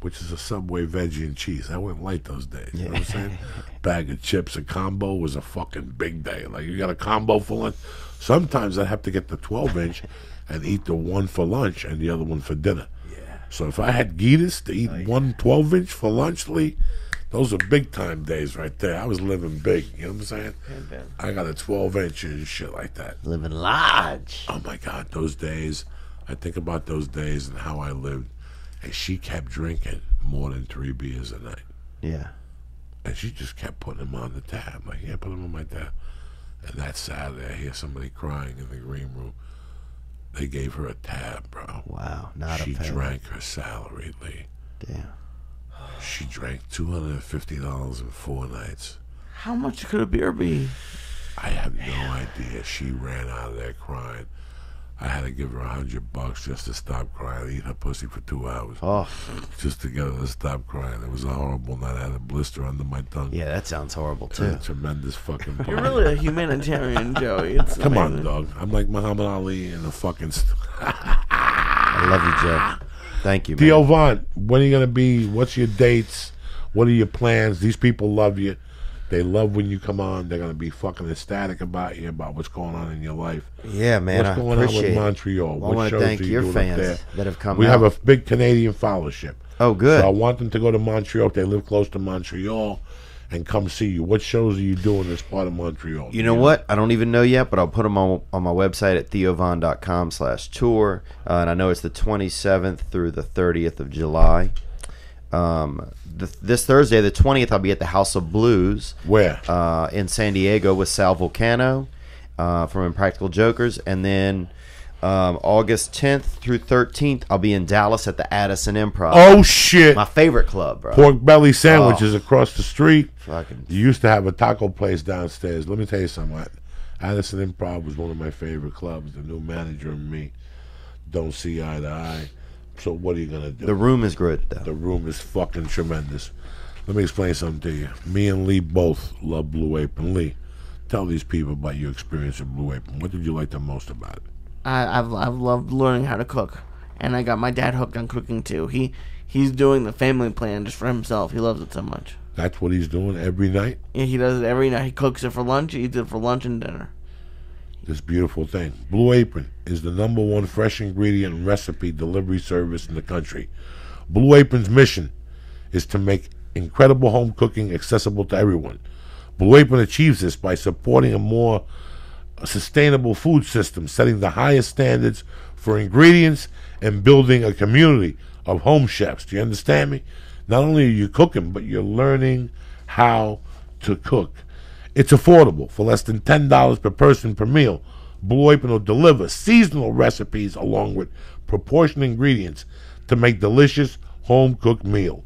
which is a Subway veggie and cheese. I went light those days. You know what I'm saying? Bag of chips, a combo was a fucking big day. Like you got a combo for lunch. Sometimes I'd have to get the 12 inch and eat the one for lunch and the other one for dinner. Yeah. So if I had Gitas to eat one 12 inch for lunch, Lee, those are big time days right there. I was living big. You know what I'm saying? I got a 12 inch and shit like that. Living large. Oh my God, those days. I think about those days and how I lived. And she kept drinking more than three beers a night. Yeah. And she just kept putting them on the tab. Like, yeah, put them on my tab. And that Saturday, I hear somebody crying in the green room. They gave her a tab, bro. Wow. Not she a penny. drank her salary, Lee. Damn. She drank $250 in four nights. How much could a beer be? I have no idea. She ran out of there crying. I had to give her a hundred bucks just to stop crying. Eat her pussy for two hours. Oh, just to get her to stop crying. It was a horrible night. I had a blister under my tongue. yeah, that sounds horrible A too. tremendous fucking. You're party. really a humanitarian, Joey. It's Come on, dog. I'm like Muhammad Ali in the fucking. St- I love you, Joe. Thank you, man. Theo Von, when are you gonna be? What's your dates? What are your plans? These people love you. They love when you come on. They're gonna be fucking ecstatic about you, about what's going on in your life. Yeah, man. what's I going on with. Montreal? Well, I want to thank you your fans that have come We out. have a big Canadian fellowship. oh, good. So I want them to go to Montreal if they live close to Montreal and come see you. What shows are you doing as part of Montreal? You know what? I don't even know yet, but I'll put them on, on my website at theovon.com slash tour. Uh, and I know it's the 27th through the 30th of July. Um, th- this Thursday, the 20th, I'll be at the House of Blues Where? uh, in San Diego with Sal Vulcano uh, from Impractical Jokers. And then um, August 10th through 13th, I'll be in Dallas at the Addison Improv. oh shit! My favorite club, bro. Pork belly sandwiches across the street. Fucking You used to have a taco place downstairs. Let me tell you something. Addison Improv was one of my favorite clubs. The new manager and me don't see eye to eye. So what are you gonna do? the room is great. though. The room is fucking tremendous. Let me explain something to you. Me and Lee both love Blue Apron. Lee, tell these people about your experience at Blue Apron. What did you like the most about it? I, I've I've loved learning how to cook, and I got my dad hooked on cooking too. He he's doing the family plan just for himself. He loves it so much. That's what he's doing every night. Yeah, he does it every night. He cooks it for lunch. He eats it for lunch and dinner. This beautiful thing. Blue Apron is the number one fresh ingredient recipe delivery service in the country. Blue Apron's mission is to make incredible home cooking accessible to everyone. Blue Apron achieves this by supporting a more sustainable food system, setting the highest standards for ingredients and building a community of home chefs. Do you understand me? Not only are you cooking, but you're learning how to cook. It's affordable for less than $10 per person per meal. Blue Apron will deliver seasonal recipes along with proportioned ingredients to make delicious home cooked meal.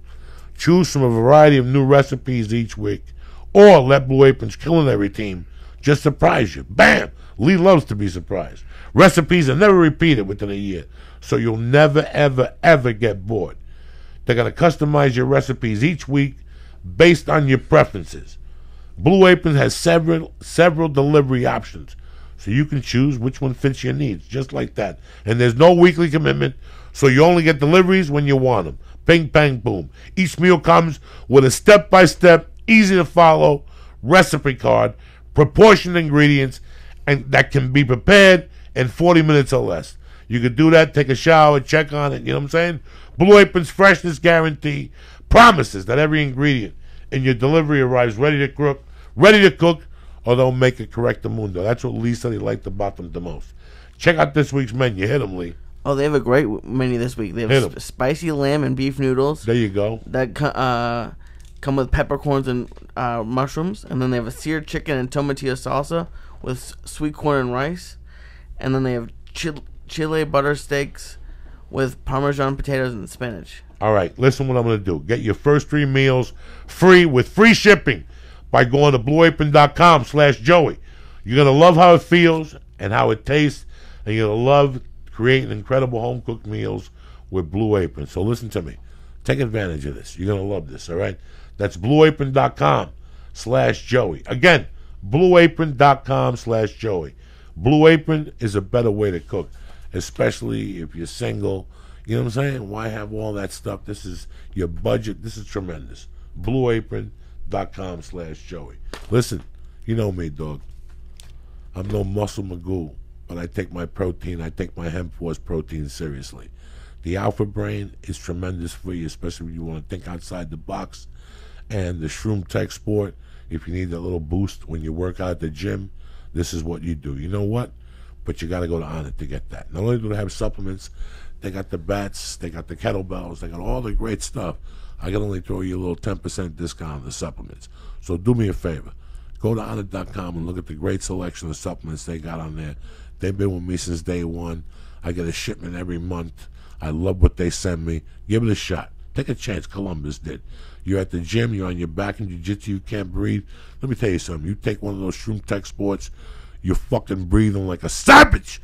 Choose from a variety of new recipes each week, or let Blue Apron's culinary team just surprise you. Bam! Lee loves to be surprised. Recipes are never repeated within a year, so you'll never, ever, ever get bored. They're going to customize your recipes each week based on your preferences. Blue Apron has several several delivery options, so you can choose which one fits your needs, just like that. And there's no weekly commitment, so you only get deliveries when you want them. Bing, bang, boom. Each meal comes with a step-by-step, easy to follow recipe card, proportioned ingredients, and that can be prepared in 40 minutes or less. You could do that, take a shower, check on it. You know what I'm saying? Blue Apron's freshness guarantee promises that every ingredient in your delivery arrives ready to cook, ready to cook, or they'll make it correct the mundo. That's what Lee said he liked about them the most. Check out this week's menu. Hit them, Lee. Oh, they have a great menu this week. They have Hit sp- spicy lamb and beef noodles There you go. that co- uh, come with peppercorns and uh, mushrooms, and then they have a seared chicken and tomatillo salsa with s- sweet corn and rice, and then they have chil- chile butter steaks with parmesan potatoes and spinach. All right, listen what I'm going to do. Get your first three meals free with free shipping by going to blueapron.com slash Joey. You're going to love how it feels and how it tastes, and you're going to love creating incredible home cooked meals with Blue Apron. So listen to me. Take advantage of this. You're going to love this, all right? That's blueapron.com slash Joey. Again, blueapron.com slash Joey. Blue Apron is a better way to cook, especially if you're single. You know what I'm saying? Why have all that stuff? This is your budget. This is tremendous. BlueApron.com slash Joey. Listen, you know me, dog. I'm no muscle magoo, but I take my protein, I take my hemp force protein seriously. The Alpha Brain is tremendous for you, especially when you want to think outside the box. And the Shroom Tech Sport, if you need a little boost when you work out at the gym, this is what you do. You know what? But you got to go to Onnit to get that. Not only do they have supplements, they got the bats, they got the kettlebells, they got all the great stuff. I can only throw you a little 10% discount on the supplements. So do me a favor. Go to Onnit.com and look at the great selection of supplements they got on there. They've been with me since day one. I get a shipment every month. I love what they send me. Give it a shot. Take a chance. Columbus did. You're at the gym. You're on your back in jiu-jitsu. You can't breathe. Let me tell you something. You take one of those Shroom Tech Sports, you're fucking breathing like a savage.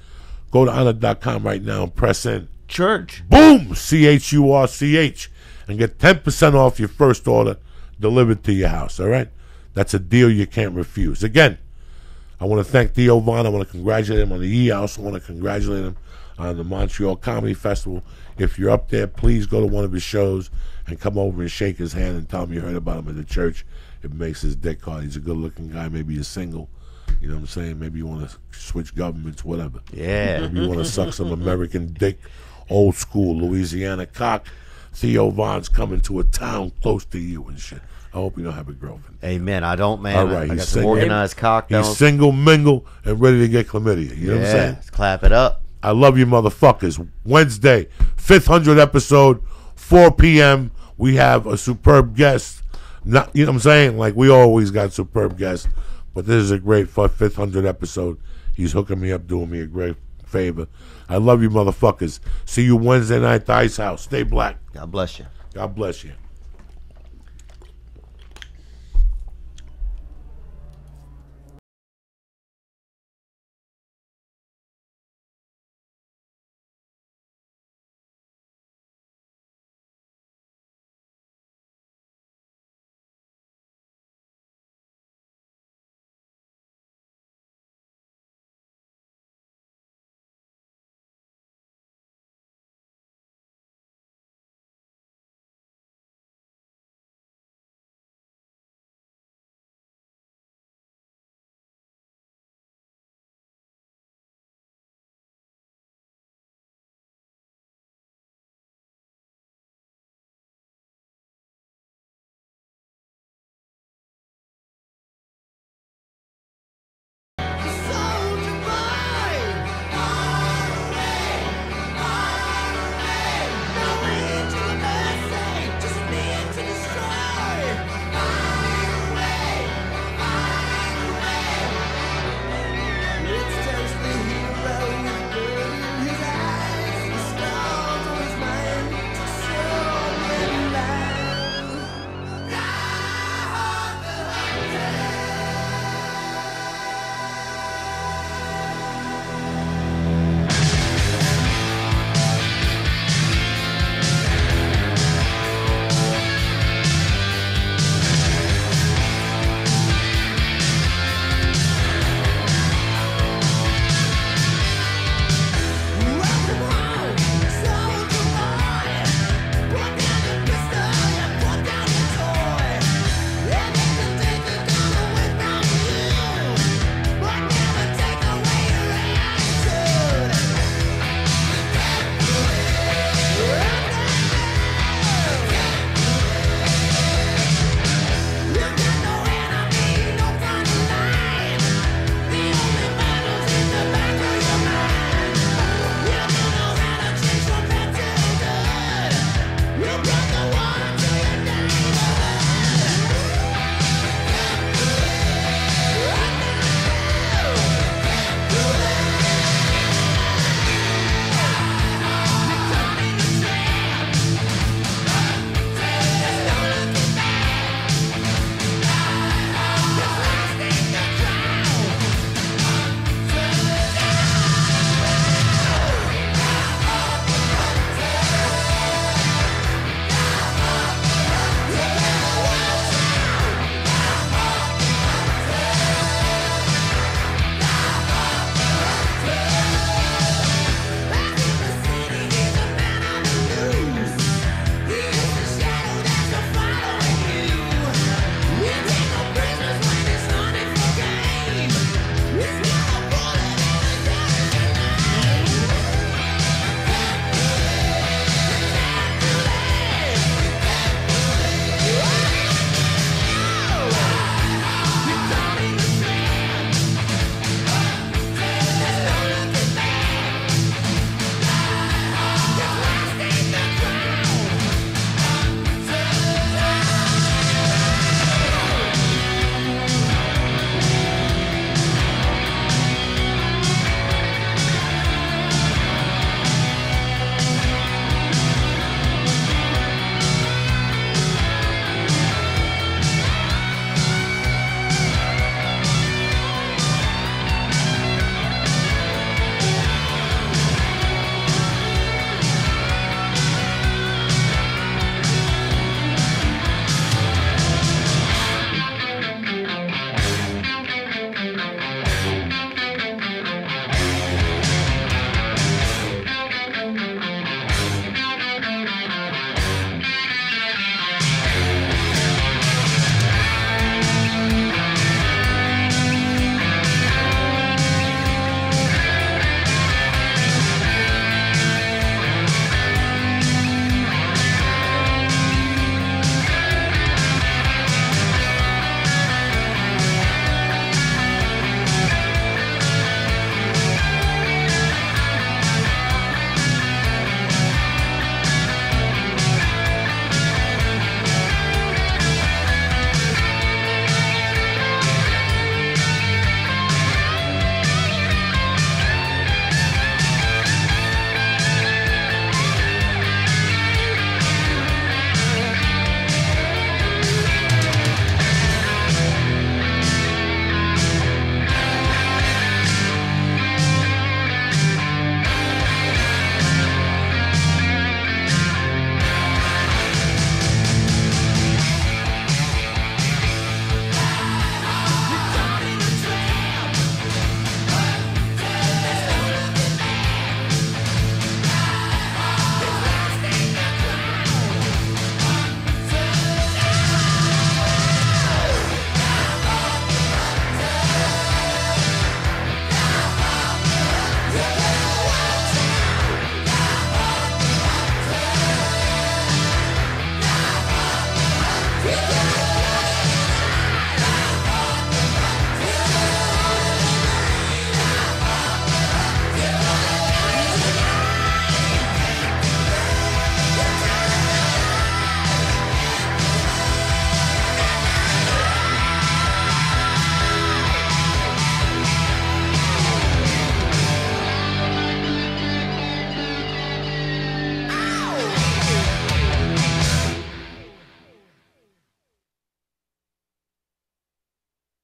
Go to Onnit.com right now and press in. Church. Boom! C H U R C H. And get 10% off your first order delivered to your house, all right? That's a deal you can't refuse. Again, I want to thank Theo Von. I want to congratulate him on the E. I also want to congratulate him on the Montreal Comedy Festival. If you're up there, please go to one of his shows and come over and shake his hand and tell him you heard about him at the church. It makes his dick hard. He's a good looking guy. Maybe you're single. You know what I'm saying? Maybe you want to switch governments, whatever. Yeah. Maybe you want to suck some American dick, old school Louisiana cock. Theo Von's coming to a town close to you and shit. I hope you don't have a girlfriend. Amen. I don't, man. All right, I got he's some single. organized cock. He's Don't. single, mingle, and ready to get chlamydia. You know what I'm saying? Clap it up. I love you, motherfuckers. Wednesday, 500 episode, 4 p.m. We have a superb guest. Not, you know what I'm saying? Like, we always got superb guests, but this is a great 500 episode. He's hooking me up, doing me a great favor. I love you, motherfuckers. See you Wednesday night at the Ice House. Stay black. God bless you. God bless you.